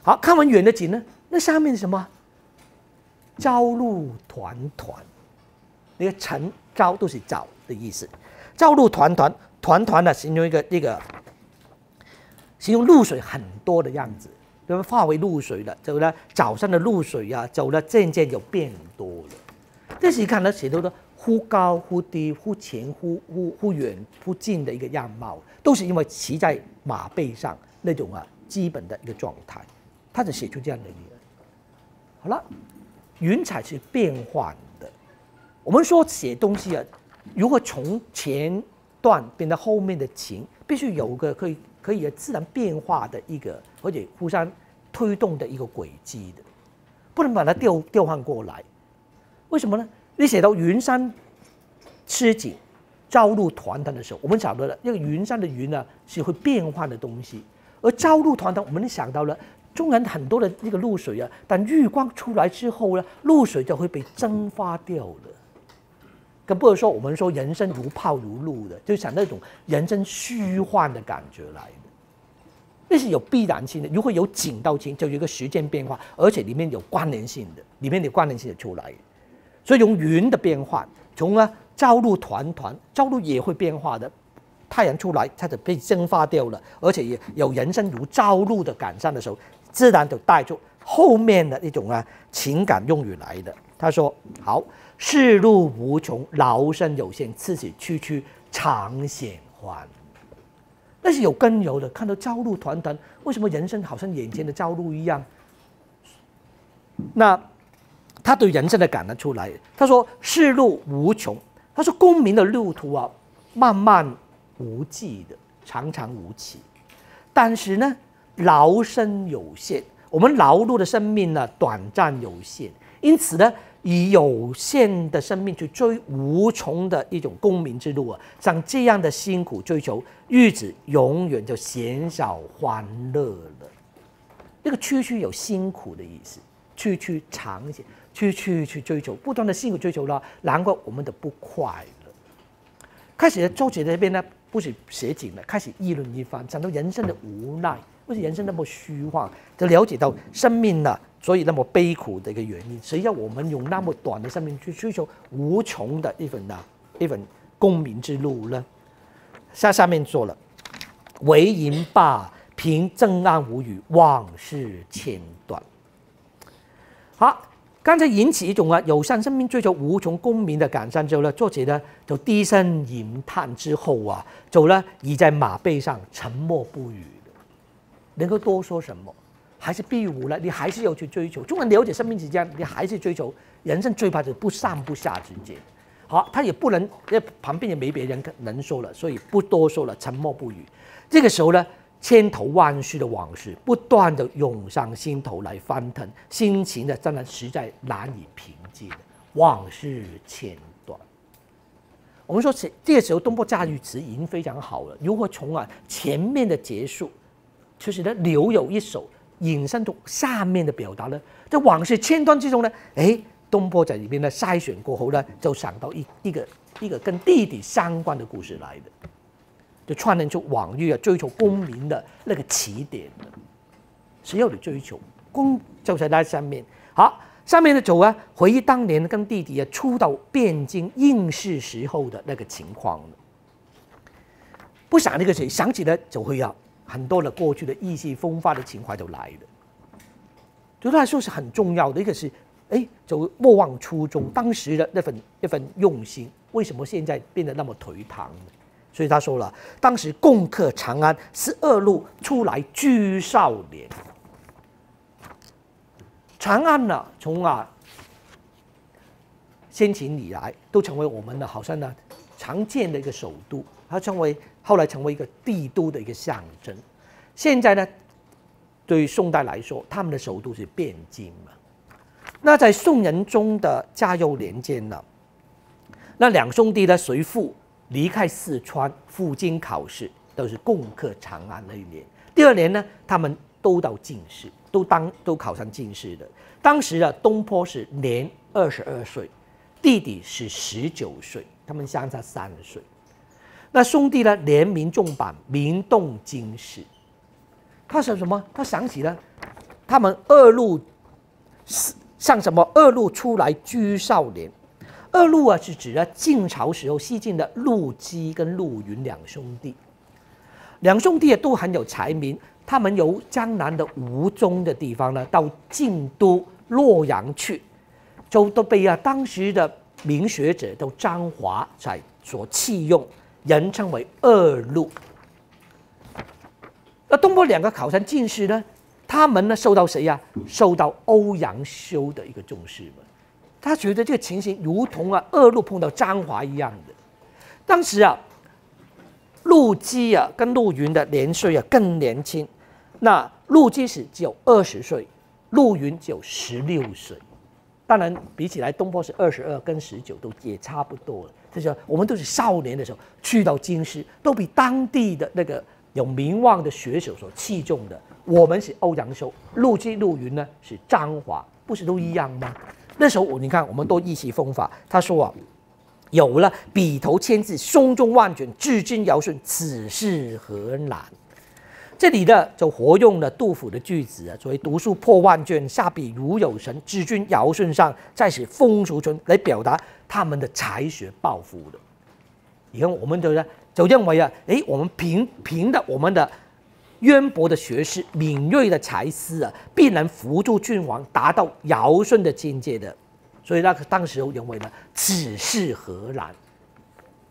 好看完远的景呢，那下面什么？朝露团团，那个晨朝都是早的意思。朝露团团，团团呢形容一个一个。形容露水很多的样子，对吧？化为露水了，走了早上的露水呀，走了渐渐就变多了。这是看到写到的忽高忽低、忽前忽忽忽远忽近的一个样貌，都是因为骑在马背上那种啊基本的一个状态，他就写出这样的一个。好了，云彩是变幻的。我们说写东西啊，如何从前段变到后面的情，必须有个可以。可以自然变化的一个，而且互相推动的一个轨迹的，不能把它调调换过来。为什么呢？你写到云山吃景，朝露团团的时候，我们晓得了，那个云山的云呢是会变化的东西，而朝露团团，我们想到了，中原很多的那个露水啊，但日光出来之后呢，露水就会被蒸发掉了。更不如说，我们说人生如泡如露的，就想那种人生虚幻的感觉来的，那是有必然性的。如果有景到情，就有一个时间变化，而且里面有关联性的，里面有关联性的出来。所以用云的变化，从啊朝露团团，朝露也会变化的，太阳出来它就被蒸发掉了，而且也有人生如朝露的感伤的时候，自然就带出后面的一种啊情感用语来的。他说好。世路无穷，劳身有限，此起区区常显欢。那是有根由的。看到朝露团团，为什么人生好像眼前的朝露一样？那他对人生的感恩出来，他说：“世路无穷。”他说：“功名的路途啊，漫漫无际的，长长无期。但是呢，劳生有限，我们劳碌的生命呢，短暂有限。因此呢。”以有限的生命去追无穷的一种功名之路啊，像这样的辛苦追求，日子永远就减少欢乐了。这个区区有辛苦的意思，区区长一些，去去去追求，不断的辛苦追求了，难怪我们的不快乐。开始周姐这边呢，不是写景了，开始议论一番，讲到人生的无奈，为什么人生那么虚幻，就了解到生命呢。所以那么悲苦的一个原因，谁要我们用那么短的生命去追求无穷的一份的一份功名之路呢？下下面做了，为淫罢，凭正案无语，往事千段。好，刚才引起一种啊有善生命追求无穷公民的感伤之后呢，作者呢就低声吟叹之后啊，走了倚在马背上沉默不语能够多说什么？还是必无了，你还是要去追求。纵然了解生命之间，你还是追求人生最怕的不上不下之间。好，他也不能，因为旁边也没别人能说了，所以不多说了，沉默不语。这个时候呢，千头万绪的往事不断的涌上心头来翻腾，心情呢，真的实在难以平静。往事千段。我们说，这这个时候东坡驾驭词已经非常好了，如何从啊前面的结束，就是呢留有一首。引申出下面的表达呢，在往事千端之中呢，哎，东坡在里面呢筛选过后呢，就想到一一个一个跟弟弟相关的故事来的，就串联出往日啊追求功名的那个起点的，谁要你追求功就在那上面。好，上面的走啊，回忆当年跟弟弟啊初到汴京应试时候的那个情况不想那个谁想起来就会要。很多的过去的意气风发的情怀就来了，对他来说是很重要的。一个是，哎，就莫忘初衷，当时的那份那份用心，为什么现在变得那么颓唐呢？所以他说了，当时共克长安，十二路出来居少年。长安呢，从啊先秦以来，都成为我们的好像呢常见的一个首都，它成为。后来成为一个帝都的一个象征。现在呢，对于宋代来说，他们的首都是汴京嘛。那在宋仁宗的嘉佑年间呢，那两兄弟呢随父离开四川赴京考试，都是共克长安那一年。第二年呢，他们都到进士，都当都考上进士的。当时啊，东坡是年二十二岁，弟弟是十九岁，他们相差三岁。那兄弟呢？联名重榜，名动京师。他想什么？他想起了他们二路像什么？二路出来居少年。二路啊，是指啊晋朝时候西晋的陆机跟陆云两兄弟。两兄弟啊，都很有才名。他们由江南的吴中的地方呢，到晋都洛阳去，就都被啊当时的名学者都张华在所弃用。人称为二路。那东坡两个考上进士呢？他们呢受到谁呀？受到欧阳修的一个重视嘛。他觉得这个情形如同啊二路碰到张华一样的。当时啊，陆机啊跟陆云的年岁啊更年轻。那陆机是只有二十岁，陆云只有十六岁。当然比起来，东坡是二十二跟十九都也差不多了。就是我们都是少年的时候去到京师，都比当地的那个有名望的学者所器重的。我们是欧阳修，陆机、陆云呢是张华，不是都一样吗？那时候你看，我们都意气风发。他说啊，有了笔头千字，胸中万卷，至今尧舜，此事何难？这里的就活用了杜甫的句子啊，所谓读书破万卷，下笔如有神，至君尧舜上，再写风俗春，来表达他们的才学抱负的。你看，我们就是就认为啊，哎，我们凭凭的我们的渊博的学识、敏锐的才思啊，必能扶助君王，达到尧舜的境界的。所以那个当时认为呢，此事何难？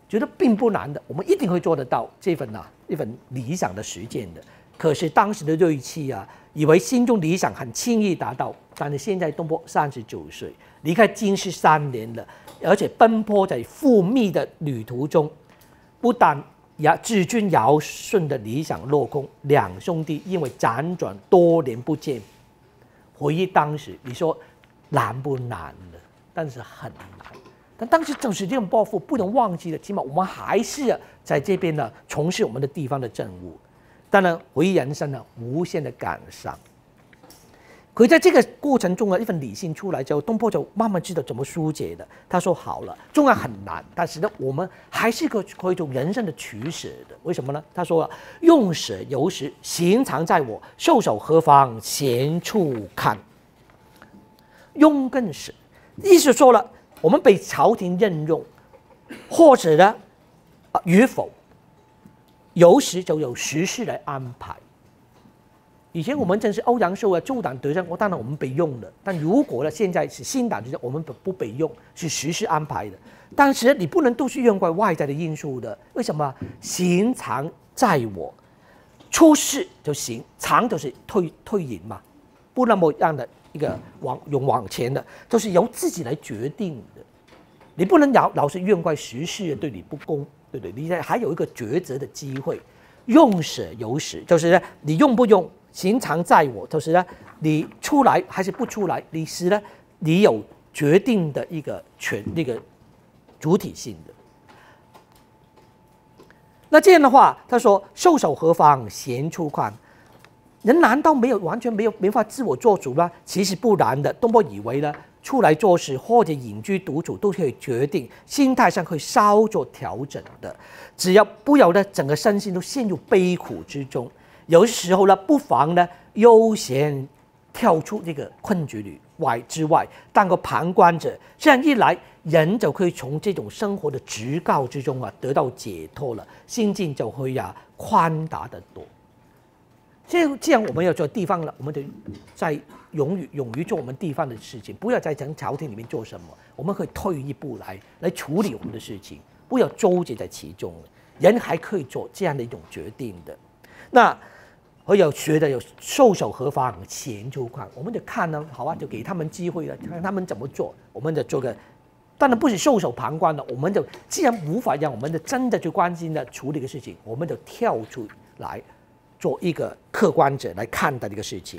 觉得并不难的，我们一定会做得到这份呐一份理想的实践的。可是当时的锐气啊，以为心中理想很轻易达到，但是现在东坡三十九岁，离开京师三年了，而且奔波在复密的旅途中，不但尧至君尧舜的理想落空，两兄弟因为辗转多年不见，回忆当时，你说难不难呢？但是很难。但当时正是这种抱负不能忘记的，起码我们还是在这边呢从事我们的地方的政务。当然，回忆人生呢，无限的感伤。可在这个过程中呢，一份理性出来之后，东坡就慢慢知道怎么疏解的。他说：“好了，纵然很难，但是呢，我们还是可可以做人生的取舍的。为什么呢？他说：‘用舍有时，行常在我，袖手何妨闲处看。’用更是，意思说了，我们被朝廷任用，或者呢，与否，有时就有时事来安排。”以前我们真是欧阳修啊，旧党得胜，我当然我们被用了。但如果呢，现在是新党执政，我们不不被用，是实施安排的。但是你不能都是怨怪外在的因素的。为什么？行常在我，出事就行，常就是退退隐嘛，不那么样的一个往勇往前的，都是由自己来决定的。你不能老老是怨怪时事对你不公，对不对？你在还有一个抉择的机会，用舍有时，就是你用不用。行常在我，就是呢，你出来还是不出来，你是呢，你有决定的一个权，那个主体性的。那这样的话，他说袖手何妨闲处看，人难道没有完全没有没法自我做主吗？其实不然的。东坡以为呢，出来做事或者隐居独处都可以决定，心态上可以稍作调整的，只要不要呢，整个身心都陷入悲苦之中。有时候呢，不妨呢悠闲跳出这个困局里外之外，当个旁观者。这样一来，人就可以从这种生活的直告之中啊得到解脱了，心境就会呀宽大得多。这这样，我们要做地方了，我们就在勇于勇于做我们地方的事情，不要在整朝廷里面做什么，我们可以退一步来来处理我们的事情，不要纠结在其中了。人还可以做这样的一种决定的，那。我有学的有袖手何妨闲处看，我们就看呢，好啊，就给他们机会了，看他们怎么做，我们就做个，当然不是袖手旁观的，我们就既然无法让我们的真的去关心的处理个事情，我们就跳出来做一个客观者来看待这个事情。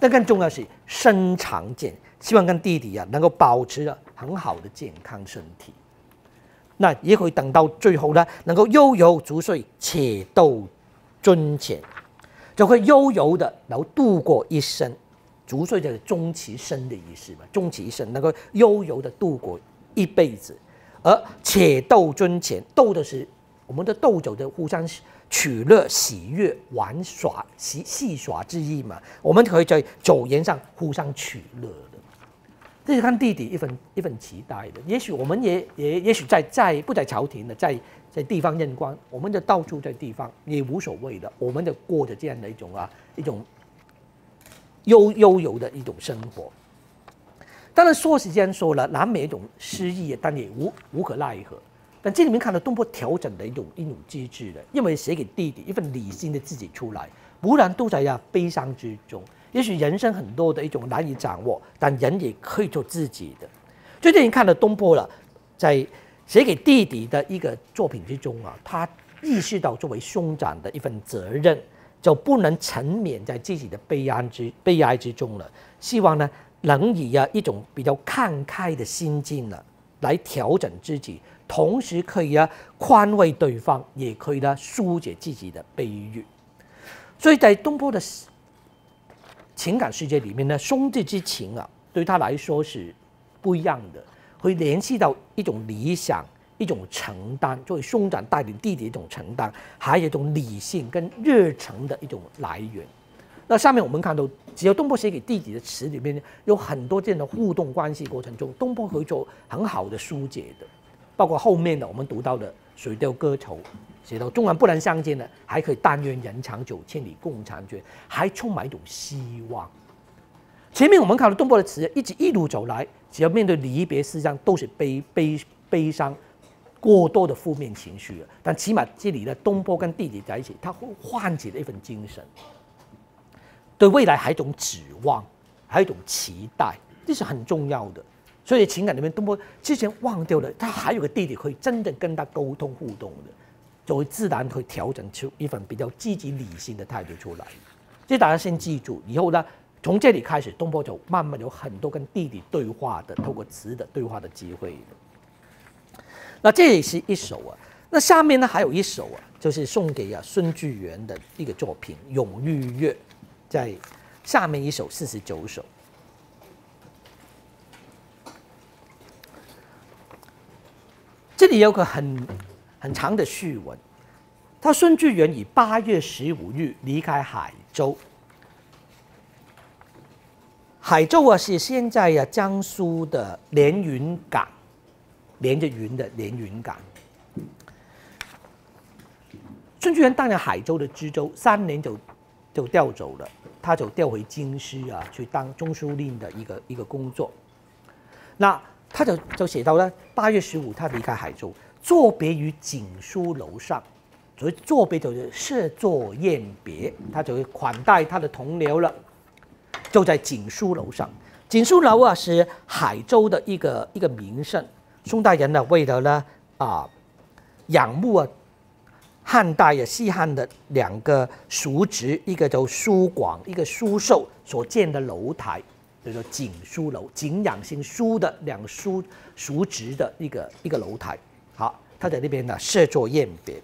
但更重要是身长健，希望跟弟弟啊能够保持着很好的健康身体，那也可以等到最后呢，能够悠游足岁，且斗尊前。就会悠游的，然后度过一生，足岁就是终其生的意思嘛，终其一生能够悠游的度过一辈子，而且斗尊前，斗的是我们的斗酒的互相取乐、喜悦、玩耍、戏戏耍之意嘛，我们可以在酒宴上互相取乐的，这是看弟弟一份一份期待的。也许我们也也也许在在不在朝廷的在。在地方任官，我们就到处在地方也无所谓的，我们就过着这样的一种啊一种悠悠游的一种生活。当然说是这样说了，难免一种失意，但也无无可奈何。但这里面看到东坡调整的一种一种机制的，因为写给弟弟一份理性的自己出来，不然都在呀悲伤之中。也许人生很多的一种难以掌握，但人也可以做自己的。最近看到东坡了，在。写给弟弟的一个作品之中啊，他意识到作为兄长的一份责任，就不能沉湎在自己的悲哀之悲哀之中了。希望呢，能以啊一种比较看开的心境呢，来调整自己，同时可以啊宽慰对方，也可以呢疏解自己的悲郁。所以在东坡的情感世界里面呢，兄弟之情啊，对他来说是不一样的。会联系到一种理想、一种承担，作为兄长带领弟弟一种承担，还有一种理性跟热诚的一种来源。那下面我们看到，只有东坡写给弟弟的词里面有很多这样的互动关系过程中，东坡会做很好的疏解的。包括后面的我们读到的《水调歌头》，写到纵然不能相见的，还可以但愿人长久，千里共婵娟，还充满一种希望。前面我们看到东坡的词，一直一路走来。只要面对离别思乡，都是悲悲悲伤、过多的负面情绪了。但起码这里呢，东坡跟弟弟在一起，他会唤起了一份精神，对未来还有一种指望，还有一种期待，这是很重要的。所以情感里面，东坡之前忘掉了，他还有个弟弟可以真正跟他沟通互动的，就会自然会调整出一份比较积极理性的态度出来。这大家先记住，以后呢，从这里开始，东坡就慢慢有很多跟弟弟对话的，透过词的对话的机会。那这也是一首啊，那下面呢还有一首啊，就是送给啊孙巨源的一个作品《永遇月》，在下面一首四十九首。这里有个很很长的序文，他孙巨源以八月十五日离开海州。海州啊是现在呀江苏的连云港，连着云的连云港。孙巨源当了海州的知州，三年就就调走了，他就调回京师啊去当中书令的一个一个工作。那。他就就写到了八月十五，他离开海州，作别于锦书楼上。所谓作别就是设座宴别，他就会款待他的同僚了，就在锦书楼上。锦书楼啊是海州的一个一个名胜，宋代人呢为了呢啊仰慕啊汉代啊西汉的两个叔侄，一个叫叔广，一个叔寿所建的楼台。叫做景书楼，景仰星书的两叔叔侄的一个一个楼台。好，他在那边呢设作宴别。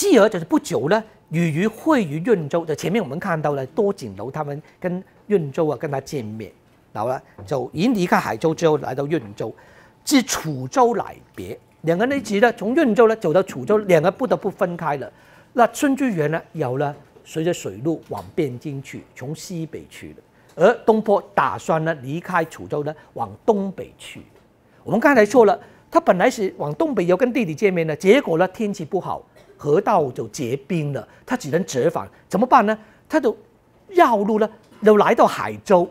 继而就是不久呢，与于会于润州。就前面我们看到了多景楼，他们跟润州啊跟他见面，然后呢就已经离开海州之后来到润州，至楚州来别。两个人一起呢从润州呢走到楚州，两个不得不分开了。那孙巨源呢有了随着水路往汴京去，从西北去了。而东坡打算呢离开楚州呢，往东北去。我们刚才说了，他本来是往东北要跟弟弟见面的，结果呢天气不好，河道就结冰了，他只能折返。怎么办呢？他就绕路呢，又来到海州，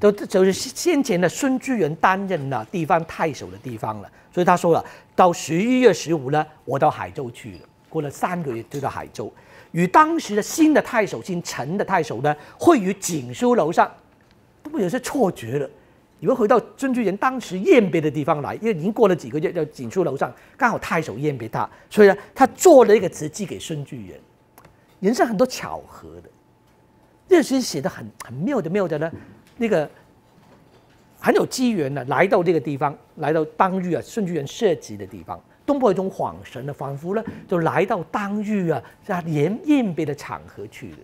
都就是先前的孙居元担任了地方太守的地方了。所以他说了，到十一月十五呢，我到海州去了。过了三个月就到海州。与当时的新的太守，姓陈的太守呢，会于锦书楼上，不有些错觉了，以为回到孙巨源当时宴别的地方来，因为已经过了几个月，叫锦书楼上刚好太守宴别他，所以呢，他做了一个词寄给孙巨源。人生很多巧合的，这诗写的很很妙的妙的呢，那个很有机缘的，来到这个地方，来到当日啊孙巨源设籍的地方。东坡一种恍神的，仿佛呢，就来到当日啊，在宴宴别的场合去了。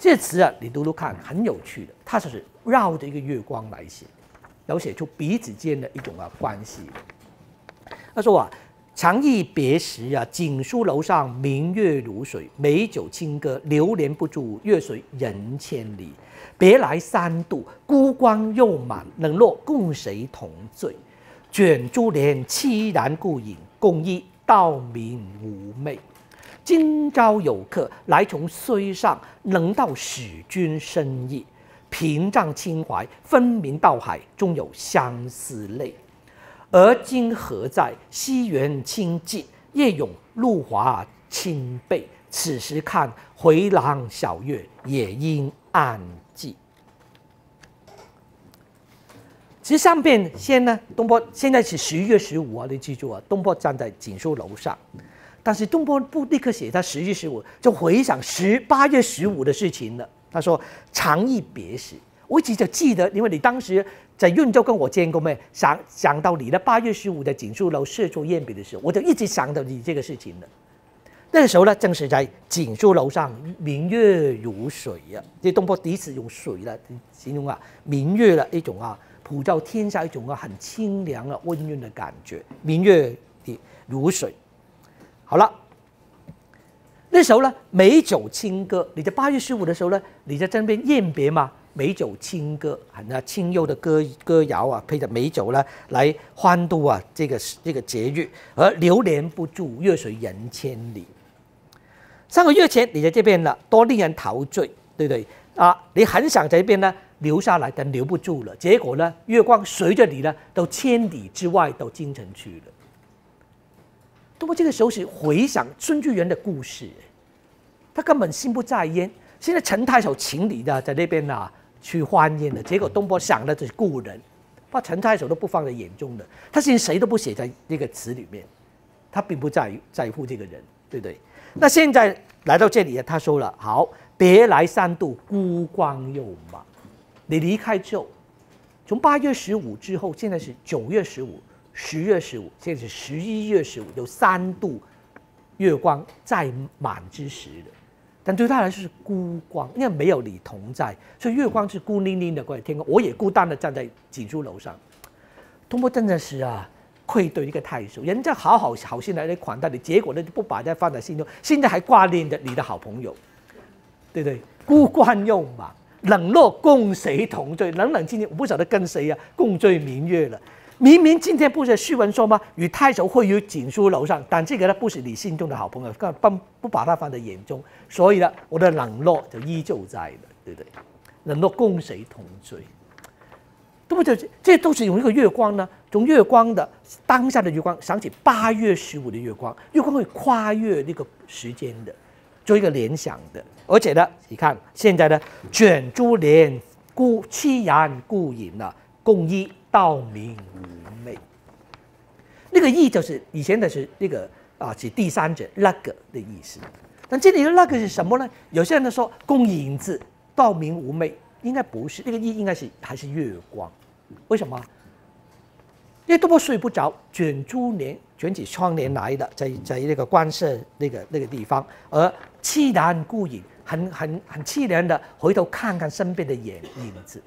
这词啊，你读读看，很有趣的。它就是绕着一个月光来写，描写出彼此间的一种啊关系。他说啊，长忆别时啊，锦书楼上明月如水，美酒清歌，流连不住，月随人千里。别来三度，孤光又满，冷落共谁同醉？卷珠帘，凄然顾影，共忆道明无寐。今朝有客来从睢上，能道使君深意。屏障清怀，分明道海，终有相思泪。而今何在？西园清寂，夜咏露华清背。此时看回廊小月，也应暗记。其实上边先呢，东坡现在是十一月十五啊，你记住啊，东坡站在锦书楼上，但是东坡不立刻写他十一月十五，就回想十八月十五的事情了。他说：“长忆别时，我一直就记得，因为你当时在润州跟我见过面，想想到你的八月十五的锦书楼设作宴别的时候，我就一直想到你这个事情了。那个时候呢，正是在锦书楼上，明月如水呀。这东坡第一次用水了形容啊，明月的一种啊。”普照天下一种啊很清凉啊温润的感觉，明月的如水。好了，那时候呢，美酒清歌。你在八月十五的时候呢，你在这边宴别嘛，美酒清歌，很啊清幽的歌歌谣啊，配着美酒呢，来欢度啊这个这个节日。而流连不住，月随人千里。三个月前你在这边了，多令人陶醉，对不对啊？你很想在这边呢留下来，但留不住了。结果呢，月光随着你呢，都千里之外到京城去了。东坡这个时候是回想孙巨源的故事，他根本心不在焉。现在陈太守请你的在那边呐去欢宴的，结果东坡想的是故人，把陈太守都不放在眼中的，他现在谁都不写在那个词里面，他并不在在乎这个人，对不对？那现在来到这里啊，他说了：“好，别来三度，孤光又满。你离开之后，从八月十五之后，现在是九月十五。”十月十五，现在是十一月十五，有三度月光在满之时了。但对他来说是孤光，因为没有你同在，所以月光是孤零零的挂在天空。我也孤单的站在锦书楼上。通过真的是啊，愧对一个太守，人家好好好心来来款待你，结果呢就不把它放在心中，现在还挂念着你的好朋友，对不对？孤光又满，冷落共谁同醉？冷冷清清，我不晓得跟谁呀共醉明月了。明明今天不是序文说吗？与太守会于锦书楼上，但这个呢不是你心中的好朋友，根本不把他放在眼中，所以呢，我的冷落就依旧在了，对不对？冷落共谁同醉？对不对？这都是用一个月光呢，从月光的当下的月光想起八月十五的月光，月光会跨越那个时间的，做一个联想的。而且呢，你看现在呢，卷珠帘，孤凄然孤影了，共依。道明无昧，那个意就是以前的是那个啊，是第三者那个的意思。但这里的那个是什么呢？有些人说供影子，道明无昧，应该不是那个意，应该是还是月光。为什么？因为多么睡不着，卷珠帘卷起窗帘来的，在在那个观色那个那个地方，而凄然顾影，很很很凄凉的回头看看身边的眼影子。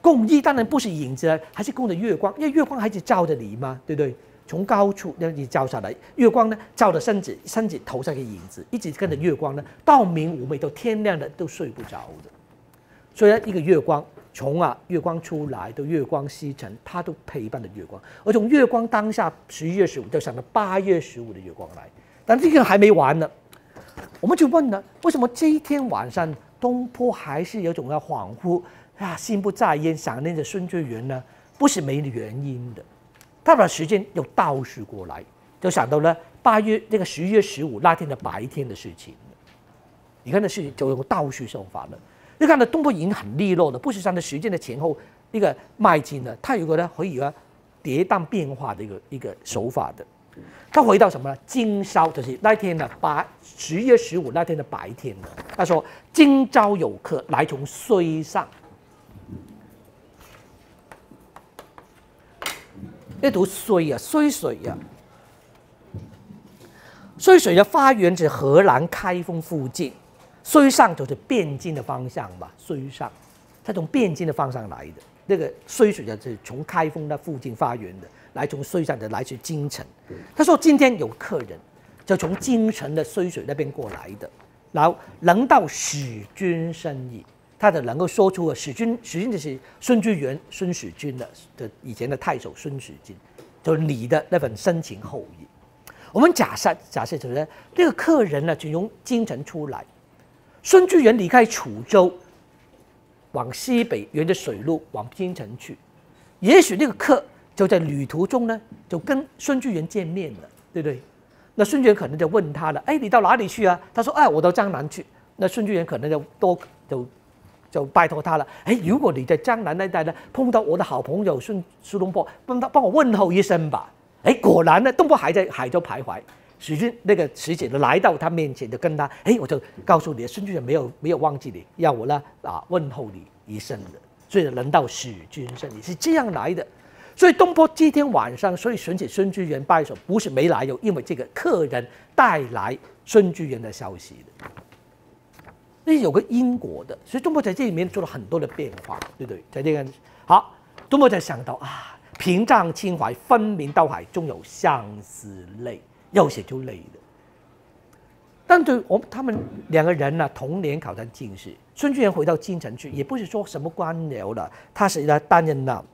供衣当然不是影子，还是供着月光，因为月光还是照着你嘛，对不对？从高处那你照下来，月光呢照着身子，身子投上个影子，一直跟着月光呢，到明无寐，到天亮了都睡不着的。所以一个月光从啊月光出来到月光西沉，它都陪伴着月光。而从月光当下十一月十五，就想到八月十五的月光来，但这个还没完呢。我们就问了，为什么这一天晚上东坡还是有种要恍惚？啊，心不在焉，想念着孙追元呢，不是没原因的。他把时间又倒叙过来，就想到了八月那个十月十五那天的白天的事情。你看那事情就用倒叙手法了。你看那东坡已经很利落了，不是按照时间的前后一个迈进了，他有个呢可以啊跌宕变化的一个一个手法的。他回到什么呢？今宵就是那天的八十月十五那天的白天了。他说：“今朝有客来从睢上。”那读睢啊，睢水呀，睢水的发源自河南开封附近，睢上就是汴京的方向吧？睢上，它从汴京的方向来的。那个睢水就是从开封那附近发源的，来从睢上的来自京城。他说今天有客人，就从京城的睢水那边过来的，然后能到使君生意。他的能够说出了史君，史君就是孙居元、孙史君的的以前的太守孙史君，就是你的那份深情厚谊。我们假设假设就是这个客人呢，就从京城出来，孙居元离开楚州，往西北沿着水路往京城去，也许那个客就在旅途中呢，就跟孙居元见面了，对不对？那孙居元可能就问他了：“哎，你到哪里去啊？”他说：“哎，我到江南去。”那孙居元可能就多就。就拜托他了。哎，如果你在江南那带呢，碰到我的好朋友孙苏东坡，帮他帮我问候一声吧。哎，果然呢，东坡还在海州徘徊。使君那个使者呢，来到他面前，就跟他，哎，我就告诉你，孙君没有没有忘记你，要我呢啊问候你一声的。所以轮到许君胜你是这样来的。所以东坡今天晚上，所以选起孙居元拜寿，不是没来由，因为这个客人带来孙居元的消息的。那有个因果的，所以中国在这里面做了很多的变化，对不对？在这个好，东坡才想到啊，屏障清怀，分明道海，终有相思泪，要写就泪的。但对我他们两个人呢，同年考上进士，孙居元回到京城去，也不是说什么官僚了，他是来担任了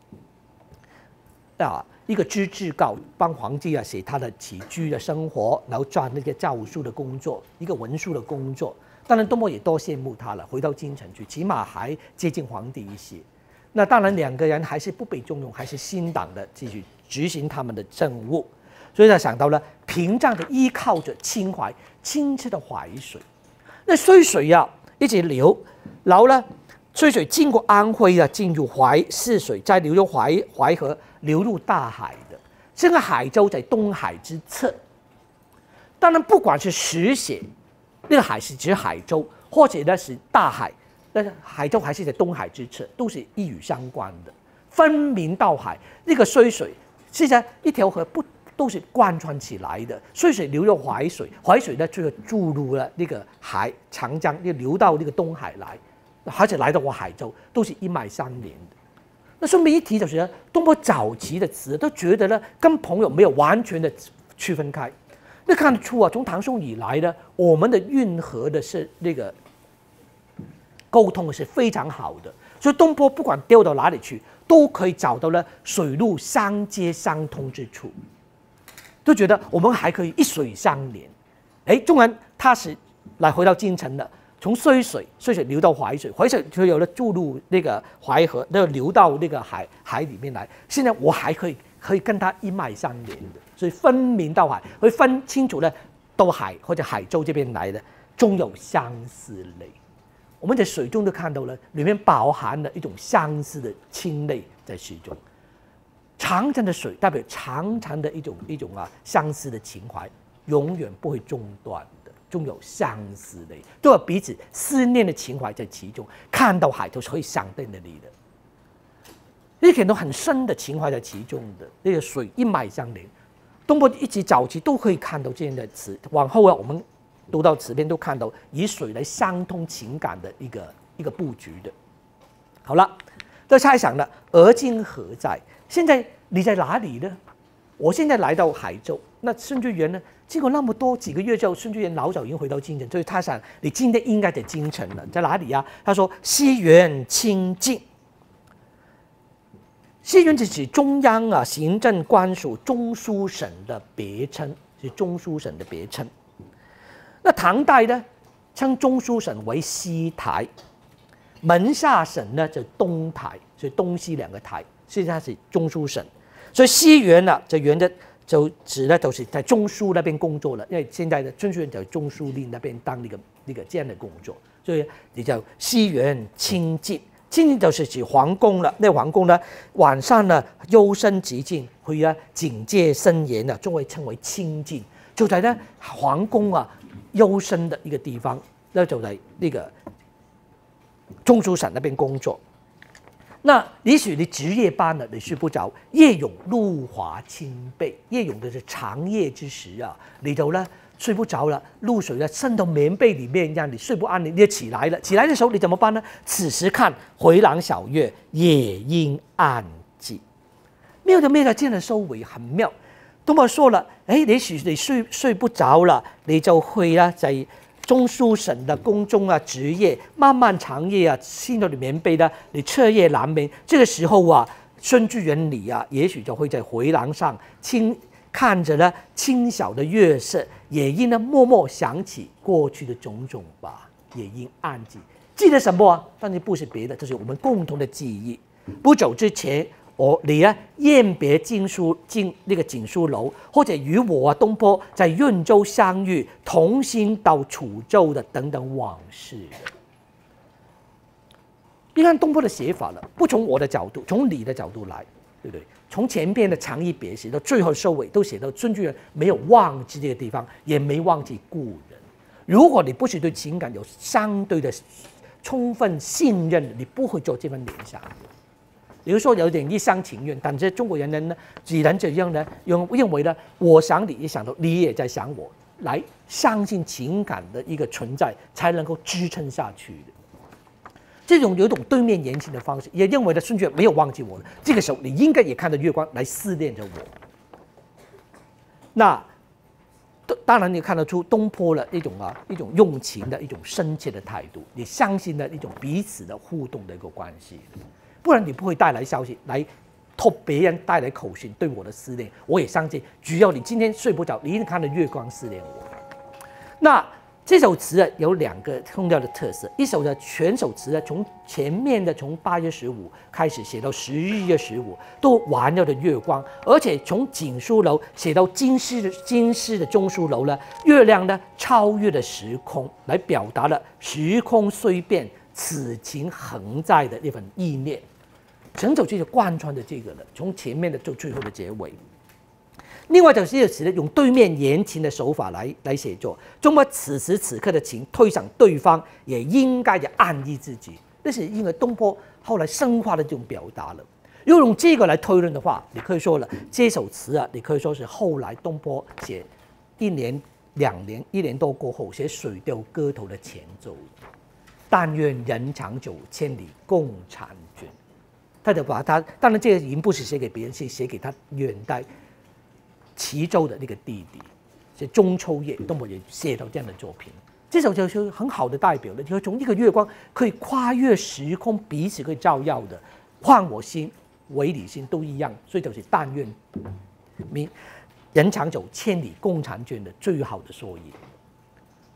啊一个知制告，帮皇帝啊写他的起居的生活，然后赚那些诏书的工作，一个文书的工作。当然，东坡也多羡慕他了，回到京城去，起码还接近皇帝一些。那当然，两个人还是不被重用，还是新党的继续执行他们的政务。所以他想到了屏障的依靠着清淮清澈的淮水，那睢水呀一直流，然后呢，睢水经过安徽啊，进入淮泗水，再流入淮淮河。流入大海的，这个海州在东海之侧。当然，不管是实写那个海是指海州，或者呢是大海，但是海州还是在东海之侧，都是一语相关的。分明到海，那个睢水，实际上一条河不都是贯穿起来的？睢水流入淮水，淮水呢就注入了那个海长江，又流到那个东海来，而且来到我海州，都是一脉相连的。那顺便一提，就是东坡早期的词都觉得呢，跟朋友没有完全的区分开。那看得出啊，从唐宋以来呢，我们的运河的是那个沟通是非常好的。所以东坡不管丢到哪里去，都可以找到了水陆相接相通之处，都觉得我们还可以一水相连。哎，纵然他是来回到京城的。从睢水，睢水流到淮水，淮水就有了注入那个淮河，那流到那个海海里面来。现在我还可以可以跟它一脉相连的，所以分明到海，会分清楚呢，到海或者海州这边来的，终有相思泪。我们在水中都看到了，里面饱含了一种相思的清泪在水中。长长的水代表长长的一种一种啊相思的情怀，永远不会中断。的，终有相思泪，都有彼此思念的情怀在其中。看到海都是会想到那里的，一点都很深的情怀在其中的。那个水一脉相连，东坡一直早期都可以看到这样的词。往后啊，我们读到词篇都看到以水来相通情感的一个一个布局的。好了，都猜想了，而今何在？现在你在哪里呢？我现在来到海州，那孙志远呢？经过那么多几个月之后，孙志远老早已经回到京城，所以他想，你今天应该在京城了，在哪里呀？他说：“西园清净。”西园是指中央啊行政官署中书省的别称，是中书省的别称。那唐代呢，称中书省为西台，门下省呢就东台，所以东西两个台，实际上是中书省。所以西园呢，这园的。就指的都是在中书那边工作了，因为现在的孙书远在中书令那边当那个那个这样的工作，所以你叫西园清静，清静就是指皇宫了。那皇宫呢，晚上呢幽深寂静，会啊警戒森严的，就会称为清静。就在呢皇宫啊幽深的一个地方，那就在那个中书省那边工作。那也许你值夜班了，你睡不着，夜涌露华清被，夜涌的是长夜之时啊，你就呢睡不着了，露水呢渗到棉被里面，让你睡不安宁，你就起来了。起来的时候你怎么办呢？此时看回廊小月，夜阴暗寂，妙就妙在这样的收尾很妙。东坡说了，哎，也许你睡睡不着了，你就会啊在。中书省的宫中啊，职业漫漫长夜啊，心头的棉被呢，你彻夜难眠。这个时候啊，孙志远你啊，也许就会在回廊上轻看着呢清晓的月色，也因呢默默想起过去的种种吧，也因暗记记得什么啊？但是不是别的，这是我们共同的记忆。不久之前。我你啊，雁别经书经那个锦书楼，或者与我啊东坡在润州相遇，同行到楚州的等等往事。你看东坡的写法了，不从我的角度，从你的角度来，对不对？从前边的长一别写到最后收尾，都写到孙巨人没有忘记这个地方，也没忘记故人。如果你不是对情感有相对的充分信任，你不会做这份联想。比如说有点一厢情愿，但是中国人呢，只能这样呢，用认为呢，我想你也想到，你也在想我，来相信情感的一个存在，才能够支撑下去的。这种有一种对面言情的方式，也认为呢，孙权没有忘记我了。这个时候，你应该也看到月光来思念着我。那当然，你看得出东坡的一种啊，一种用情的一种深切的态度，你相信的一种彼此的互动的一个关系。不然你不会带来消息来托别人带来口信对我的思念，我也相信，只要你今天睡不着，你一定看到月光思念我。那这首词啊有两个重要的特色，一首的全首词呢，从前面的从八月十五开始写到十一月十五，都环绕着月光，而且从锦书楼写到京师的京师的中书楼呢，月亮呢超越了时空，来表达了时空虽变，此情恒在的那份意念。整首就是贯穿的这个了，从前面的到最后的结尾。另外就是这个词呢，用对面言情的手法来来写作，中国此时此刻的情推向对方，也应该也暗喻自己。那是因为东坡后来深化的这种表达了。如果用这个来推论的话，你可以说了，这首词啊，你可以说是后来东坡写一年、两年、一年多过后写《水调歌头》的前奏。但愿人长久，千里共婵娟。他就把他，当然这个已经不是写给别人，是写给他远代。齐州的那个弟弟，是中秋夜，东坡也写到这样的作品。这首就是很好的代表了，就是从一个月光可以跨越时空，彼此可以照耀的，换我心，为你心都一样。所以就是但愿明人长久，千里共婵娟的最好的缩影。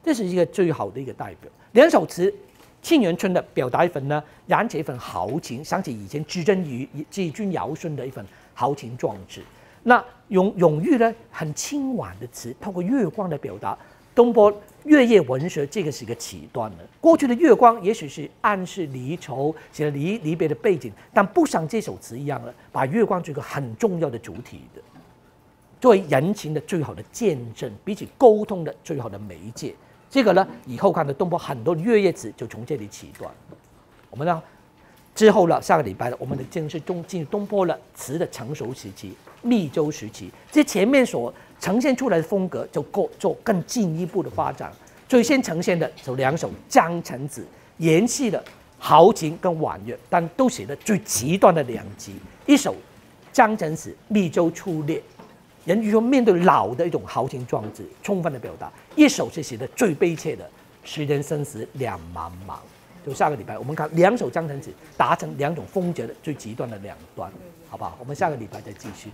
这是一个最好的一个代表。两首词，《沁园春》的表达一份呢，燃起一份豪情，想起以前至真于至君尧舜的一份豪情壮志。那永永玉呢，很清婉的词，透过月光的表达，东坡月夜文学这个是一个起端了。过去的月光也许是暗示离愁，写了离离别的背景，但不像这首词一样了，把月光做一个很重要的主体的，作为人情的最好的见证，比起沟通的最好的媒介。这个呢，以后看的东坡很多月夜词就从这里起端。我们呢？之后了，下个礼拜了，我们的正式中进入东坡了词的成熟时期，密州时期。这前面所呈现出来的风格，就够做更进一步的发展。最先呈现的有两首《江城子》，延续了豪情跟婉约，但都写的最极端的两极。一首《江城子》，密州出猎，人就说面对老的一种豪情壮志，充分的表达；一首是写的最悲切的，时人生死两茫茫。就下个礼拜，我们看两首《江城子》达成两种风格的最极端的两端，好不好？我们下个礼拜再继续。